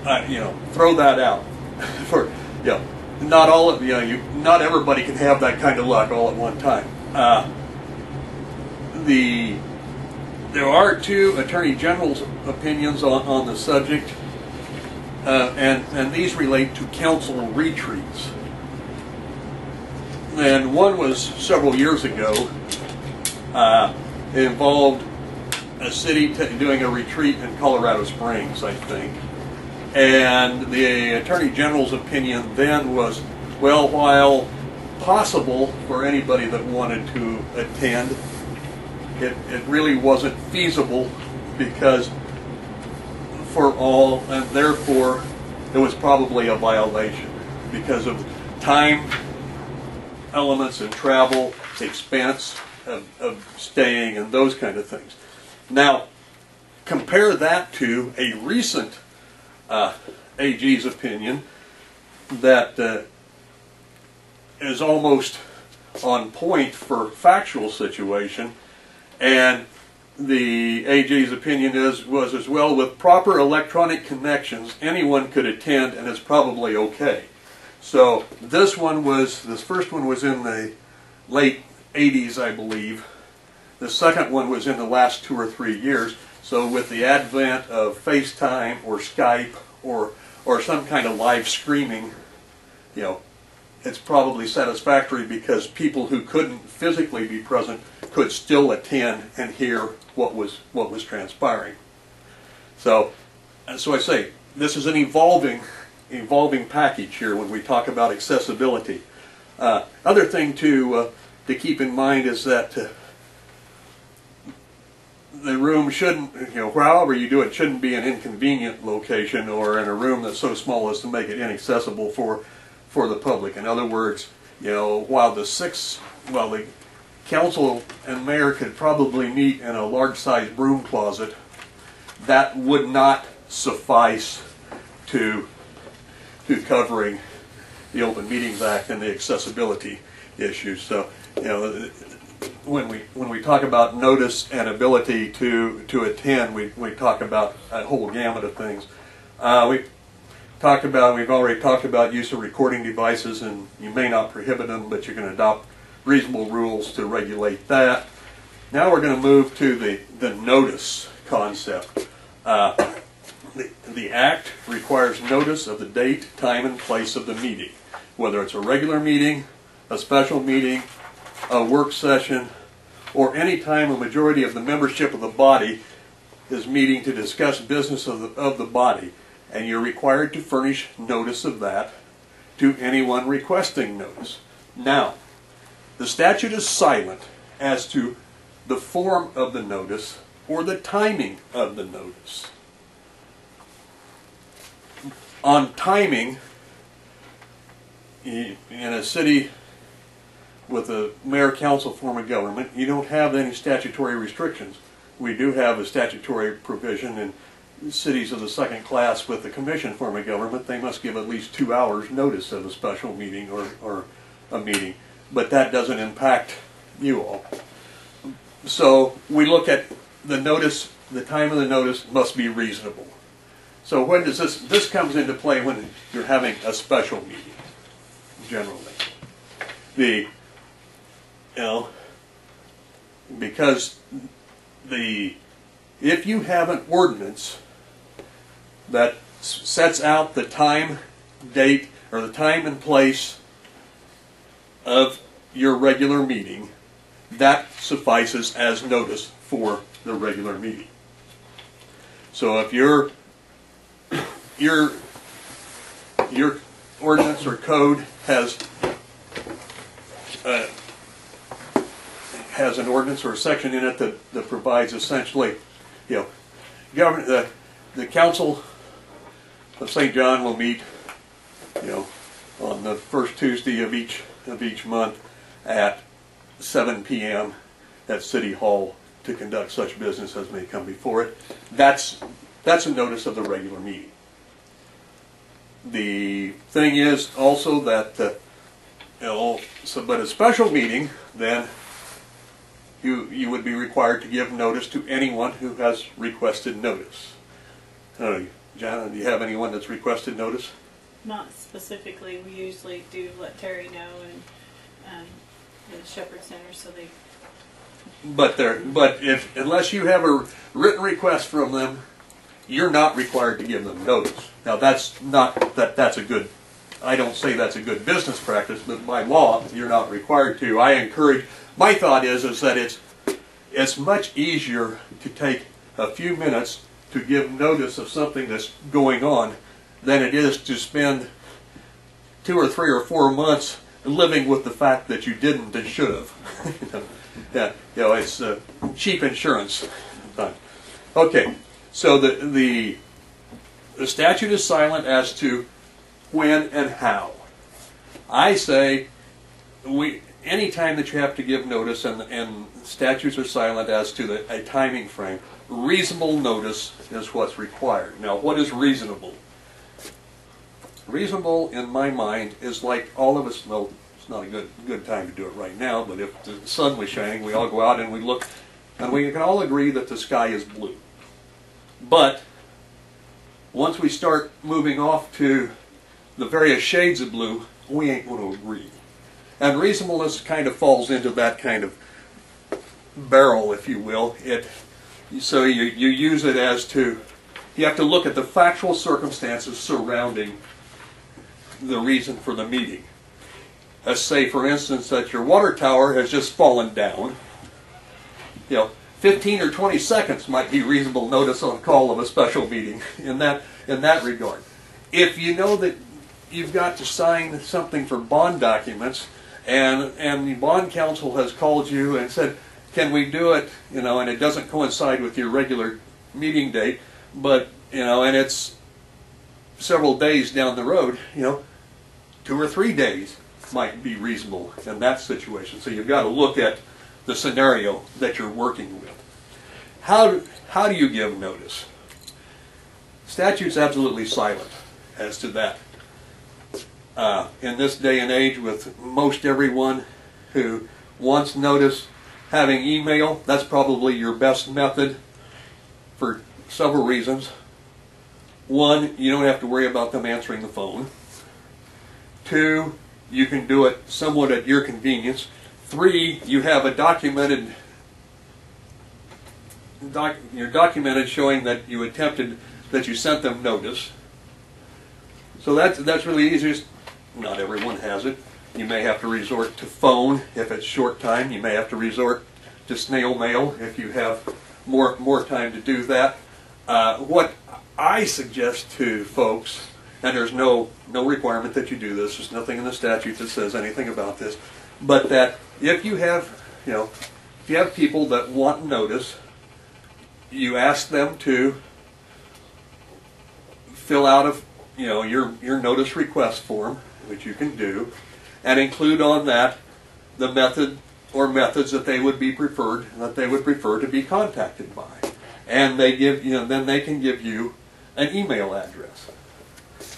Uh, you know, throw that out. for know, not all of you know, you not everybody can have that kind of luck all at one time. Uh, the there are two attorney general's opinions on, on the subject, uh, and and these relate to council retreats. And one was several years ago. Uh, it involved a city doing a retreat in Colorado Springs, I think. And the Attorney General's opinion then was, well, while possible for anybody that wanted to attend, it, it really wasn't feasible because for all, and therefore it was probably a violation because of time elements and travel, expense of, of staying, and those kind of things. Now, compare that to a recent uh, AG's opinion that uh, is almost on point for factual situation, and the AG's opinion is was as well with proper electronic connections, anyone could attend, and it's probably okay. So this one was this first one was in the late 80s, I believe. The second one was in the last two or three years. So with the advent of FaceTime or Skype or or some kind of live streaming, you know, it's probably satisfactory because people who couldn't physically be present could still attend and hear what was what was transpiring. So, so I say this is an evolving evolving package here when we talk about accessibility. Uh, other thing to uh, to keep in mind is that uh, the room shouldn't, you know, however you do it, shouldn't be an inconvenient location or in a room that's so small as to make it inaccessible for for the public. In other words, you know, while the six, well, the council and mayor could probably meet in a large-sized broom closet, that would not suffice to to covering the Open Meetings Act and the accessibility issues. So, you know, when we when we talk about notice and ability to to attend, we we talk about a whole gamut of things. Uh, we talked about we've already talked about use of recording devices, and you may not prohibit them, but you can adopt reasonable rules to regulate that. Now we're going to move to the the notice concept. Uh, the, the Act requires notice of the date, time, and place of the meeting, whether it's a regular meeting, a special meeting, a work session, or any time a majority of the membership of the body is meeting to discuss business of the, of the body, and you're required to furnish notice of that to anyone requesting notice. Now, the statute is silent as to the form of the notice or the timing of the notice on timing, in a city with a mayor council form of government, you don't have any statutory restrictions. We do have a statutory provision in cities of the second class with the commission form of government. They must give at least two hours notice of a special meeting or, or a meeting. But that doesn't impact you all. So we look at the notice, the time of the notice must be reasonable. So when does this, this comes into play when you're having a special meeting, generally. The, you know, because the if you have an ordinance that sets out the time, date, or the time and place of your regular meeting, that suffices as notice for the regular meeting. So if your, your, your ordinance or code has, uh, has an ordinance or a section in it that, that provides essentially, you know, government, the, the council of St. John will meet, you know, on the first Tuesday of each, of each month at seven PM at City Hall to conduct such business as may come before it. That's, that's a notice of the regular meeting. The thing is also that, uh, so, but a special meeting, then you, you would be required to give notice to anyone who has requested notice. Uh, John, do you have anyone that's requested notice? Not specifically, we usually do let Terry know and, um, the Shepherd Center, so they, But there, but if, unless you have a written request from them, you're not required to give them notice. Now, that's not, that, that's a good, I don't say that's a good business practice, but by law, you're not required to. I encourage, my thought is, is that it's, it's much easier to take a few minutes to give notice of something that's going on than it is to spend two or three or four months living with the fact that you didn't and should have. You know, you know, it's uh, cheap insurance. Okay, so the, the the statute is silent as to when and how. I say we any time that you have to give notice and and statutes are silent as to the, a timing frame. Reasonable notice is what's required. Now, what is reasonable? Reasonable, in my mind, is like all of us know. It's not a good good time to do it right now, but if the sun was shining, we all go out and we look, and we can all agree that the sky is blue. But once we start moving off to the various shades of blue, we ain't going to agree. And reasonableness kind of falls into that kind of barrel, if you will. It so you, you use it as to you have to look at the factual circumstances surrounding the reason for the meeting. Let's say, for instance, that your water tower has just fallen down. You know, 15 or 20 seconds might be reasonable notice on call of a special meeting in that in that regard. If you know that you've got to sign something for bond documents, and and the bond counsel has called you and said, "Can we do it?" You know, and it doesn't coincide with your regular meeting date, but you know, and it's several days down the road. You know, two or three days might be reasonable in that situation. So you've got to look at the scenario that you're working with. How, how do you give notice? Statute's absolutely silent as to that. Uh, in this day and age, with most everyone who wants notice having email, that's probably your best method for several reasons. One, you don't have to worry about them answering the phone. Two, you can do it somewhat at your convenience. Three, you have a documented, doc, you're documented showing that you attempted, that you sent them notice. So that's, that's really easy. Not everyone has it. You may have to resort to phone if it's short time. You may have to resort to snail mail if you have more, more time to do that. Uh, what I suggest to folks, and there's no, no requirement that you do this, there's nothing in the statute that says anything about this, but that if you have, you know, if you have people that want notice, you ask them to fill out a, you know, your, your notice request form, which you can do, and include on that the method or methods that they would be preferred, that they would prefer to be contacted by. And they give, you know, then they can give you an email address.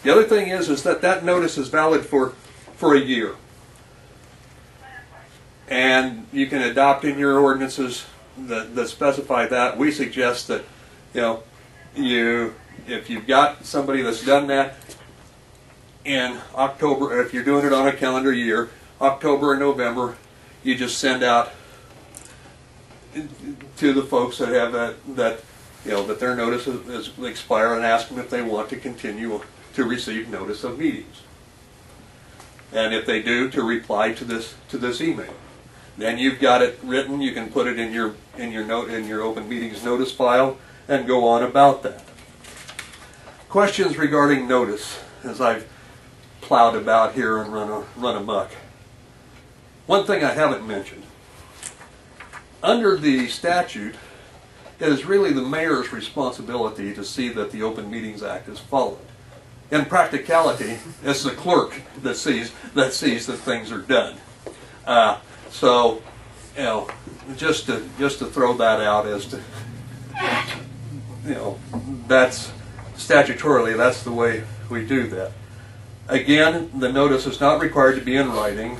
The other thing is, is that that notice is valid for, for a year. And you can adopt in your ordinances that, that specify that. We suggest that, you know, you, if you've got somebody that's done that in October, if you're doing it on a calendar year, October and November, you just send out to the folks that have that, that you know, that their notice is, is expire and ask them if they want to continue to receive notice of meetings. And if they do, to reply to this, to this email. Then you've got it written, you can put it in your, in your note, in your open meetings notice file and go on about that. Questions regarding notice, as I've plowed about here and run, a, run amok. One thing I haven't mentioned. Under the statute, it is really the mayor's responsibility to see that the Open Meetings Act is followed. In practicality, it's the clerk that sees that sees that things are done. Uh, so, you know, just to just to throw that out as to, you know, that's statutorily that's the way we do that. Again, the notice is not required to be in writing,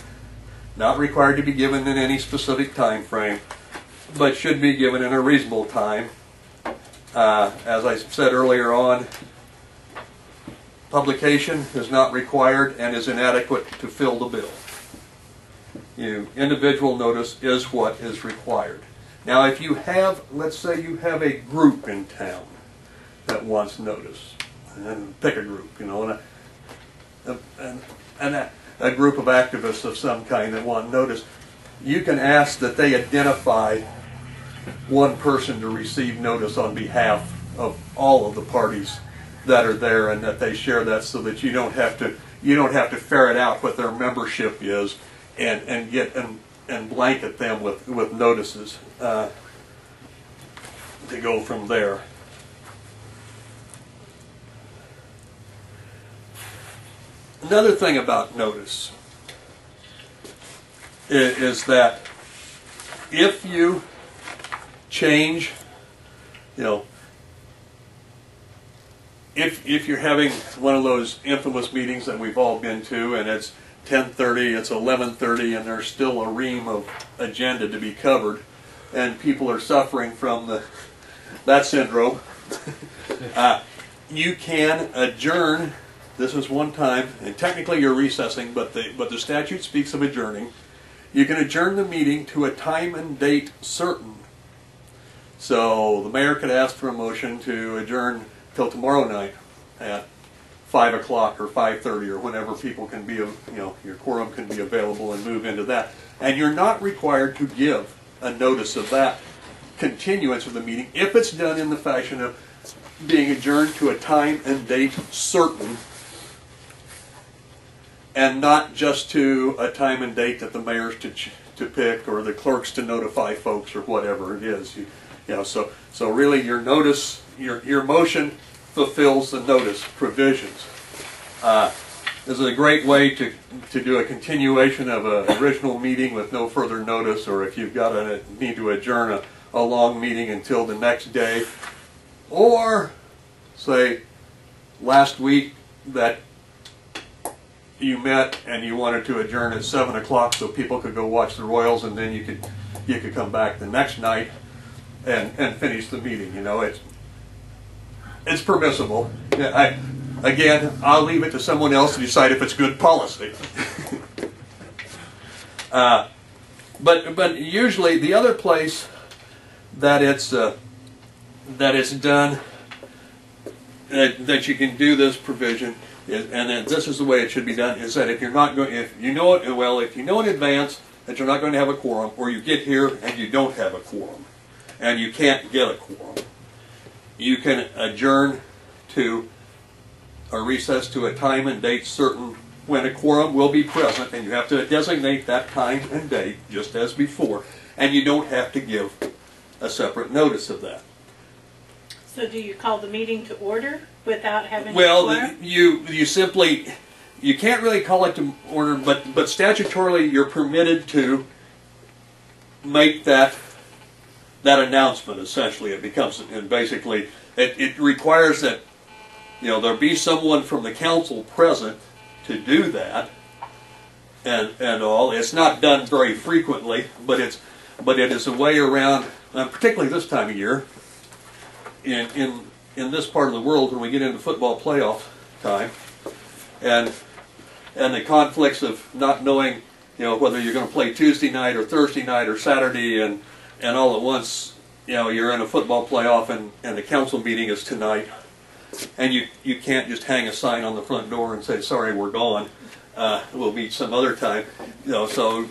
not required to be given in any specific time frame, but should be given in a reasonable time. Uh, as I said earlier on, publication is not required and is inadequate to fill the bill. You, individual notice is what is required. Now, if you have, let's say you have a group in town that wants notice, and pick a group, you know, and a, and, and a, a group of activists of some kind that want notice, you can ask that they identify one person to receive notice on behalf of all of the parties that are there and that they share that so that you don't have to you don't have to ferret out what their membership is and and get and and blanket them with with notices uh, to go from there. Another thing about notice i- is that if you change, you know, if if you're having one of those infamous meetings that we've all been to, and it's 10:30, it's 11:30, and there's still a ream of agenda to be covered, and people are suffering from the that syndrome, uh, you can adjourn. This is one time, and technically you're recessing, but the but the statute speaks of adjourning. You can adjourn the meeting to a time and date certain. So the mayor could ask for a motion to adjourn till tomorrow night at five o'clock or five thirty or whenever people can be, you know, your quorum can be available and move into that. And you're not required to give a notice of that continuance of the meeting if it's done in the fashion of being adjourned to a time and date certain and not just to a time and date that the mayor's to, to pick or the clerk's to notify folks or whatever it is. You, you know, so, so really your notice, your, your motion fulfills the notice provisions. Uh, this is a great way to, to do a continuation of an original meeting with no further notice, or if you've got a need to adjourn a, a long meeting until the next day, or say last week that you met and you wanted to adjourn at seven o'clock so people could go watch the Royals, and then you could you could come back the next night and and finish the meeting. You know, it's it's permissible. I, again, I'll leave it to someone else to decide if it's good policy. uh, but but usually the other place that it's uh, that it's done that, that you can do this provision is, and this is the way it should be done is that if you're not going if you know it well if you know in advance that you're not going to have a quorum or you get here and you don't have a quorum and you can't get a quorum you can adjourn to a recess to a time and date certain when a quorum will be present, and you have to designate that time and date just as before, and you don't have to give a separate notice of that. So do you call the meeting to order without having a Well, you you simply you can't really call it to order, but but statutorily you're permitted to make that that announcement. Essentially, it becomes and basically it, it requires that you know there be someone from the council present to do that, and and all. It's not done very frequently, but it's but it is a way around, uh, particularly this time of year. In in in this part of the world, when we get into football playoff time, and and the conflicts of not knowing, you know, whether you're going to play Tuesday night or Thursday night or Saturday, and and all at once, you know, you're in a football playoff and, and the council meeting is tonight, and you, you can't just hang a sign on the front door and say, sorry, we're gone, uh, we'll meet some other time. You know, so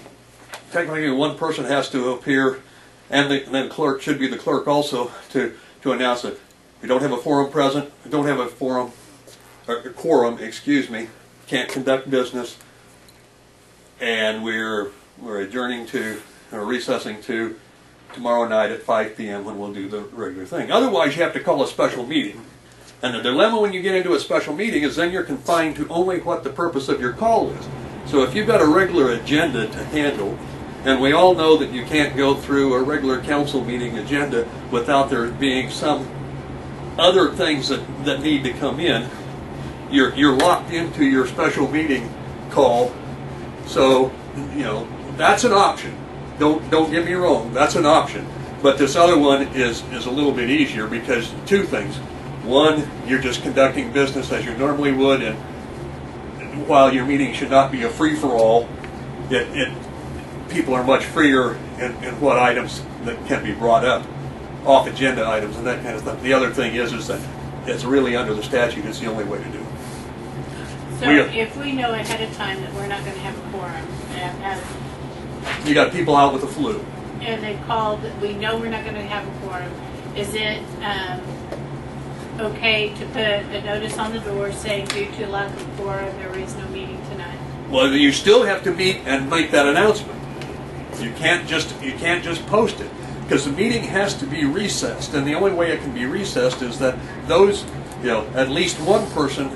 technically one person has to appear, and the, and then the clerk should be the clerk also, to, to announce that we don't have a forum present, we don't have a forum, or a quorum, excuse me, can't conduct business, and we're, we're adjourning to, or recessing to tomorrow night at 5 p.m. when we'll do the regular thing. Otherwise, you have to call a special meeting. And the dilemma when you get into a special meeting is then you're confined to only what the purpose of your call is. So if you've got a regular agenda to handle, and we all know that you can't go through a regular council meeting agenda without there being some other things that, that need to come in, you're, you're locked into your special meeting call. So, you know, that's an option. Don't, don't get me wrong, that's an option. But this other one is, is a little bit easier because two things. One, you're just conducting business as you normally would, and while your meeting should not be a free-for-all, it, it, people are much freer in, in what items that can be brought up, off agenda items and that kind of stuff. The other thing is, is that it's really under the statute, it's the only way to do it. So We if we know ahead of time that we're not gonna have a quorum, uh, and- You got people out with the flu. and they called, we know we're not gonna have a quorum, is it, um, okay to put a notice on the door saying due to lack of quorum, there is no meeting tonight? Well, you still have to meet and make that announcement. You can't just you can't just post it because the meeting has to be recessed, and the only way it can be recessed is that those you know at least one person,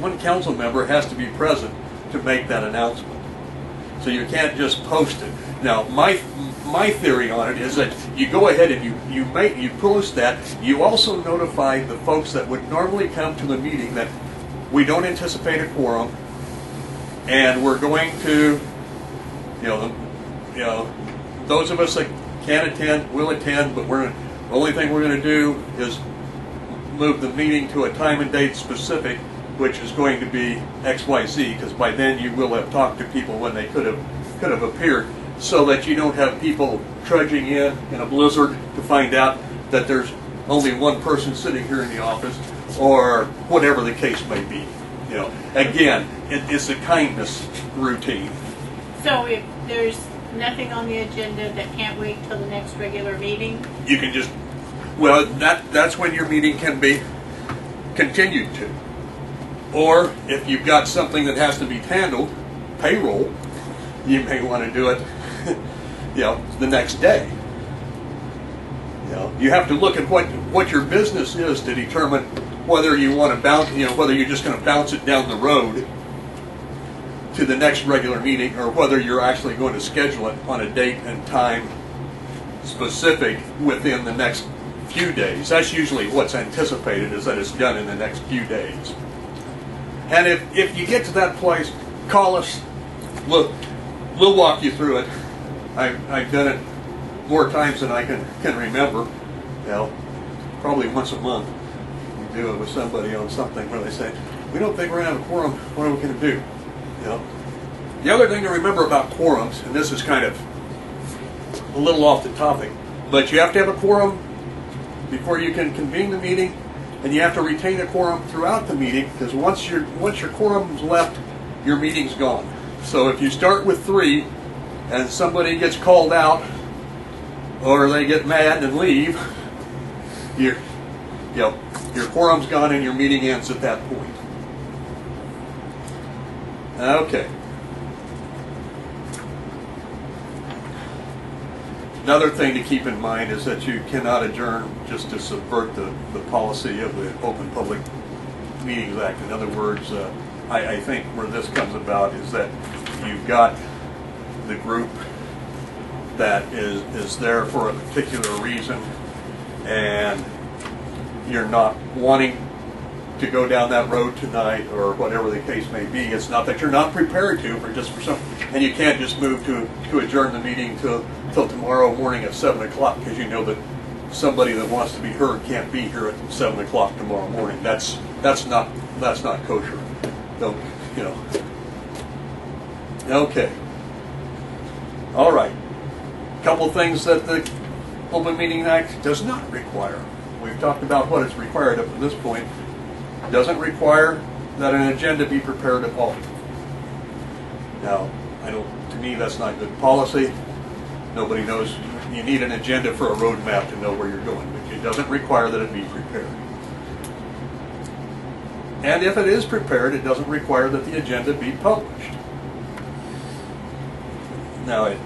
one council member has to be present to make that announcement. So you can't just post it. Now, my my theory on it is that you go ahead and you you make you post that. You also notify the folks that would normally come to the meeting that we don't anticipate a quorum and we're going to, you know, the, you know, those of us that can attend will attend, but we're the only thing we're going to do is move the meeting to a time and date specific, which is going to be X, Y, Z, because by then you will have talked to people when they could have could have appeared, so that you don't have people trudging in in a blizzard to find out that there's only one person sitting here in the office, or whatever the case may be. You know, again, it, it's a kindness routine. So if there's nothing on the agenda that can't wait till the next regular meeting, You can just, well, that that's when your meeting can be continued to. Or if you've got something that has to be handled, payroll, you may want to do it, you know, the next day. You know, you have to look at what what your business is to determine whether you want to bounce, you know, whether you're just going to bounce it down the road to the next regular meeting, or whether you're actually going to schedule it on a date and time specific within the next few days. That's usually what's anticipated is that it's done in the next few days. And if, if you get to that place, call us. We'll, we'll walk you through it. I've, I've done it more times than I can, can remember. You know, probably once a month. We do it with somebody on something where they say, we don't think we're going to have a quorum. What are we going to do? You know? The other thing to remember about quorums, and this is kind of a little off the topic, but you have to have a quorum before you can convene the meeting, and you have to retain a quorum throughout the meeting because once your once your quorum's left, your meeting's gone. So if you start with three, and somebody gets called out, or they get mad and leave, your you know your quorum's gone and your meeting ends at that point. Okay. Another thing to keep in mind is that you cannot adjourn just to subvert the, the policy of the Open Public Meetings Act. In other words, uh, I, I think where this comes about is that you've got the group that is, is there for a particular reason and you're not wanting to go down that road tonight or whatever the case may be. It's not that you're not prepared to, for just for some, and you can't just move to, to adjourn the meeting till, till tomorrow morning at seven o'clock because you know that somebody that wants to be heard can't be here at seven o'clock tomorrow morning. That's, that's not, that's not kosher. Don't, you know. Okay. All right. A Couple things that the Open Meeting Act does not require. We've talked about what is required up to this point. It Doesn't require that an agenda be prepared at all. Now, I don't, to me, that's not good policy. Nobody knows, you need an agenda for a roadmap to know where you're going, but it doesn't require that it be prepared. And if it is prepared, it doesn't require that the agenda be published. Now, it,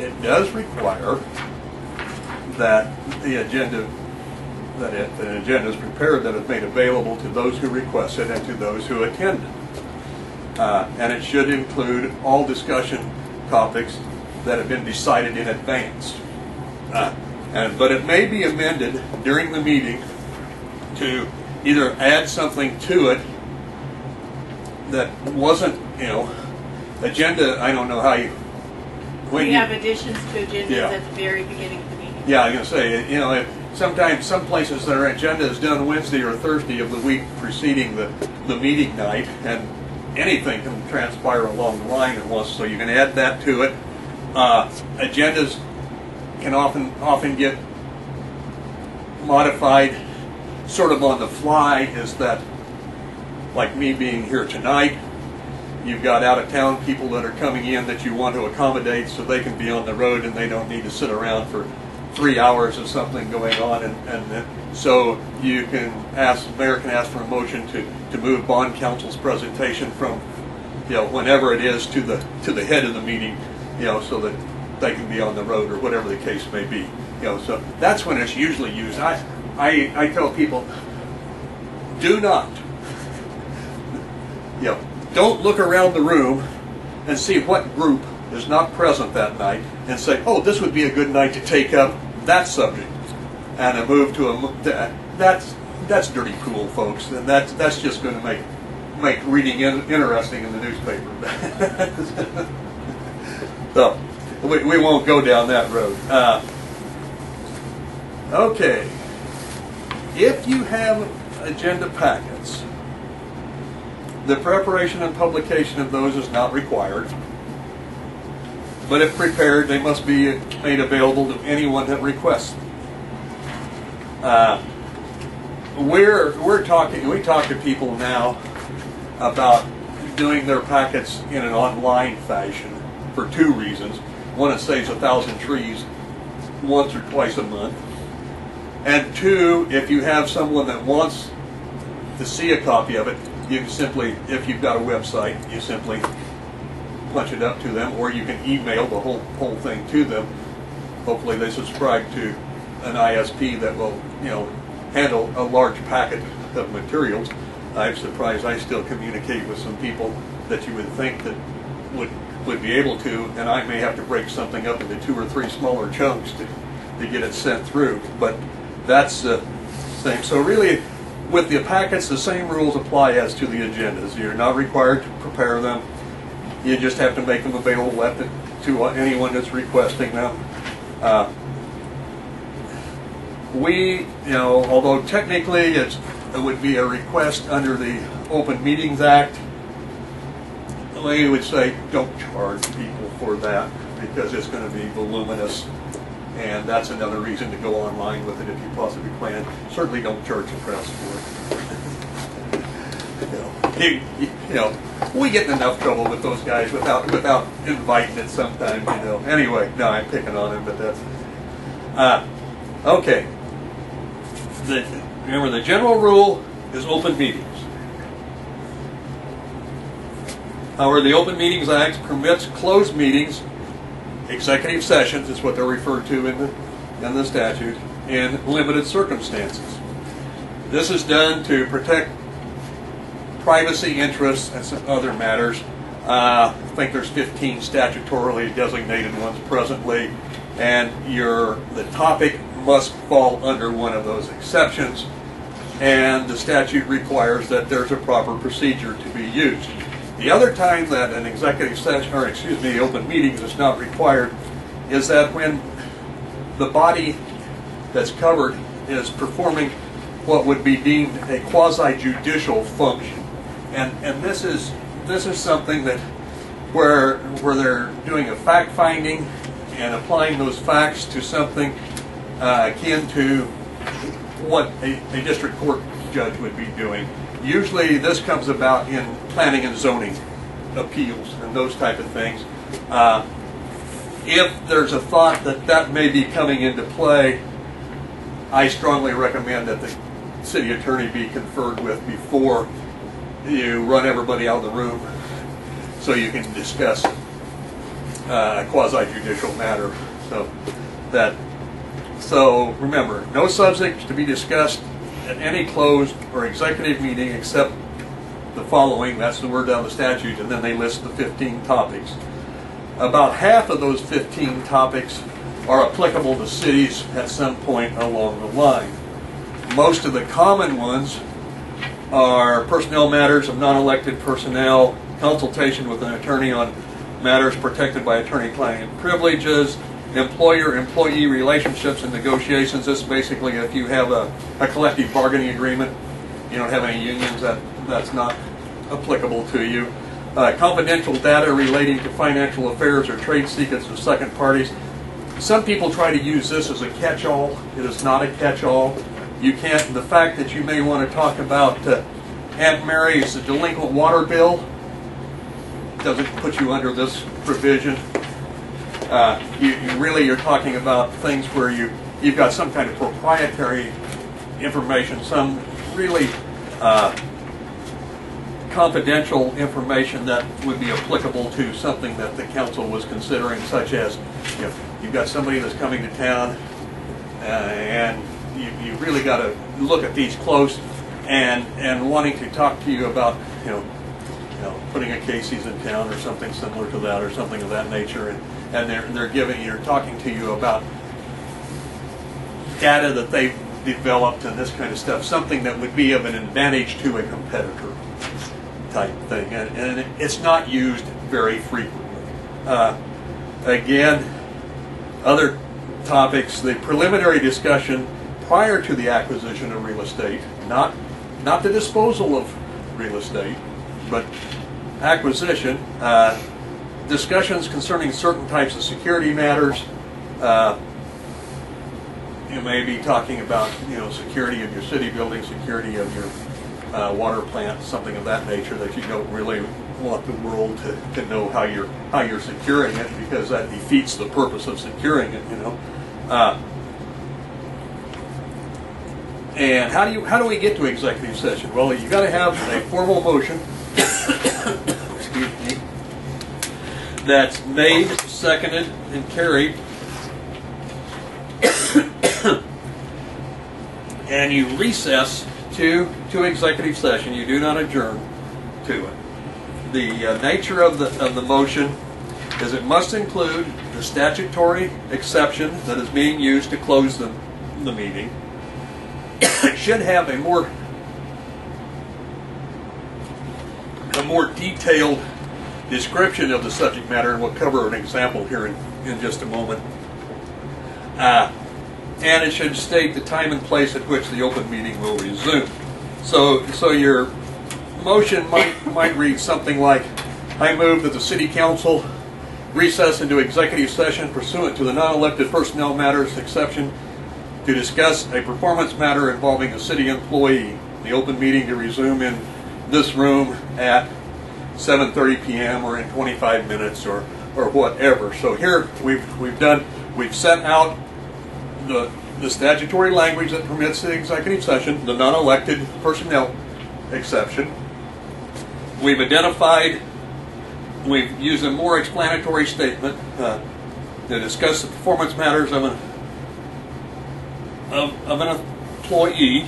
it does require that the agenda, that it, an agenda is prepared, that it's made available to those who request it and to those who attend it. Uh, and it should include all discussion topics that have been decided in advance. Uh, and, but it may be amended during the meeting to either add something to it that wasn't, you know, agenda, I don't know how you, when We you, have additions to agendas Yeah. at the very beginning of the meeting. yeah, I was gonna say, you know, if, sometimes, some places their agenda is done Wednesday or Thursday of the week preceding the, the meeting night, and anything can transpire along the line at once, so you can add that to it. Uh, agendas can often, often get modified sort of on the fly, is that, like me being here tonight, You've got out-of-town people that are coming in that you want to accommodate so they can be on the road and they don't need to sit around for three hours of something going on. And, and then- so you can ask, the mayor can ask for a motion to, to move bond counsel's presentation from, you know, whenever it is to the, to the head of the meeting, you know, so that they can be on the road or whatever the case may be. You know, so that's when it's usually used. I, I, I tell people, do not you know, don't look around the room and see what group is not present that night and say, oh, this would be a good night to take up that subject and a move to a that, that's that's dirty cool, folks, and that's that's just going to make make reading in, interesting in the newspaper. so we, we won't go down that road. Uh, okay, if you have agenda packets. The preparation and publication of those is not required. But if prepared, they must be made available to anyone that requests. Uh, we're, we're talking, we talk to people now about doing their packets in an online fashion for two reasons. One, it saves a thousand trees once or twice a month. And two, if you have someone that wants to see a copy of it, you can simply, if you've got a website, you simply punch it up to them, or you can email the whole, whole thing to them. Hopefully they subscribe to an ISP that will, you know, handle a large packet of materials. I'm surprised I still communicate with some people that you would think that would, would be able to, and I may have to break something up into two or three smaller chunks to, to get it sent through. But that's the thing. So really, with the packets, the same rules apply as to the agendas. You're not required to prepare them. You just have to make them available the, to anyone that's requesting them. Uh, we, you know, although technically it would be a request under the Open Meetings Act, we would say don't charge people for that because it's going to be voluminous and that's another reason to go online with it if you possibly can. Certainly don't charge the press for it. you, know, you, you- know, we get in enough trouble with those guys without without inviting it sometimes, you know. Anyway, no, I'm picking on him, but that's uh, okay. The, remember, the general rule is open meetings. However, the Open Meetings Act permits closed meetings executive sessions is what they're referred to in the, in the statute, in limited circumstances. This is done to protect privacy interests and some other matters. Uh, I think there's 15 statutorily designated ones presently, and your the topic must fall under one of those exceptions, and the statute requires that there's a proper procedure to be used. The other time that an executive session, or excuse me, open meetings is not required is that when the body that's covered is performing what would be deemed a quasi-judicial function. And, and this is, this is something that where, where they're doing a fact-finding and applying those facts to something uh, akin to what a, a district court judge would be doing. Usually this comes about in planning and zoning appeals and those type of things. Uh, if there's a thought that that may be coming into play, I strongly recommend that the city attorney be conferred with before you run everybody out of the room so you can discuss uh, a quasi judicial matter. So that so remember, no subjects to be discussed at any closed or executive meeting except the following. That's the word down the statute, and then they list the 15 topics. About half of those 15 topics are applicable to cities at some point along the line. Most of the common ones are personnel matters of non-elected personnel, consultation with an attorney on matters protected by attorney-client privileges, employer-employee relationships and negotiations. This is basically if you have a, a collective bargaining agreement, you don't have any unions, that, that's not applicable to you. Uh, confidential data relating to financial affairs or trade secrets of second parties. Some people try to use this as a catch-all. It is not a catch-all. You can't, the fact that you may want to talk about uh, Aunt Mary's delinquent water bill doesn't put you under this provision. Uh, you, you really are talking about things where you, you've got some kind of proprietary information, some really uh, confidential information that would be applicable to something that the council was considering, such as, you know, you've got somebody that's coming to town, uh, and you, you really got to look at these close, and and wanting to talk to you about, you know, you know, putting a Casey's in town or something similar to that, or something of that nature, and and they're they're giving you, talking to you about data that they've developed and this kind of stuff, something that would be of an advantage to a competitor type thing, and, and it's not used very frequently. Uh, again, other topics, the preliminary discussion prior to the acquisition of real estate, not not the disposal of real estate, but acquisition. Uh, discussions concerning certain types of security matters. Uh, you may be talking about, you know, security of your city building, security of your uh, water plant, something of that nature that you don't really want the world to, to know how you're how you're securing it because that defeats the purpose of securing it, you know. Uh, and how do you how do we get to executive session? Well, you got to have a formal motion. excuse me. That's made, seconded, and carried. and you recess to to executive session. You do not adjourn to it. The uh, nature of the of the motion is it must include the statutory exception that is being used to close the the meeting. it should have a more a more detailed description of the subject matter, and we'll cover an example here in, in just a moment. Uh, and it should state the time and place at which the open meeting will resume. So, so your motion might might read something like, "I move that the City Council recess into executive session pursuant to the non-elected personnel matters exception to discuss a performance matter involving a city employee. The open meeting to resume in this room at 7:30 p.m. or in 25 minutes or or whatever." So here we've we've done we've set out the, the statutory language that permits the executive session, the non-elected personnel exception. We've identified, we've used a more explanatory statement uh, to discuss the performance matters of an, of, of an employee,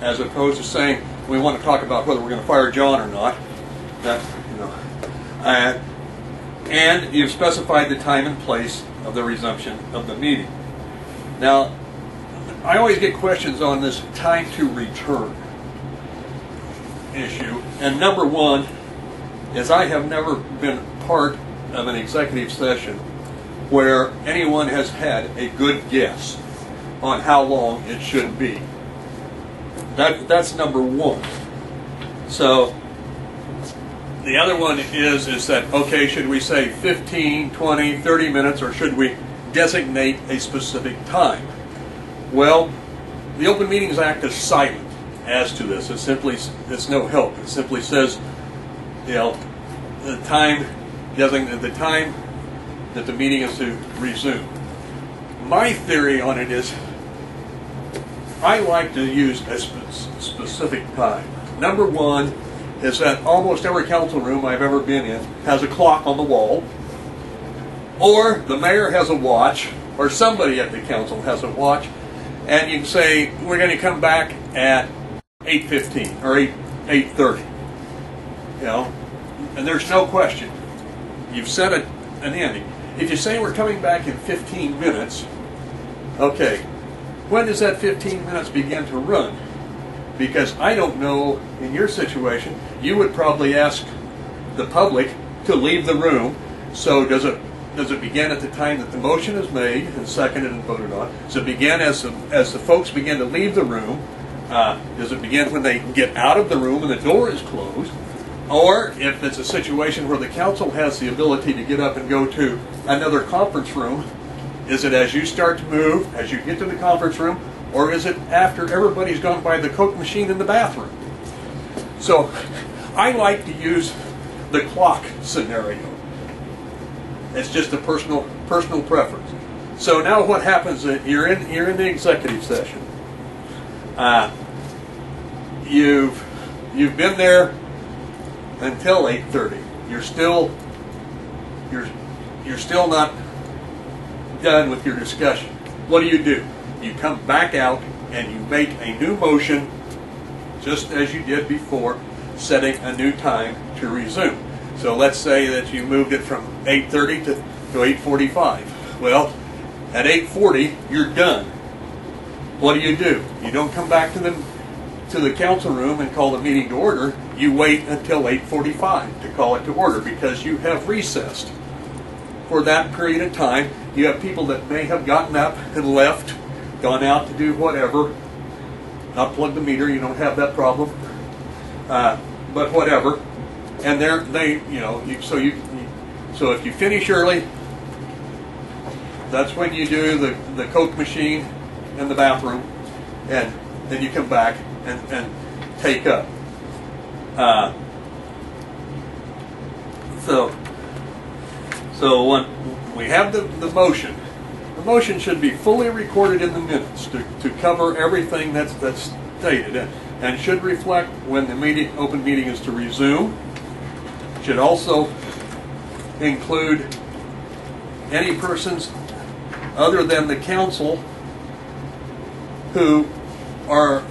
as opposed to saying we want to talk about whether we're going to fire John or not. That, you know, uh, and you've specified the time and place of the resumption of the meeting. Now, I always get questions on this time to return issue. And number one is I have never been part of an executive session where anyone has had a good guess on how long it should be. That, that's number one. So the other one is is that okay should we say 15 20 30 minutes or should we designate a specific time. Well, the Open Meetings Act is silent as to this. It simply, it's no help. It simply says, you know, the time, designate the time that the meeting is to resume. My theory on it is, I like to use a spe- specific time. Number one is that almost every council room I've ever been in has a clock on the wall, or the mayor has a watch, or somebody at the council has a watch, and you can say, we're going to come back at 8.15 or 8, 8.30. You know, and there's no question. You've set a, an ending. If you say we're coming back in 15 minutes, okay, when does that 15 minutes begin to run? Because I don't know, in your situation, you would probably ask the public to leave the room. So does it does it begin at the time that the motion is made and seconded and voted on? Does it begin as the, as the folks begin to leave the room? Uh, does it begin when they get out of the room and the door is closed? Or if it's a situation where the council has the ability to get up and go to another conference room, is it as you start to move, as you get to the conference room, or is it after everybody's gone by the Coke machine in the bathroom? So I like to use the clock scenario. It's just a personal personal preference. So now what happens is you're in you're in the executive session. Uh, you've you've been there until 8:30. You're still you're you're still not done with your discussion. What do you do? You come back out and you make a new motion just as you did before, setting a new time to resume. So let's say that you moved it from 8:30 to, to 8:45. Well, at 8:40 you're done. What do you do? You don't come back to the to the council room and call the meeting to order. You wait until 8:45 to call it to order because you have recessed. For that period of time, you have people that may have gotten up and left, gone out to do whatever. Not plug the meter, you don't have that problem. Uh, but whatever and they're they you know you, so you so if you finish early that's when you do the the coke machine in the bathroom and then you come back and, and take up uh, so so when we have the, the motion the motion should be fully recorded in the minutes to, to cover everything that's that's stated and, should reflect when the meeting open meeting is to resume should also include any persons other than the council who are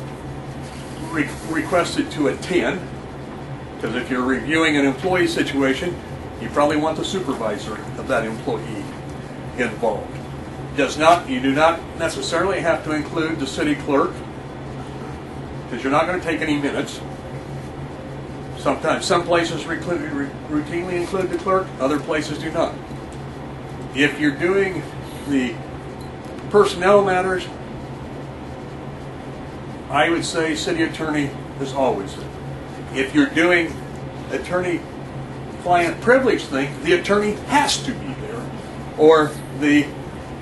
re requested to attend. Because if you're reviewing an employee situation, you probably want the supervisor of that employee involved. Does not you do not necessarily have to include the city clerk because you're not going to take any minutes. Sometimes, some places routinely include the clerk, other places do not. If you're doing the personnel matters, I would say city attorney is always there. If you're doing attorney-client privilege thing, the attorney has to be there. Or the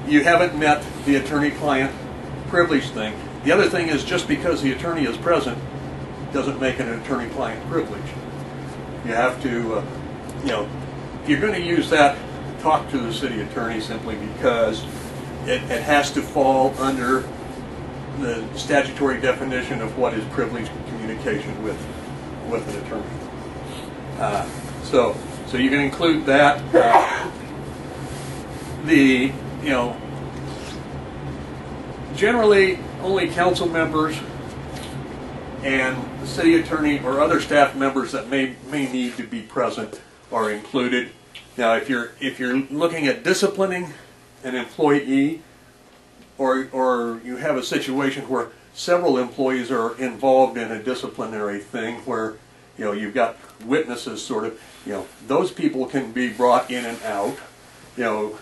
you haven't met the attorney-client privilege thing. The other thing is just because the attorney is present doesn't make it an attorney-client privilege. You have to, uh, you know, if you're going to use that, talk to the city attorney simply because it, it has to fall under the statutory definition of what is privileged communication with with an attorney. Uh, so, so you can include that. Uh, the, you know, generally only council members and the city attorney or other staff members that may may need to be present are included. Now, if you're if you're looking at disciplining an employee, or or you have a situation where several employees are involved in a disciplinary thing where you know you've got witnesses sort of you know those people can be brought in and out you know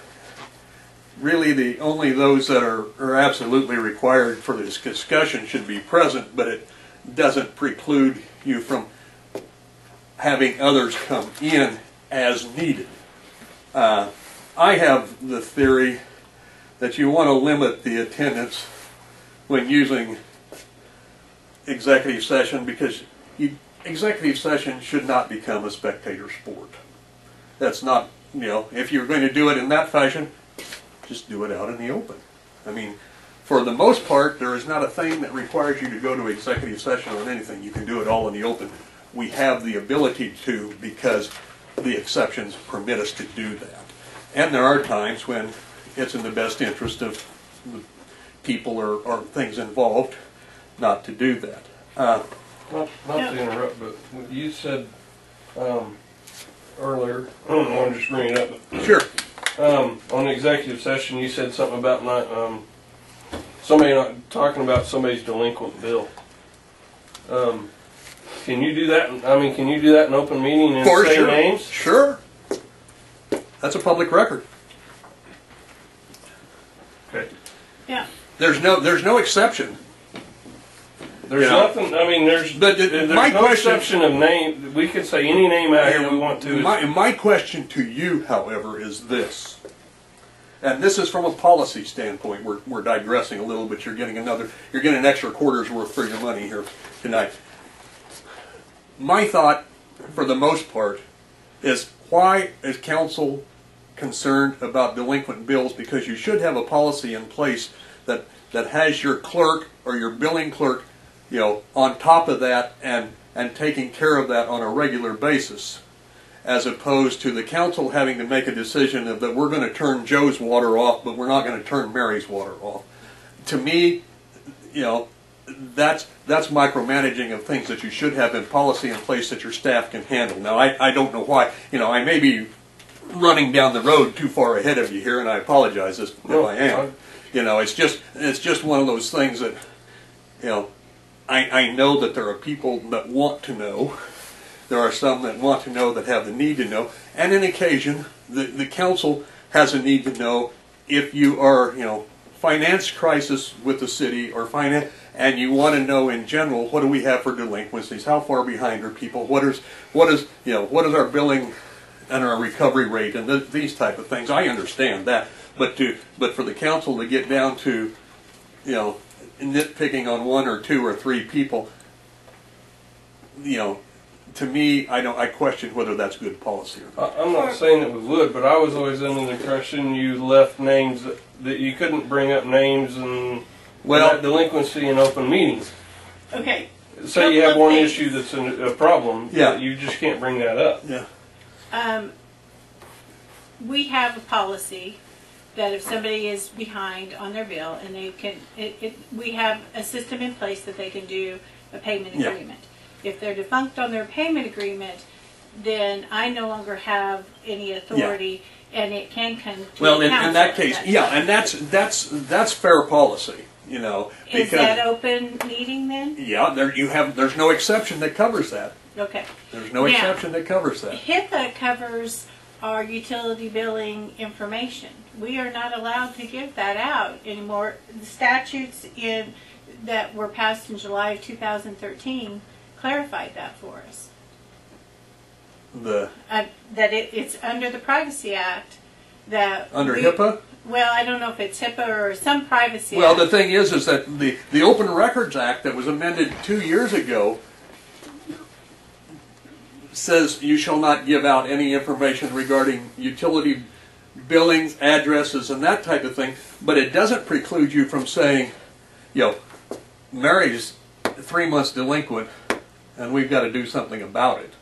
really the only those that are, are absolutely required for this discussion should be present but it doesn't preclude you from having others come in as needed. Uh, I have the theory that you want to limit the attendance when using executive session because you, executive session should not become a spectator sport. That's not, you know, if you're going to do it in that fashion, just do it out in the open. I mean, for the most part, there is not a thing that requires you to go to executive session on anything. You can do it all in the open. We have the ability to because the exceptions permit us to do that. And there are times when it's in the best interest of the people or, or things involved not to do that. Uh, Not, not to interrupt, but what you said, um, earlier, I don't know, I'm just bringing it up, but sure. Um, on the executive session, you said something about not, um, somebody not talking about somebody's delinquent bill. Um, can you do that? I mean, can you do that in open meeting and For say sure. names? Sure. That's a public record. Okay. Yeah. There's no there's no exception. There's You know, nothing. I mean, there's the- uh, there's my no question- exception of name. We can say any name out here we want to. My, my question to you, however, is this. And this is from a policy standpoint. We're, we're digressing a little, but you're getting another, you're getting an extra quarter's worth for your money here tonight. My thought, for the most part, is why is council concerned about delinquent bills? Because you should have a policy in place that, that has your clerk or your billing clerk, you know, on top of that and, and taking care of that on a regular basis as opposed to the council having to make a decision of that we're going to turn Joe's water off, but we're not going to turn Mary's water off. To me, you know, that's that's micromanaging of things that you should have in policy in place that your staff can handle. Now, I, I don't know why. You know, I may be running down the road too far ahead of you here, and I apologize if, No, I am. You know, it's just it's just one of those things that, you know, I, I know that there are people that want to know. There are some that want to know that have the need to know. And in occasion, the, the council has a need to know if you are, you know, finance crisis with the city or finance, and you want to know in general, what do we have for delinquencies? How far behind are people? What is, what is, you know, what is our billing and our recovery rate and th- these type of things? I understand that. But to, but for the council to get down to, you know, nitpicking on one or two or three people, you know, to me, I don't. I question whether that's good policy or not. I- I'm not saying that we would, but I was always under the impression you left names that, that you couldn't bring up names and Well- that delinquency in open meetings. Okay. Say you have one things. issue that's an, a problem, Yeah. that you just can't bring that up. Yeah. Um, we have a policy that if somebody is behind on their bill and they can, it, it, we have a system in place that they can do a payment Yeah. agreement. If they're defunct on their payment agreement, then I no longer have any authority and it can come to Well, the in, council. in that at case, time. yeah, and that's that's that's fair policy, you know, Is because that open meeting then? yeah, there you have there's no exception that covers that. Okay. There's no Now- exception that covers that. HIPAA covers our utility billing information. We are not allowed to give that out anymore. The statutes in, that were passed in July of 2013 clarified that for us. The Uh, that it, it's under the Privacy Act that. under we- HIPAA. Well, I don't know if it's HIPAA or some privacy Well, act. the thing is, is that the the Open Records Act that was amended two years ago says you shall not give out any information regarding utility billings, addresses, and that type of thing. But it doesn't preclude you from saying, you know, Mary's three months delinquent, and we've got to do something about it.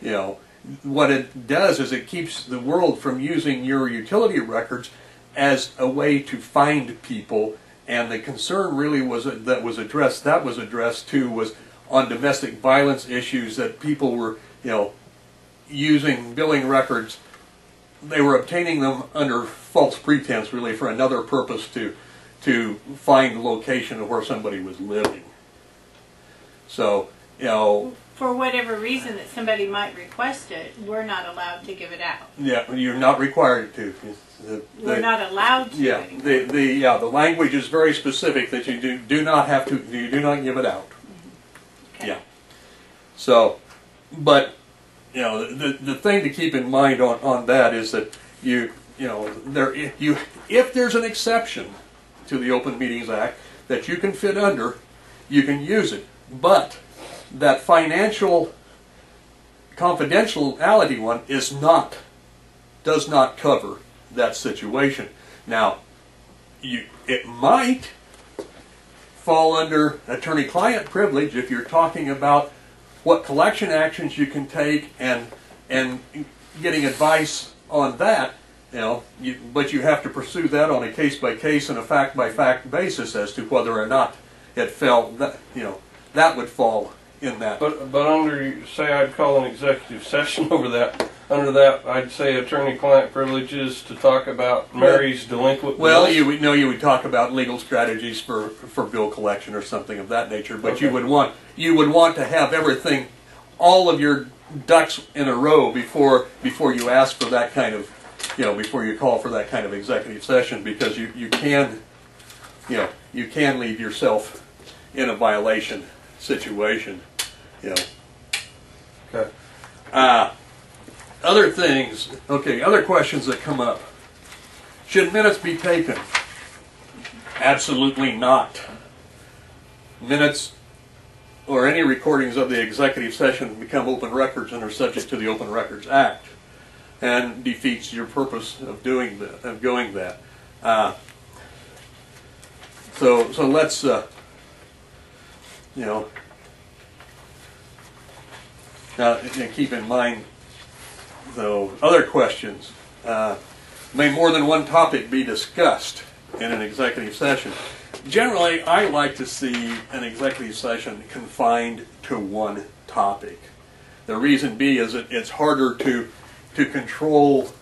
You know, what it does is it keeps the world from using your utility records as a way to find people. And the concern really was that was addressed. That was addressed too was on domestic violence issues that people were, you know, using billing records. They were obtaining them under false pretense, really, for another purpose to to find the location of where somebody was living. So, you know, For whatever reason that somebody might request it, we're not allowed to give it out. yeah, you're not required to. The- We're the- not allowed to Yeah, anymore. the, the, yeah, the language is very specific that you do, do not have to, you do not give it out. Okay. Yeah. So, but, you know, the, the thing to keep in mind on, on that is that you, you know, there, if you, if there's an exception to the Open Meetings Act that you can fit under, you can use it. But that financial confidentiality one is not, does not cover that situation. Now, you, it might fall under attorney-client privilege if you're talking about what collection actions you can take and and getting advice on that. You know, you, but you have to pursue that on a case-by-case and a fact-by-fact basis as to whether or not it fell. That you know, that would fall in that. But, but under, say I'd call an executive session over that, under that, I'd say attorney-client privileges to talk about Mary's delinquent Well, bills. you would know you would talk about legal strategies for, for bill collection or something of that nature, but you would want you would want to have everything, all of your ducks in a row before before you ask for that kind of, you know, before you call for that kind of executive session because you, you can, you know, you can leave yourself in a violation situation, you know. Okay. Uh, other things, okay, other questions that come up. Should minutes be taken? Absolutely not. Minutes or any recordings of the executive session become open records and are subject to the Open Records Act and defeats your purpose of doing that, of going that. Uh, so, so let's, uh, you know, now, and keep in mind, though, other questions. Uh, may more than one topic be discussed in an executive session? Generally, I like to see an executive session confined to one topic. The reason being is that it's harder to, to control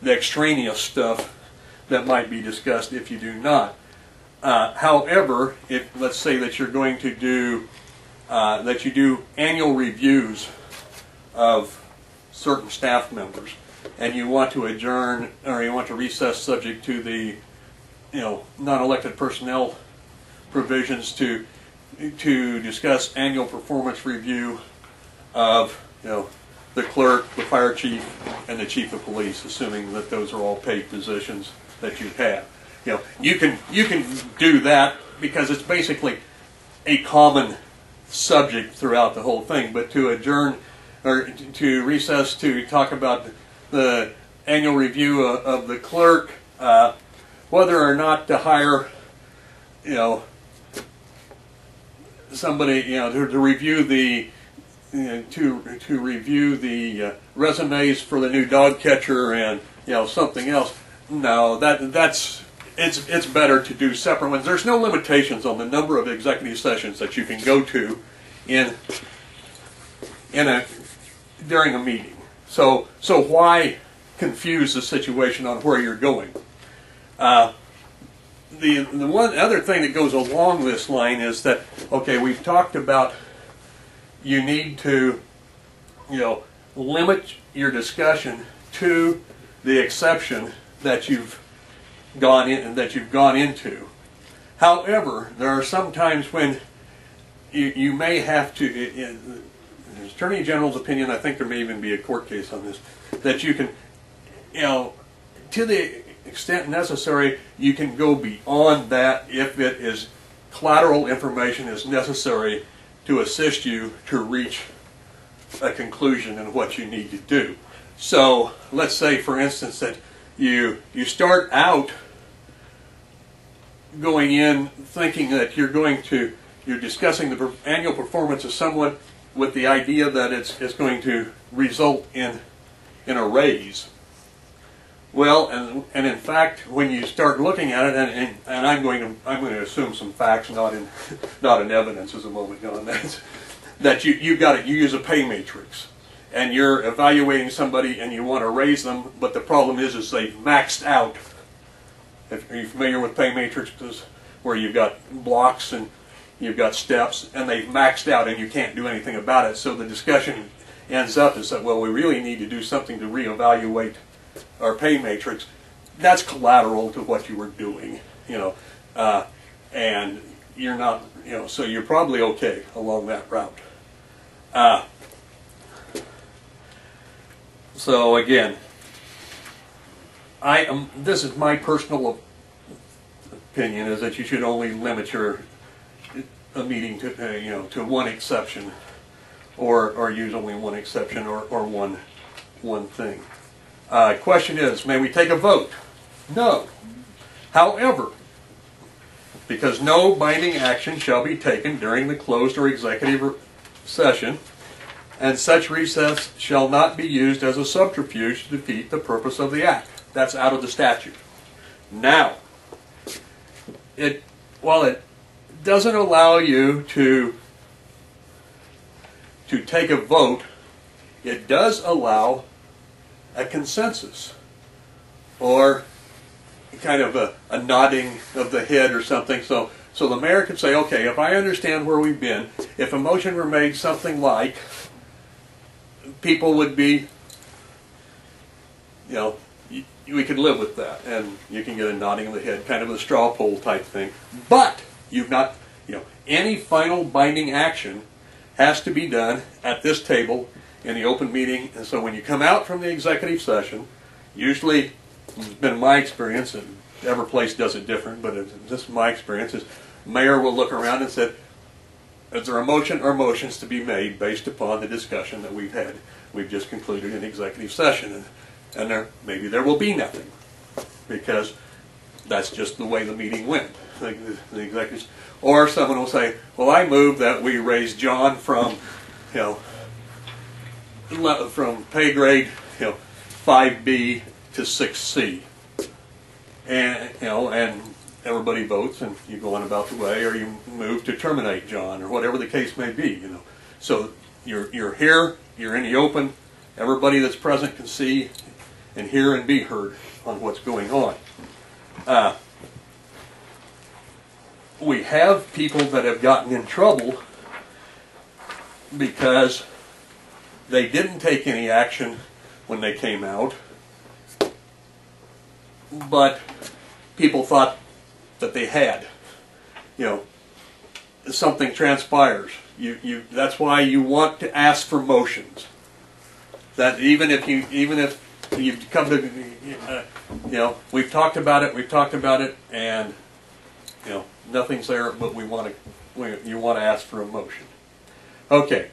the extraneous stuff that might be discussed if you do not. Uh, however, if let's say that you're going to do uh, that you do annual reviews of certain staff members, and you want to adjourn or you want to recess subject to the you know non-elected personnel provisions to to discuss annual performance review of you know the clerk, the fire chief, and the chief of police, assuming that those are all paid positions that you have. You know, you can you can do that because it's basically a common subject throughout the whole thing. But to adjourn or to recess to talk about the annual review of, the clerk, uh, whether or not to hire, you know, somebody, you know, to, to review the you know, to to review the uh, resumes for the new dog catcher and you know something else. No, that that's it's it's better to do separate ones. There's no limitations on the number of executive sessions that you can go to in in a during a meeting. So so why confuse the situation on where you're going? Uh, the the one other thing that goes along this line is that okay, we've talked about you need to you know limit your discussion to the exception that you've gone in that you've gone into. However, there are some times when you, you may have to, in Attorney General's opinion, I think there may even be a court case on this, that you can, you know, to the extent necessary, you can go beyond that if it is collateral information is necessary to assist you to reach a conclusion in what you need to do. So let's say, for instance, that you you start out going in thinking that you're going to you're discussing the annual performance of someone with the idea that it's it's going to result in in a raise. Well, and and in fact, when you start looking at it, and, and, and I'm going to I'm going to assume some facts, not in not in evidence, as a moment on that, that you you've got it. You use a pay matrix, and you're evaluating somebody, and you want to raise them, but the problem is, is they've maxed out. If, are you familiar with pay matrices, where you've got blocks and you've got steps, and they've maxed out, and you can't do anything about it. So the discussion ends up is that well, we really need to do something to reevaluate our pay matrix, that's collateral to what you were doing, you know, uh, and you're not, you know, so you're probably okay along that route. Uh, so again, I am, this is my personal opinion, is that you should only limit your, a meeting to, uh, you know, to one exception, or, or use only one exception, or, or one, one thing. Uh, question is, may we take a vote? No. However, because no binding action shall be taken during the closed or executive session, and such recess shall not be used as a subterfuge to defeat the purpose of the act. That's out of the statute. Now, it while it doesn't allow you to to take a vote, it does allow a consensus or kind of a, a nodding of the head or something. So so the mayor could say, okay, if I understand where we've been, if a motion were made something like people would be, you know, we could live with that, and you can get a nodding of the head, kind of a straw poll type thing. But you've not, you know, any final binding action has to be done at this table in the open meeting. And so when you come out from the executive session, usually, it's been my experience, and every place does it different, but it's, this is my experience, is mayor will look around and say, is there a motion or motions to be made based upon the discussion that we've had, we've just concluded in executive session? And, and there, maybe there will be nothing, because that's just the way the meeting went. The, the executives, or someone will say, well, I move that we raise John from, you know, from pay grade, you know, 5B to 6C. And, you know, and everybody votes and you go on about the way, or you move to terminate John, or whatever the case may be, you know. So you're, you're here, you're in the open, everybody that's present can see and hear and be heard on what's going on. Uh, we have people that have gotten in trouble because they didn't take any action when they came out, but people thought that they had. You know, something transpires. You, you, that's why you want to ask for motions. That even if you, even if you've come to, uh, you know, we've talked about it, we've talked about it, and you know, nothing's there, but we want to, we, you want to ask for a motion. Okay.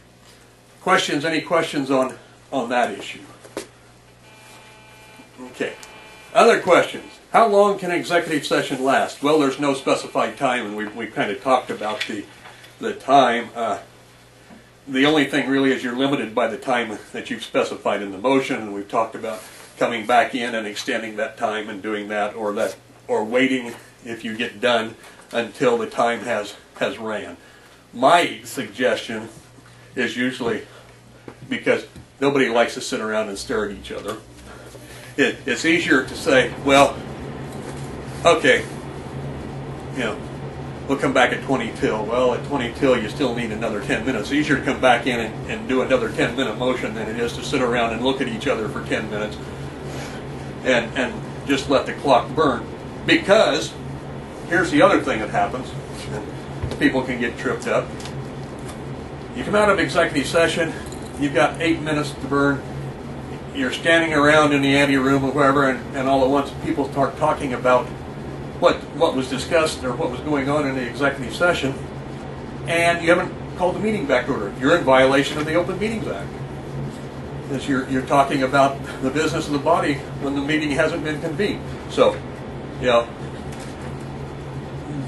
Questions? Any questions on on that issue? Okay. Other questions? How long can executive session last? Well, there's no specified time, and we we kind of talked about the the time. Uh, the only thing really is you're limited by the time that you've specified in the motion, and we've talked about coming back in and extending that time and doing that, or that, or waiting if you get done until the time has has ran. My suggestion is usually because nobody likes to sit around and stare at each other. It, it's easier to say, well, okay, you know, we'll come back at 20 till. Well, at 20 till, you still need another 10 minutes. It's easier to come back in and, and do another 10 minute motion than it is to sit around and look at each other for 10 minutes and, and just let the clock burn. Because here's the other thing that happens people can get tripped up. You come out of executive session, you've got eight minutes to burn. You're standing around in the ante room or wherever, and, and all at once people start talking about what what was discussed or what was going on in the executive session, and you haven't called the meeting back to order. You're in violation of the Open Meetings Act. Because you're, you're talking about the business of the body when the meeting hasn't been convened. So, you know,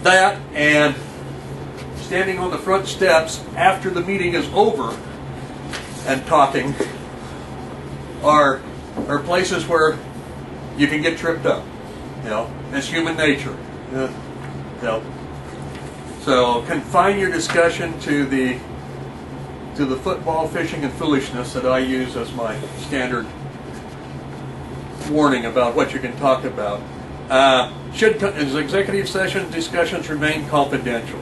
that and standing on the front steps after the meeting is over and talking are are places where you can get tripped up. You know, it's human nature. You know. So confine your discussion to the to the football, fishing, and foolishness that I use as my standard warning about what you can talk about. Uh, should is executive session discussions remain confidential?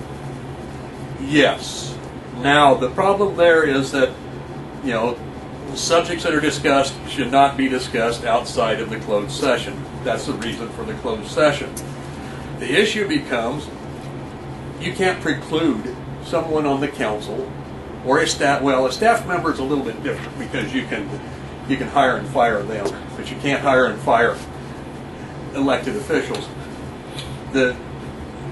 Yes. Now the problem there is that you know subjects that are discussed should not be discussed outside of the closed session. That's the reason for the closed session. The issue becomes you can't preclude someone on the council or a staff. Well, a staff member is a little bit different because you can you can hire and fire them, but you can't hire and fire elected officials. The,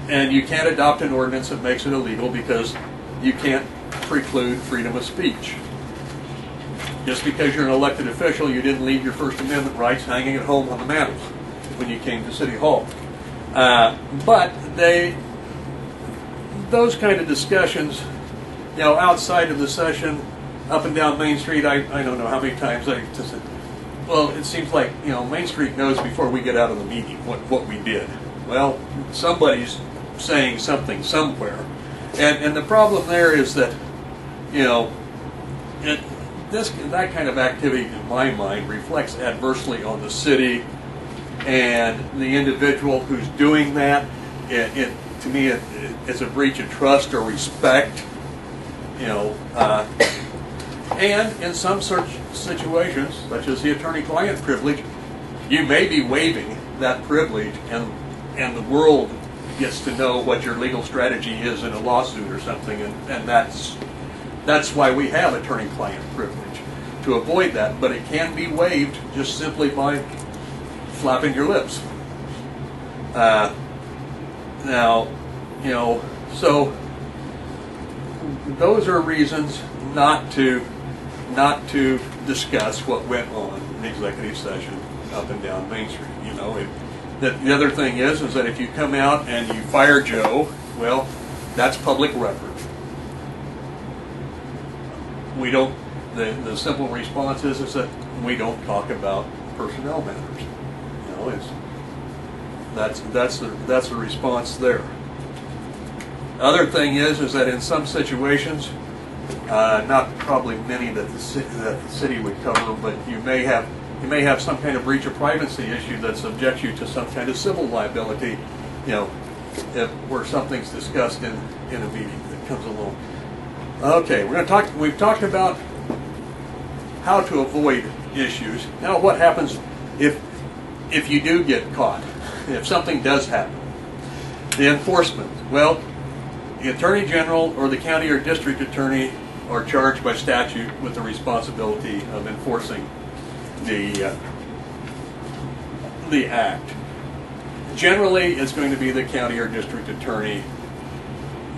and you can't adopt an ordinance that makes it illegal because you can't preclude freedom of speech. Just because you're an elected official, you didn't leave your First Amendment rights hanging at home on the mantle when you came to City Hall. Uh, but they, those kind of discussions, you know, outside of the session, up and down Main Street, I, I don't know how many times I well, it seems like, you know, Main Street knows before we get out of the meeting what, what we did. Well, somebody's saying something somewhere. And, and the problem there is that, you know, it, this, that kind of activity, in my mind, reflects adversely on the city and the individual who's doing that. It, it to me, it, it's a breach of trust or respect. You know, uh, and in some such situations, such as the attorney-client privilege, you may be waiving that privilege, and and the world gets to know what your legal strategy is in a lawsuit or something, and, and that's that's why we have attorney-client privilege to avoid that. But it can be waived just simply by flapping your lips. Uh, now, you know, so those are reasons not to not to discuss what went on in executive session up and down Main Street. You know, it, that the other thing is is that if you come out and you fire Joe, well, that's public record. We don't. The, the simple response is is that we don't talk about personnel matters. You know, it's that's that's the that's the response there. Other thing is is that in some situations, uh, not probably many that the city that the city would cover, but you may have you may have some kind of breach of privacy issue that subjects you to some kind of civil liability. You know, if where something's discussed in in a meeting that comes along. Okay, we're going to talk. We've talked about how to avoid issues. Now, what happens if if you do get caught? If something does happen, the enforcement. Well, the attorney general or the county or district attorney are charged by statute with the responsibility of enforcing the uh, the act. Generally, it's going to be the county or district attorney.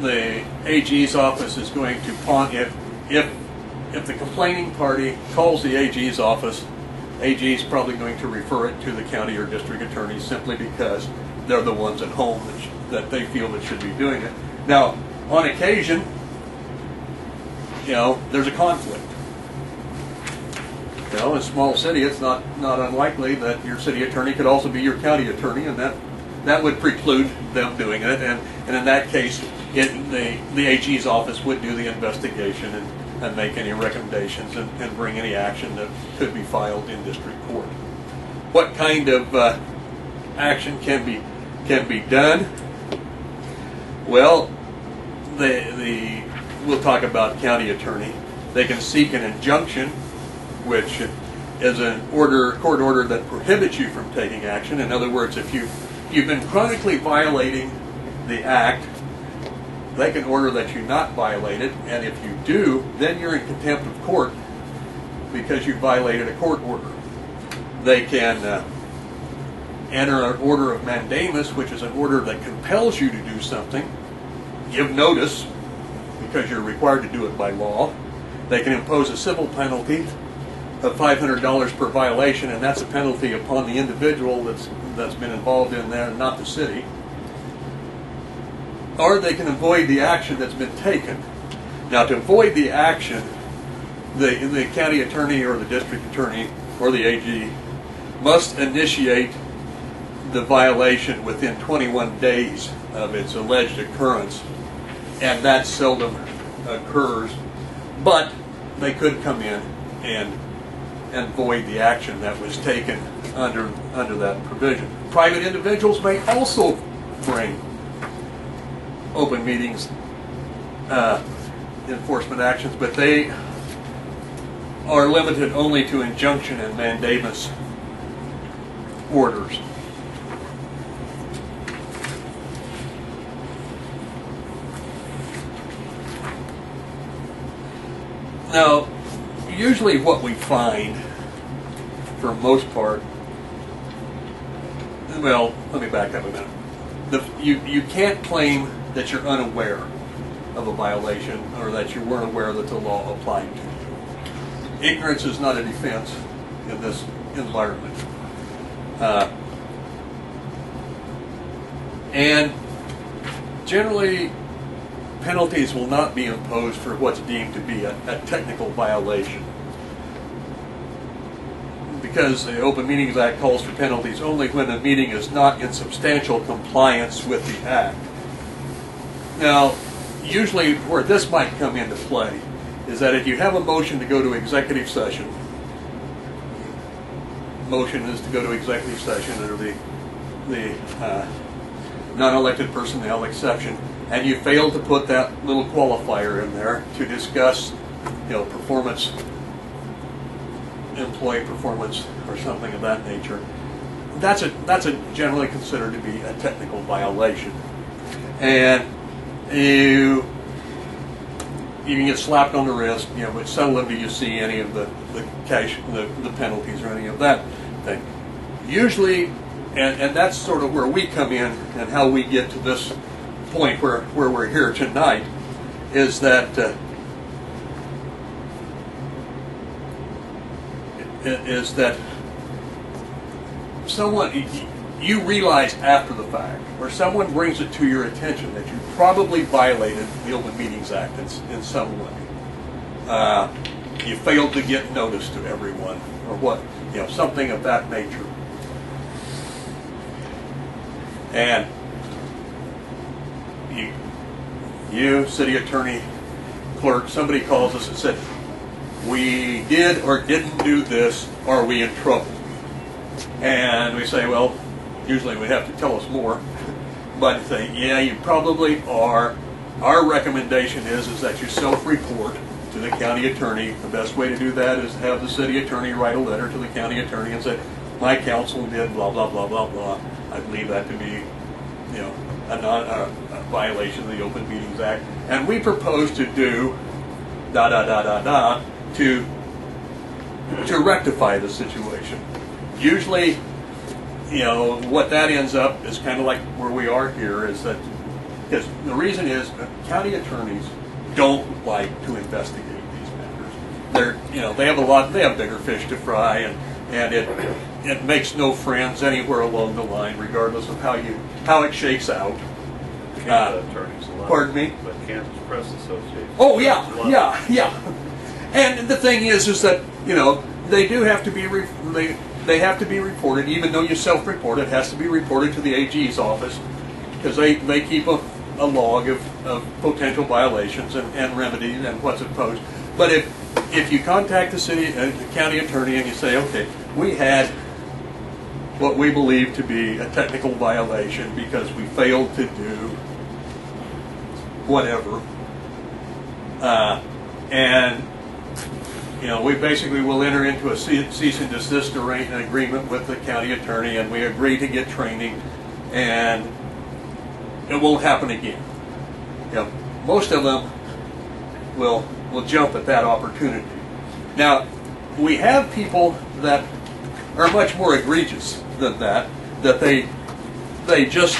The AG's office is going to pawn if if if the complaining party calls the AG's office, AG is probably going to refer it to the county or district attorney simply because they're the ones at home that, that they feel that should be doing it. Now, on occasion, you know, there's a conflict. You know, in a small city, it's not, not unlikely that your city attorney could also be your county attorney, and that, that would preclude them doing it. And, and in that case, it, the, the AG's office would do the investigation and, and make any recommendations and, and bring any action that could be filed in district court. What kind of uh, action can be can be done? Well, the the we'll talk about county attorney. They can seek an injunction, which is an order, court order that prohibits you from taking action. In other words, if you you've been chronically violating the act, they can order that you not violate it, and if you do, then you're in contempt of court because you violated a court order. They can uh, enter an order of mandamus, which is an order that compels you to do something, give notice because you're required to do it by law. They can impose a civil penalty of $500 per violation, and that's a penalty upon the individual that's that's been involved in there, not the city. Or they can avoid the action that's been taken. Now, to avoid the action, the the county attorney or the district attorney or the AG must initiate the violation within 21 days of its alleged occurrence, and that seldom occurs. But they could come in and and void the action that was taken under under that provision. Private individuals may also bring open meetings uh, enforcement actions, but they are limited only to injunction and mandamus orders. Now, usually what we find, for most part, well, let me back up a minute. The, you, you can't claim that you're unaware of a violation or that you weren't aware that the law applied to you. Ignorance is not a defense in this environment. Uh, and generally, penalties will not be imposed for what's deemed to be a, a technical violation. Because the Open Meetings Act calls for penalties only when a meeting is not in substantial compliance with the act. Now, usually where this might come into play is that if you have a motion to go to executive session, motion is to go to executive session under the, the uh, non-elected personnel exception, and you fail to put that little qualifier in there to discuss, you know, performance, employee performance, or something of that nature, that's a that's a generally considered to be a technical violation, and you you can get slapped on the wrist, you know, but seldom do you see any of the, the cash, the, the penalties or any of that thing. Usually, and, and that's sort of where we come in and how we get to this point where, where we're here tonight, is that uh, is that someone you realize after the fact, or someone brings it to your attention that you probably violated the Open Meetings Act in, in some way. Uh, you failed to get notice to everyone, or what, you know, something of that nature. And you, you, city attorney, clerk, somebody calls us and said, we did or didn't do this, are we in trouble? And we say, well, usually we have to tell us more. But say, yeah, you probably are. Our recommendation is, is that you self-report to the county attorney. The best way to do that is to have the city attorney write a letter to the county attorney and say, my counsel did blah, blah, blah, blah, blah. I believe that to be, you know, a, non, a, a violation of the Open Meetings Act. And we propose to do da, da, da, da, da, to, to rectify the situation. Usually, you know, what that ends up is kind of like where we are here is that, because the reason is county attorneys don't like to investigate these matters. They're, you know, they have a lot, they have bigger fish to fry and, and it, it makes no friends anywhere along the line regardless of how you, how it shakes out. Allowed. pardon me? But Kansas Press Association. Oh yeah, yeah, yeah. And the thing is, is that you know they do have to be re- they they have to be reported, even though you self-report. It has to be reported to the AG's office because they they keep a, a log of, of potential violations and, and remedies and what's imposed. But if if you contact the city, uh, the county attorney, and you say, okay, we had what we believe to be a technical violation because we failed to do whatever. Uh, and, you know, we basically will enter into a cease and desist agreement with the county attorney and we agree to get training and it won't happen again. You know, most of them will, will jump at that opportunity. Now, we have people that are much more egregious than that, that they, they just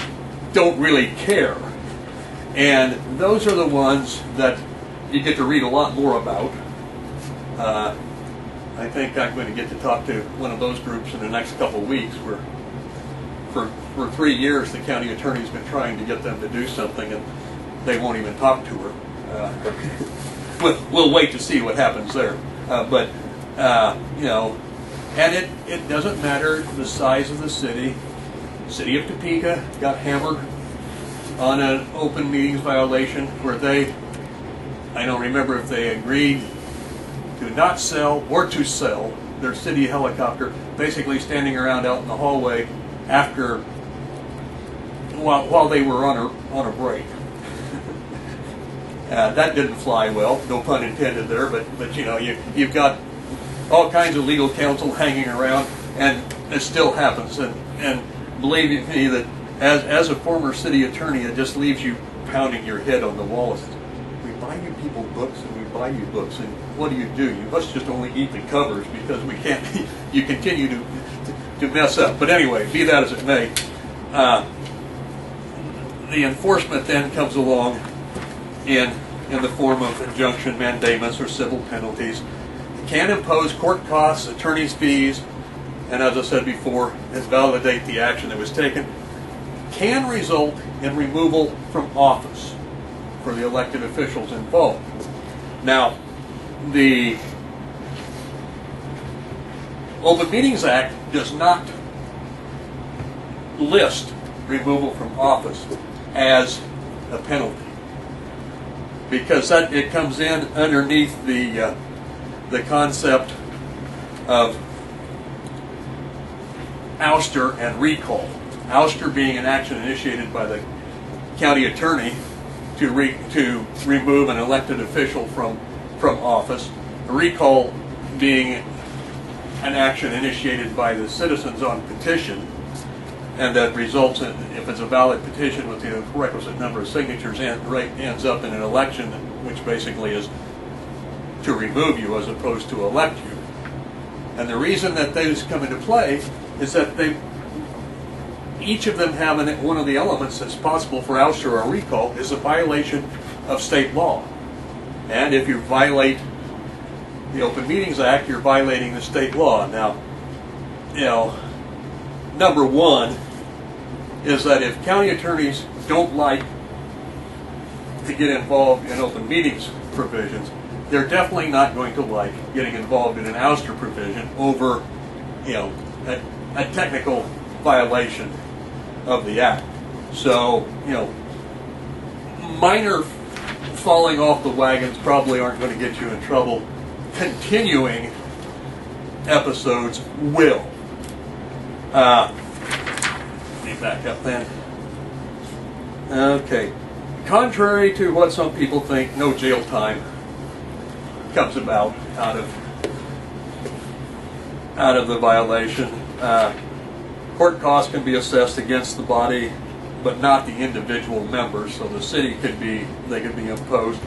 don't really care. And those are the ones that you get to read a lot more about. Uh, I think I'm going to get to talk to one of those groups in the next couple of weeks. Where, for for three years, the county attorney's been trying to get them to do something, and they won't even talk to her. Uh, we'll, we'll wait to see what happens there. Uh, but uh, you know, and it it doesn't matter the size of the city. City of Topeka got hammered on an open meetings violation where they, I don't remember if they agreed to not sell or to sell their city helicopter, basically standing around out in the hallway after, while, while they were on a, on a break. Uh, that didn't fly well, no pun intended there, but, but you know, you, you've got all kinds of legal counsel hanging around, and it still happens. And, and believe me, that as, as a former city attorney, it just leaves you pounding your head on the wall. We buy you people books and we buy you books, and what do you do? You must just only eat the covers because we can't. You continue to to mess up. But anyway, be that as it may, uh, the enforcement then comes along in in the form of injunction, mandamus, or civil penalties. Can impose court costs, attorney's fees, and as I said before, as validate the action that was taken. Can result in removal from office for the elected officials involved. Now, the Open Meetings Act does not list removal from office as a penalty because that it comes in underneath the uh, the concept of ouster and recall. Ouster being an action initiated by the county attorney to re, to remove an elected official from from office. Recall being an action initiated by the citizens on petition, and that results in, if it's a valid petition with the requisite number of signatures, and right ends up in an election, which basically is to remove you as opposed to elect you. And the reason that those come into play is that they each of them have an, one of the elements that's possible for ouster or recall is a violation of state law. And if you violate the Open Meetings Act, you're violating the state law. Now, you know, number one is that if county attorneys don't like to get involved in open meetings provisions, they're definitely not going to like getting involved in an ouster provision over, you know, a, a technical violation of the act. So, you know, minor falling off the wagons probably aren't going to get you in trouble. Continuing episodes will. Uh, let me back up then. Okay. Contrary to what some people think, no jail time comes about out of out of the violation. Uh, court costs can be assessed against the body, but not the individual members. So the city could be they could be imposed.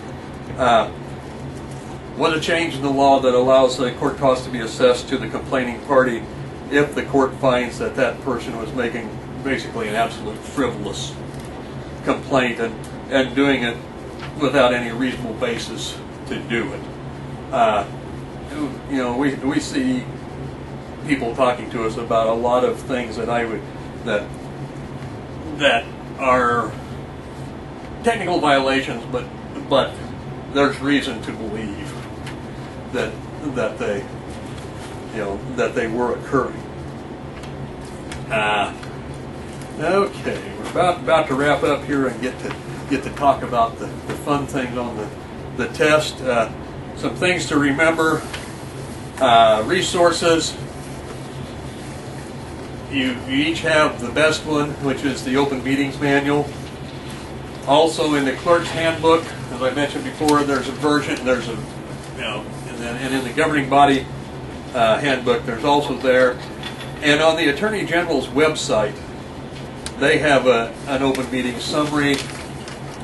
Uh, a change in the law that allows the court costs to be assessed to the complaining party if the court finds that that person was making basically an absolute frivolous complaint and, and doing it without any reasonable basis to do it. Uh, you know, we, we see people talking to us about a lot of things that I would that that are technical violations, but but there's reason to believe that that they you know that they were occurring. Uh, okay, we're about about to wrap up here and get to get to talk about the, the fun things on the the test. Uh, some things to remember. Uh, resources. You, you each have the best one, which is the Open Meetings Manual. Also in the clerk's handbook, as I mentioned before, there's a version, there's a, you know, and, then, and in the governing body uh, handbook, there's also there. And on the Attorney General's website, they have a, an open meeting summary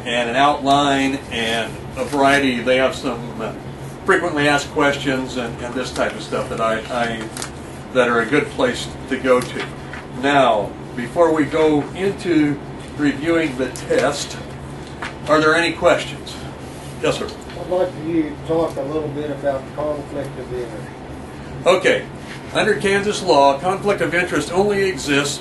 and an outline and a variety. They have some uh, frequently asked questions and, and this type of stuff that I, I that are a good place to go to. Now, before we go into reviewing the test, are there any questions? Yes, sir. I'd like for you to talk a little bit about conflict of interest. Okay. Under Kansas law, conflict of interest only exists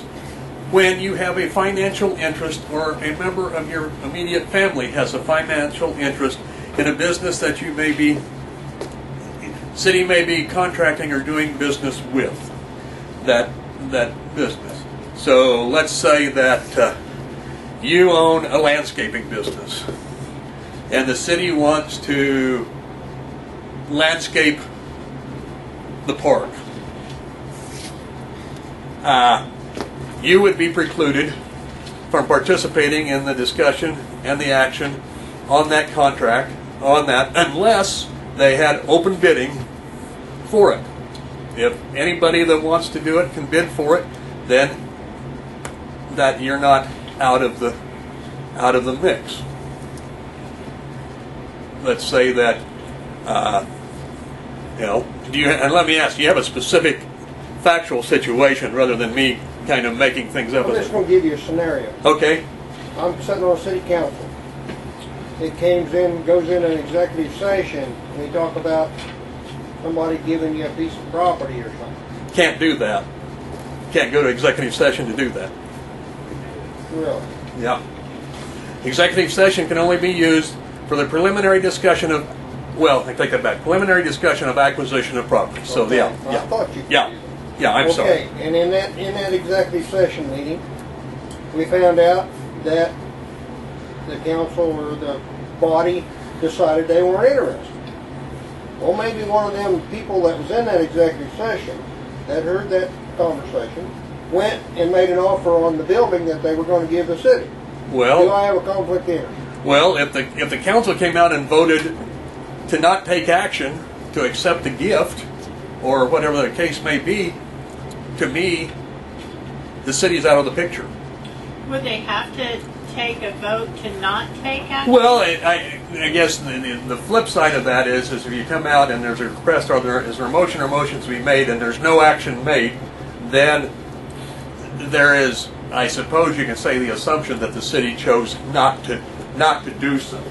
when you have a financial interest or a member of your immediate family has a financial interest in a business that you may be city may be contracting or doing business with that that business. So let's say that uh, you own a landscaping business, and the city wants to landscape the park. Uh, you would be precluded from participating in the discussion and the action on that contract, on that, unless they had open bidding for it. If anybody that wants to do it can bid for it, then that you're not out of the out of the mix. Let's say that uh, you know. Do you? And let me ask: Do you have a specific factual situation rather than me kind of making things up I'm just gonna give you a scenario. okay I'm sitting on city council. It comes in, goes in an executive session, and we talk about somebody giving you a piece of property or something. can't do that. Can't go to executive session to do that. Really? yeah. Executive session can only be used for the preliminary discussion of well i take that back preliminary discussion of acquisition of property. So yeah I yeah. thought you could yeah. Yeah i'm sorry. Okay, and in that, in that executive session meeting, we found out that the council or the body decided they weren't interested. Well, maybe one of them people that was in that executive session, that heard that conversation, went and made an offer on the building that they were gonna give the city. Well, Do well I have a conflict of interest? Well, if the if the council came out and voted to not take action, to accept a gift, or whatever the case may be, to me, the city's out of the picture. Would they have to take a vote to not take action? Well, I, I, guess the, the, flip side of that is, is if you come out and there's a request, or there is there a motion or motions to be made, and there's no action made, then there is, I suppose you can say, the assumption that the city chose not to not to do so.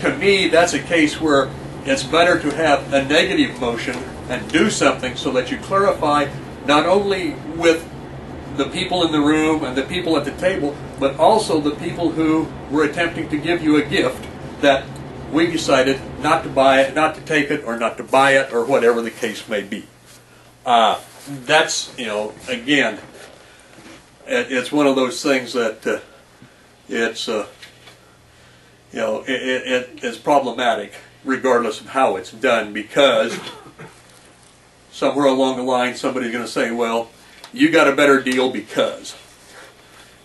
To me, that's a case where it's better to have a negative motion and do something so that you clarify not only with the people in the room and the people at the table, but also the people who were attempting to give you a gift that we decided not to buy it, not to take it, or not to buy it, or whatever the case may be. Uh, that's, you know, again, it, it's one of those things that uh, it's, uh, you know, it, it, it is problematic regardless of how it's done because somewhere along the line somebody's going to say, well, you got a better deal because.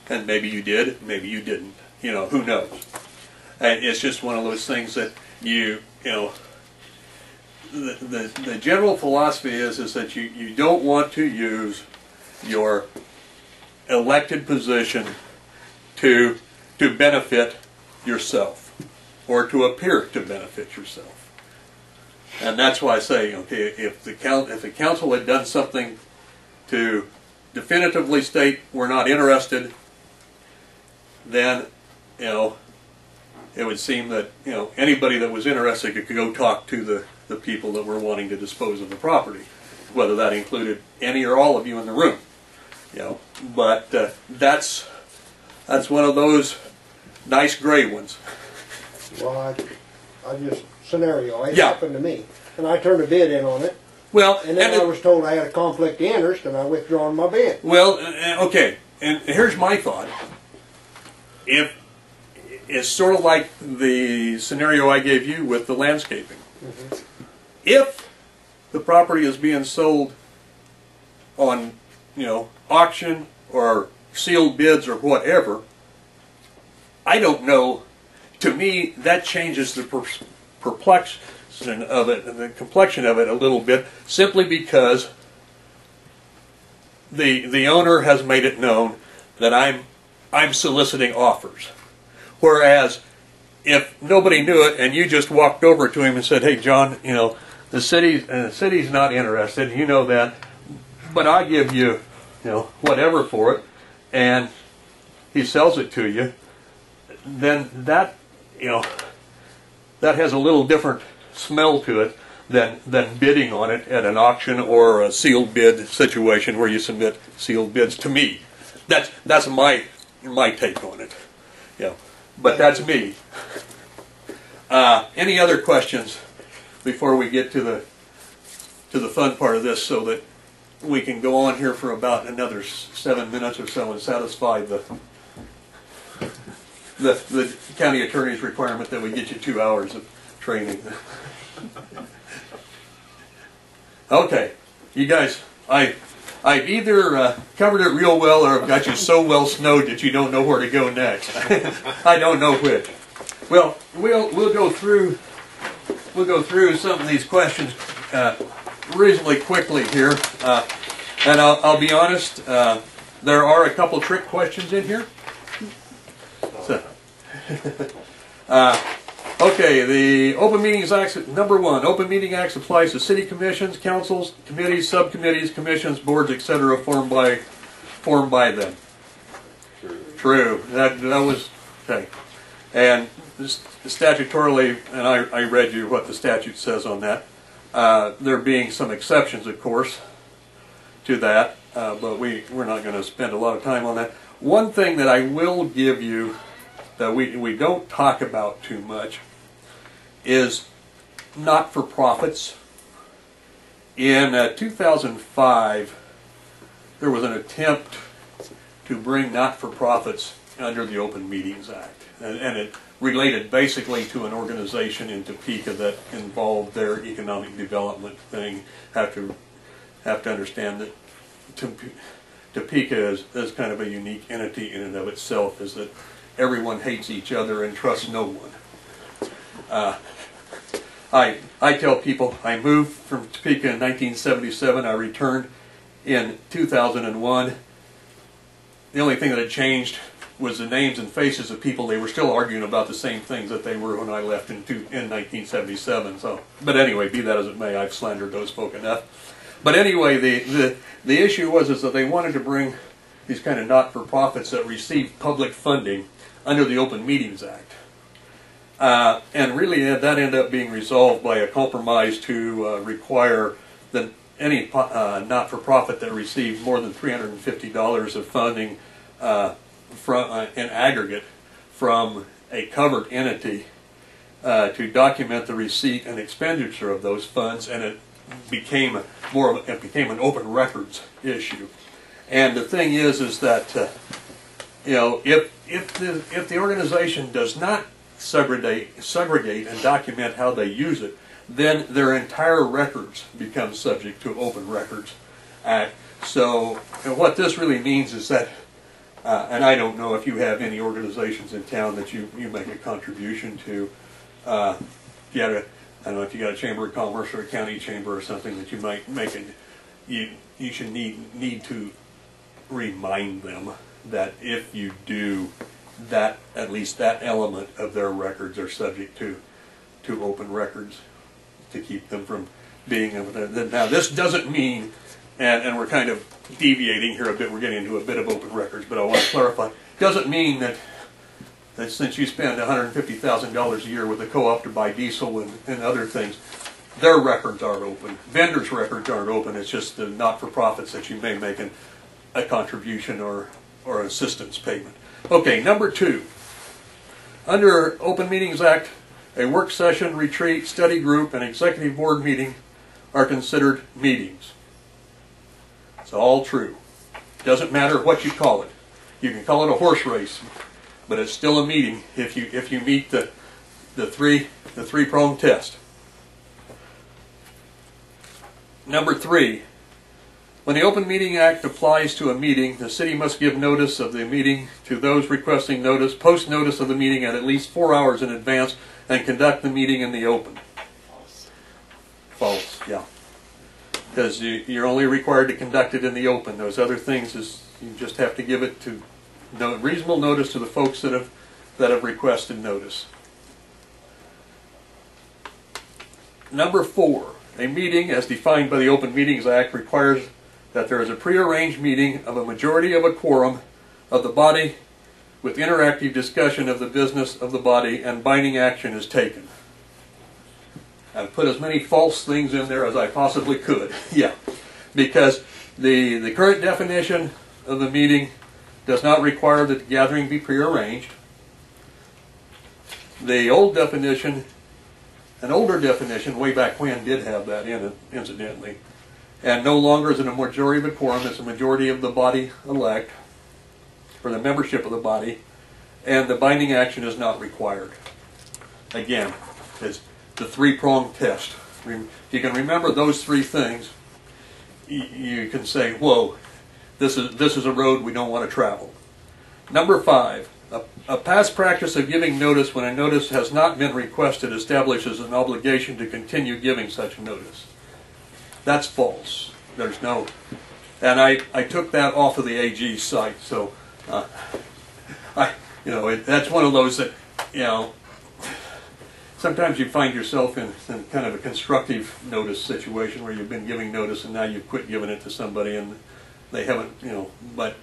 And maybe you did, maybe you didn't. You know, who knows? And it's just one of those things that you, you know, the, the, the general philosophy is, is that you, you don't want to use your elected position to, to benefit yourself or to appear to benefit yourself. And that's why I say, okay, if the, if the council had done something to definitively state we're not interested, then, you know, it would seem that, you know, anybody that was interested could go talk to the, the people that were wanting to dispose of the property, whether that included any or all of you in the room, you know. But uh, that's, that's one of those nice gray ones. Well, I, I just, scenario, it Yeah. happened to me. And I turned a bid in on it, Well, and then and I was told I had a conflict of interest, and I withdrawn my bid. Well, uh, okay, and here's my thought. If it's sort of like the scenario I gave you with the landscaping. Mm-hmm. If the property is being sold on, you know, auction or sealed bids or whatever, I don't know. To me, that changes the per- perplexion of it, the complexion of it a little bit, simply because the the owner has made it known that I'm I'm soliciting offers. Whereas if nobody knew it and you just walked over to him and said, "Hey, John, you know the city uh, the city's not interested. You know that, but I give you, you know, whatever for it," and he sells it to you, then that you know that has a little different smell to it than than bidding on it at an auction or a sealed bid situation where you submit sealed bids to me. That's that's my my take on it. Yeah, but that's me. Uh, any other questions before we get to the to the fun part of this, so that we can go on here for about another seven minutes or so and satisfy the the, the county attorney's requirement that we get you two hours of training. okay, you guys, I, I've either uh, covered it real well or I've got you so well snowed that you don't know where to go next. I don't know which. Well, we'll we'll go through we'll go through some of these questions uh, reasonably quickly here, uh, and I'll, I'll be honest. Uh, there are a couple trick questions in here. So, uh, Okay, the Open Meetings Act, number one, Open Meeting Act applies to city commissions, councils, committees, subcommittees, commissions, boards, etc., formed by, formed by them. True, that, that was, okay. And statutorily, and I, I read you what the statute says on that, uh, there being some exceptions, of course, to that, uh, but we, we're not gonna spend a lot of time on that. One thing that I will give you that we, we don't talk about too much is not-for-profits. In uh, 2005, there was an attempt to bring not-for-profits under the Open Meetings Act. And, and it related basically to an organization in Topeka that involved their economic development thing. Have to, have to understand that Topeka is, is kind of a unique entity in and of itself, is that everyone hates each other and trusts no one. Uh, I, I tell people I moved from Topeka in 1977. I returned in 2001. The only thing that had changed was the names and faces of people. They were still arguing about the same things that they were when I left in, two, in 1977. So, but anyway, be that as it may, I've slandered those folk enough. But anyway, the, the, the issue was is that they wanted to bring these kind of not-for-profits that receive public funding under the Open Meetings Act. Uh, and really, that ended up being resolved by a compromise to uh, require that any uh, not-for-profit that received more than $350 of funding uh, from, uh, in aggregate from a covered entity uh, to document the receipt and expenditure of those funds, and it became more of it became an open records issue. And the thing is, is that you know if if the if the organization does not segregate segregate and document how they use it, then their entire records become subject to Open Records Act. So what this really means is that. Uh, and I don't know if you have any organizations in town that you, you make a contribution to. Uh, if you had a, I don't know if you got a chamber of commerce or a county chamber or something that you might make it. You you should need need to remind them that if you do, that at least that element of their records are subject to to open records to keep them from being. Now this doesn't mean, and, and we're kind of deviating here a bit. We're getting into a bit of open records, but I want to clarify. Doesn't mean that that since you spend $150,000 a year with a co-op to buy diesel and, and other things, their records aren't open. Vendors' records aren't open. It's just the not-for-profits that you may make an, a contribution or, or assistance payment. Okay, number two. Under Open Meetings Act, a work session, retreat, study group, and executive board meeting are considered meetings. It's all true. Doesn't matter what you call it. You can call it a horse race, but it's still a meeting if you if you meet the the three the three prong test. Number three, when the Open Meeting Act applies to a meeting, the city must give notice of the meeting to those requesting notice, post notice of the meeting at at least four hours in advance, and conduct the meeting in the open. False, yeah. Because you, you're only required to conduct it in the open. Those other things is you just have to give it to no, reasonable notice to the folks that have that have requested notice. Number four, a meeting as defined by the Open Meetings Act requires that there is a prearranged meeting of a majority of a quorum of the body with interactive discussion of the business of the body and binding action is taken. I've put as many false things in there as I possibly could. yeah. Because the, the current definition of the meeting does not require that the gathering be prearranged. The old definition, an older definition, way back when, did have that in it, incidentally. And no longer is it a majority of a quorum, it's a majority of the body elect, or the membership of the body, and the binding action is not required. Again, it's the three-pronged test. If you can remember those three things, you can say, whoa, this is, this is a road we don't want to travel. Number five, a, a, past practice of giving notice when a notice has not been requested establishes an obligation to continue giving such notice. That's false. There's no, and I, I took that off of the AG site, so uh, I, you know, it, that's one of those that, you know, sometimes you find yourself in, in kind of a constructive notice situation where you've been giving notice and now you've quit giving it to somebody and they haven't, you know, but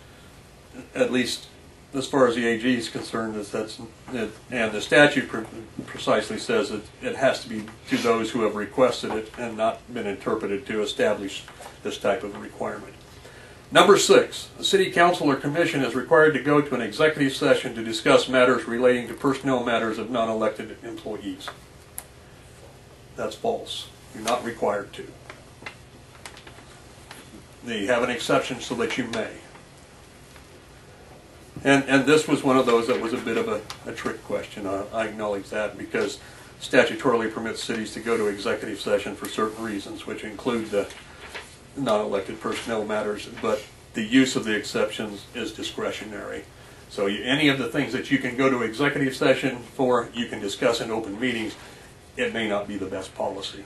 at least as far as the AG is concerned, is that's, it- and the statute pre- precisely says that it has to be to those who have requested it and not been interpreted to establish this type of requirement. Number six, the city council or commission is required to go to an executive session to discuss matters relating to personnel matters of non-elected employees. That's false. You're not required to. They have an exception so that you may. And, and this was one of those that was a bit of a, a trick question. I, I acknowledge that because statutorily permits cities to go to executive session for certain reasons, which include the non-elected personnel matters, but the use of the exceptions is discretionary. So you, any of the things that you can go to executive session for, you can discuss in open meetings. It may not be the best policy.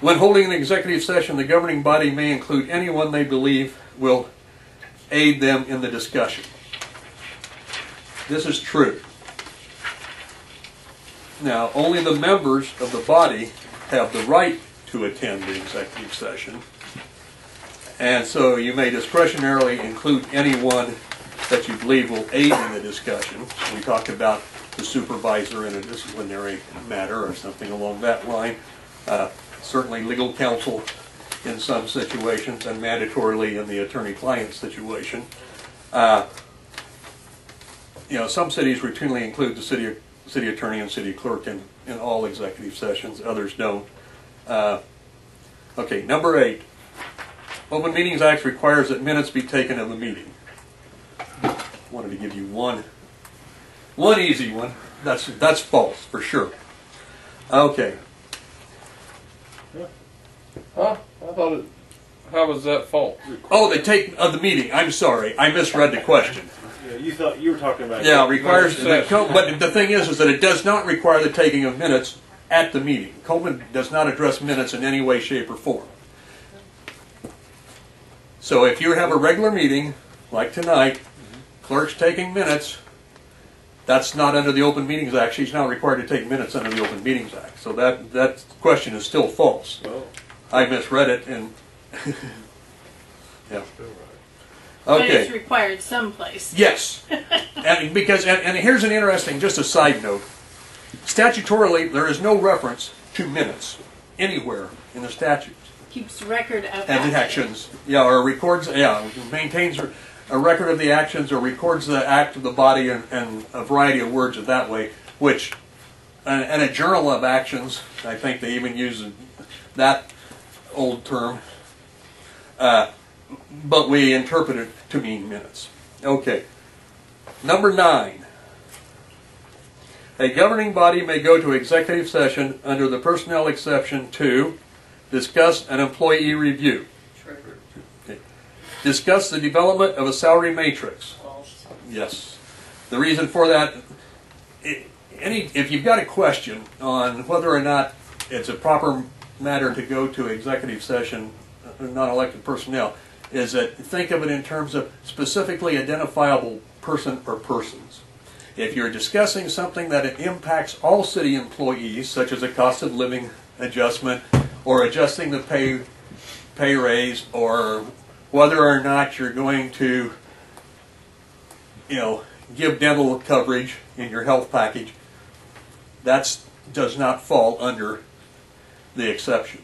When holding an executive session, the governing body may include anyone they believe will aid them in the discussion. This is true. Now, only the members of the body have the right to attend the executive session. And so you may discretionarily include anyone that you believe will aid in the discussion. We talked about the supervisor in a disciplinary matter or something along that line. Uh, Certainly legal counsel in some situations and mandatorily in the attorney-client situation. Uh, You know, some cities routinely include the city, city attorney and city clerk in, in all executive sessions, others don't. Uh, Okay, number eight. Open Meetings Act requires that minutes be taken of the meeting. Wanted to give you one, one easy one. That's, that's false, for sure. Okay, Huh? I thought it, how was that false? oh, the take of the meeting, I'm sorry, I misread the question. Yeah, you thought, you were talking about. Yeah, requires, the co- but the thing is, is that it does not require the taking of minutes at the meeting. KOMA does not address minutes in any way, shape, or form. So if you have a regular meeting, like tonight, clerk's taking minutes, that's not under the Open Meetings Act. She's not required to take minutes under the Open Meetings Act. So that, that question is still false. Oh, I misread it and, yeah. But Okay. it's required someplace. Yes, and because and, and here's an interesting, just a side note. Statutorily, there is no reference to minutes anywhere in the statutes Keeps record of and action. actions. Yeah, or records. Yeah, maintains a, a record of the actions or records the act of the body and, and a variety of words of that way. Which, and, and a journal of actions. I think they even use that old term. Uh, but we interpret it to mean minutes. Okay. Number nine. A governing body may go to executive session under the personnel exception to discuss an employee review, True. discuss the development of a salary matrix. Yes. The reason for that, i any if you've got a question on whether or not it's a proper matter to go to executive session, uh, non-elected personnel, is that think of it in terms of specifically identifiable person or persons. If you're discussing something that impacts all city employees, such as a cost of living adjustment or adjusting the pay pay raise or whether or not you're going to you know, give dental coverage in your health package, that does not fall under the exception.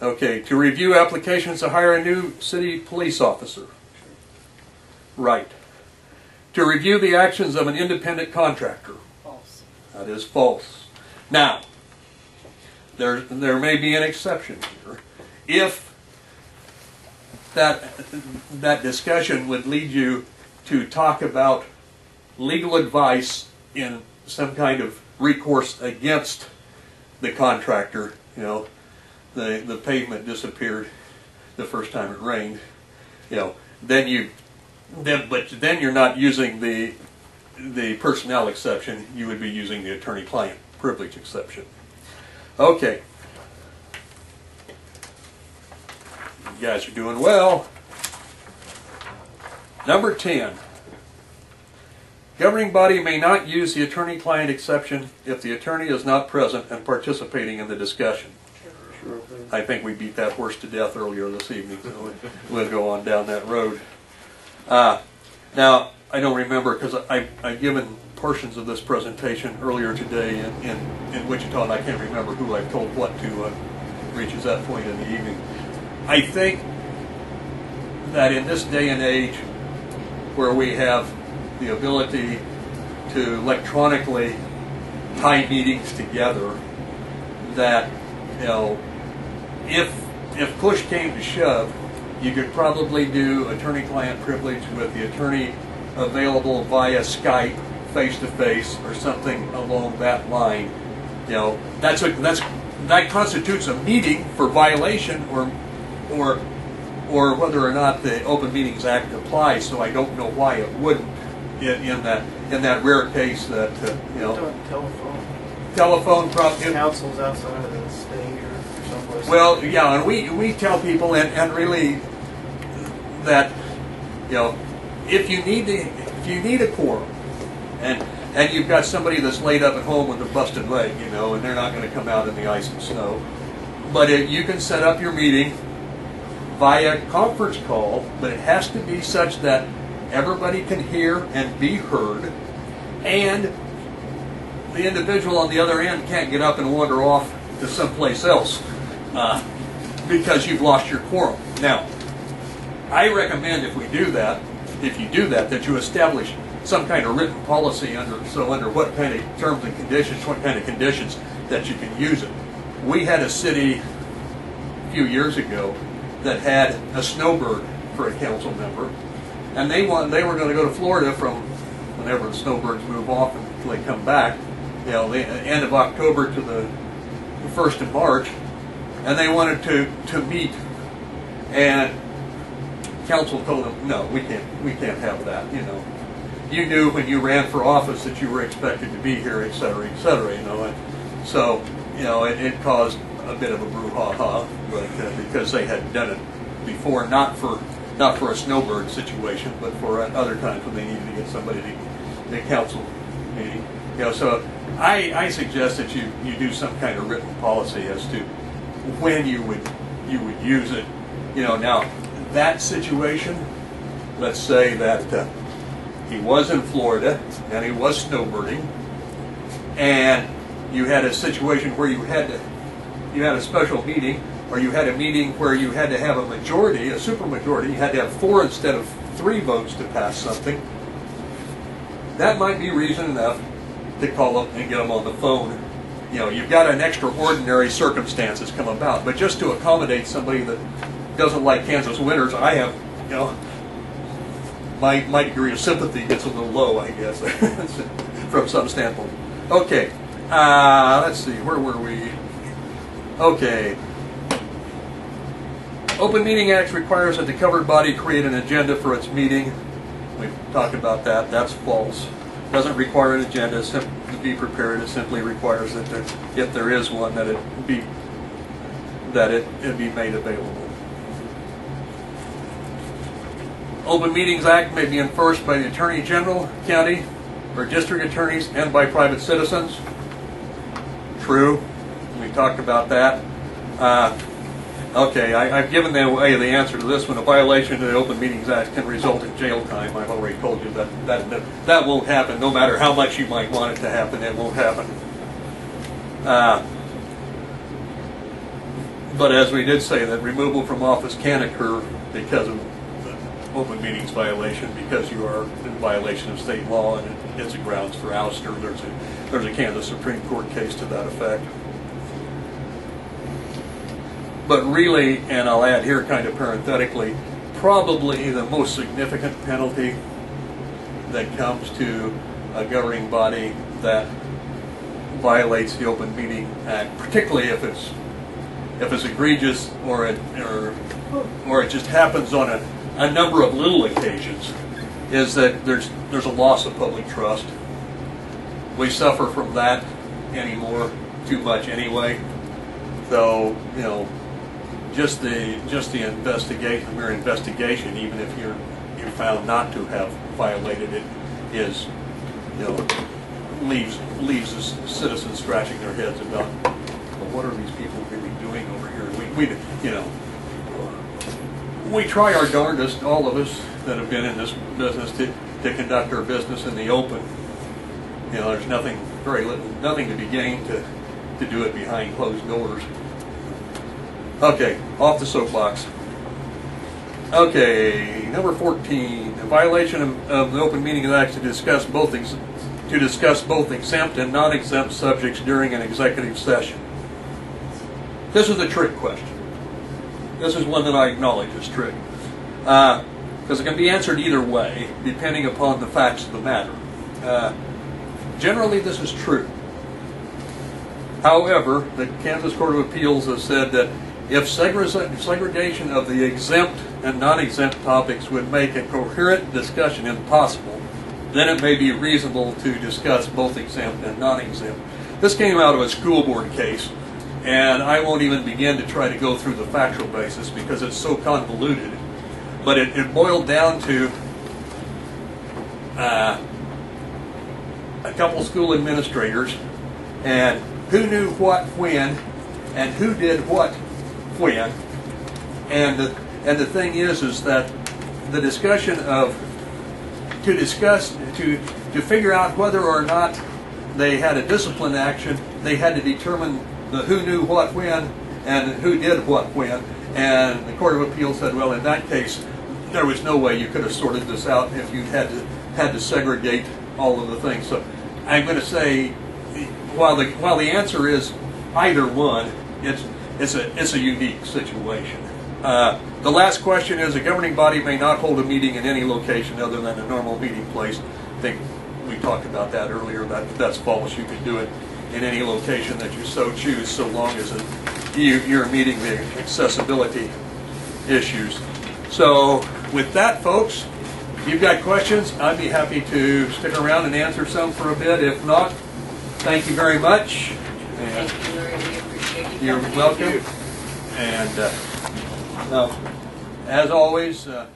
Okay, to review applications to hire a new city police officer. Right. To review the actions of an independent contractor. False. That is false. Now, there, there may be an exception here. If that, that discussion would lead you to talk about legal advice in some kind of recourse against the contractor, you know, the, the pavement disappeared the first time it rained, you know, then you, then, but then you're not using the, the personnel exception, you would be using the attorney-client privilege exception. Okay. You guys are doing well. Number 10. Governing body may not use the attorney-client exception if the attorney is not present and participating in the discussion. I think we beat that horse to death earlier this evening, so we- we'll go on down that road. Uh, Now, I don't remember, because I, I've given portions of this presentation earlier today in, in, in Wichita, and I can't remember who I've told what to, uh, reaches that point in the evening. I think that in this day and age, where we have the ability to electronically tie meetings together, that, you know, if, if push came to shove, you could probably do attorney-client privilege with the attorney available via Skype, face-to-face, or something along that line. You know, that's a, that's, that constitutes a meeting for violation or, or, or whether or not the Open Meetings Act applies, so I don't know why it wouldn't in, in that, in that rare case that, uh, you know, telephone. telephone prop, Council's outside of the state or someplace. Well, yeah, and we, we tell people, and, and really, that, you know, if you need to, if you need a quorum, and, and you've got somebody that's laid up at home with a busted leg, you know, and they're not gonna come out in the ice and snow, but it, you can set up your meeting via conference call, but it has to be such that everybody can hear and be heard, and the individual on the other end can't get up and wander off to someplace else uh, because you've lost your quorum. Now, I recommend if we do that, if you do that, that you establish some kind of written policy under, so under what kind of terms and conditions, what kind of conditions that you can use it. We had a city a few years ago that had a snowbird for a council member, and they want, they were gonna go to Florida from whenever the snowbirds move off until they come back, you know, the end of October to the the first of March, and they wanted to, to meet, and council told them, no, we can't, we can't have that, you know. You knew when you ran for office that you were expected to be here, et cetera, et cetera, you know, and so, you know, it, it caused a bit of a brouhaha, but, uh, because they had done it before, not for, not for a snowbird situation, but for other times when they needed to get somebody to the council meeting. You know, so I, I suggest that you, you do some kind of written policy as to when you would, you would use it. You know, now, that situation, let's say that uh, he was in Florida and he was snowbirding, and you had a situation where you had to, you had a special meeting, or you had a meeting where you had to have a majority, a supermajority, you had to have four instead of three votes to pass something, that might be reason enough to call up and get them on the phone. You know, you've got an extraordinary circumstances come about, but just to accommodate somebody that doesn't like Kansas winters, I have, you know, my, my degree of sympathy gets a little low, I guess, from some standpoint. Okay, uh, let's see, where were we? Okay. Open Meeting Act requires that the covered body create an agenda for its meeting. We've talked about that, that's false. It Doesn't require an agenda to be prepared, it simply requires that there, if there is one, that it be, that it, it be made available. Open Meetings Act may be enforced by the Attorney General, county, or district attorneys, and by private citizens. True, we talked about that. Uh, Okay, I, I've given away the answer to this one. A violation of the Open Meetings Act can result in jail time. I've already told you that that, that, that won't happen, no matter how much you might want it to happen, it won't happen. Uh, but as we did say, that removal from office can occur because of the open meetings violation, because you are in violation of state law, and it, it's a grounds for ouster. There's a there's a Kansas Supreme Court case to that effect. But really, and I'll add here kind of parenthetically, probably the most significant penalty that comes to a governing body that violates the Open Meeting Act, particularly if it's if it's egregious or it or or it just happens on a, a number of little occasions, is that there's there's a loss of public trust. We suffer from that anymore too much anyway. So you know, just the just the investigation, mere investigation, even if you're you're found not to have violated it, is you know, leaves, leaves us citizens scratching their heads about, well, what are these people really doing over here? We, we, you know, we try our darndest, all of us that have been in this business, to, to conduct our business in the open. You know, there's nothing, very little, nothing to be gained to, to do it behind closed doors. Okay, off the soapbox. Okay, number 14, a violation of, of the Open Meeting Act to discuss both ex, to discuss both exempt and non-exempt subjects during an executive session. This is a trick question. This is one that I acknowledge is trick. Because it can be answered either way, depending upon the facts of the matter. Uh, generally, this is true. However, the Kansas Court of Appeals has said that if segregation of the exempt and non-exempt topics would make a coherent discussion impossible, then it may be reasonable to discuss both exempt and non-exempt. This came out of a school board case, and I won't even begin to try to go through the factual basis because it's so convoluted. But it, it boiled down to uh, a couple school administrators and who knew what when and who did what when. And the, and the thing is, is that the discussion of to discuss to to figure out whether or not they had a discipline action, they had to determine the who knew what when and who did what when. And the Court of Appeals said, well, in that case, there was no way you could have sorted this out if you had to had to segregate all of the things. So I'm going to say, while the while the answer is either one, it's it's a it's a unique situation. Uh, the last question is: a governing body may not hold a meeting in any location other than a normal meeting place. I think we talked about that earlier. That that's false. You can do it in any location that you so choose, so long as it, you, you're meeting the accessibility issues. So with that, folks, if you've got questions, I'd be happy to stick around and answer some for a bit. If not, thank you very much. Thank you, you're welcome. And uh, now, as always, uh,